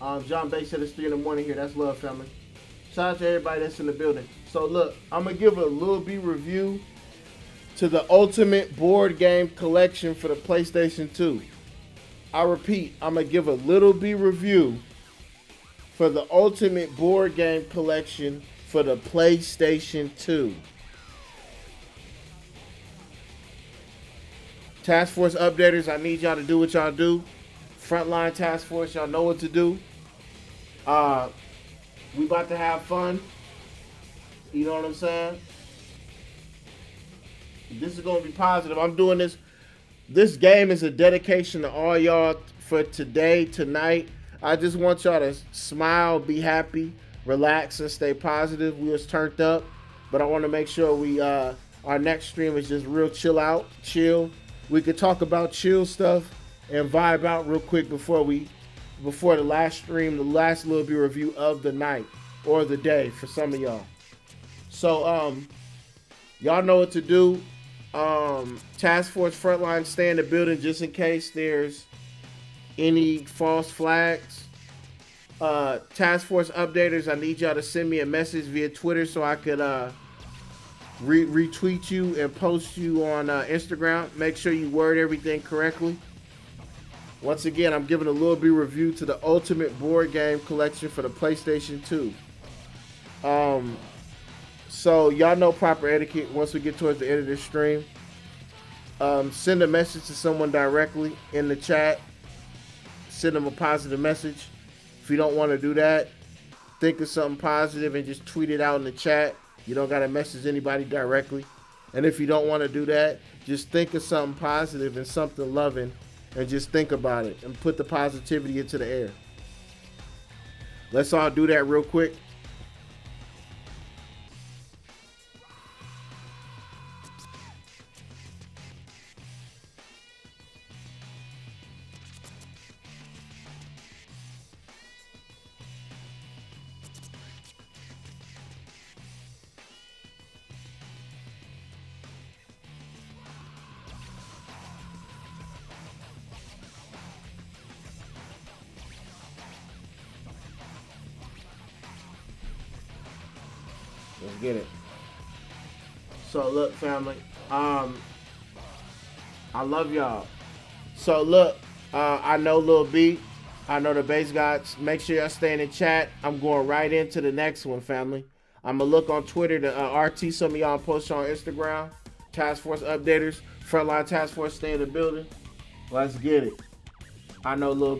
Um, John Bay said it's three in the morning here. That's love, family. Shout out to everybody that's in the building. So look, I'm gonna give a Lil B review to the Ultimate Board Game Collection for the PlayStation 2. I repeat, I'm gonna give a Lil B review for the Ultimate Board Game Collection for the PlayStation 2. Task Force updaters, I need y'all to do what y'all do. Frontline Task Force, y'all know what to do. Uh, we about to have fun. You know what I'm saying? This is gonna be positive. I'm doing this. This game is a dedication to all y'all for today, tonight. I just want y'all to smile, be happy, relax, and stay positive. We was turned up, but I want to make sure we uh our next stream is just real chill out, chill. We could talk about chill stuff and vibe out real quick before we before the last stream, the last little bit review of the night or the day for some of y'all. So um y'all know what to do. Um Task Force Frontline stay in the building just in case there's any false flags. Uh Task Force updaters, I need y'all to send me a message via Twitter so I could uh re- retweet you and post you on uh, Instagram. Make sure you word everything correctly. Once again, I'm giving a little bit review to the Ultimate Board Game Collection for the PlayStation 2. Um, so y'all know proper etiquette. Once we get towards the end of this stream, um, send a message to someone directly in the chat. Send them a positive message. If you don't want to do that, think of something positive and just tweet it out in the chat. You don't got to message anybody directly. And if you don't want to do that, just think of something positive and something loving and just think about it and put the positivity into the air. Let's all do that real quick. So look, family. Um, I love y'all. So look, uh, I know Lil B. I know the base gods. Make sure y'all stay in the chat. I'm going right into the next one, family. I'm gonna look on Twitter to uh, RT. Some of y'all post on Instagram. Task Force updaters, frontline task force, stay in the building. Let's get it. I know Lil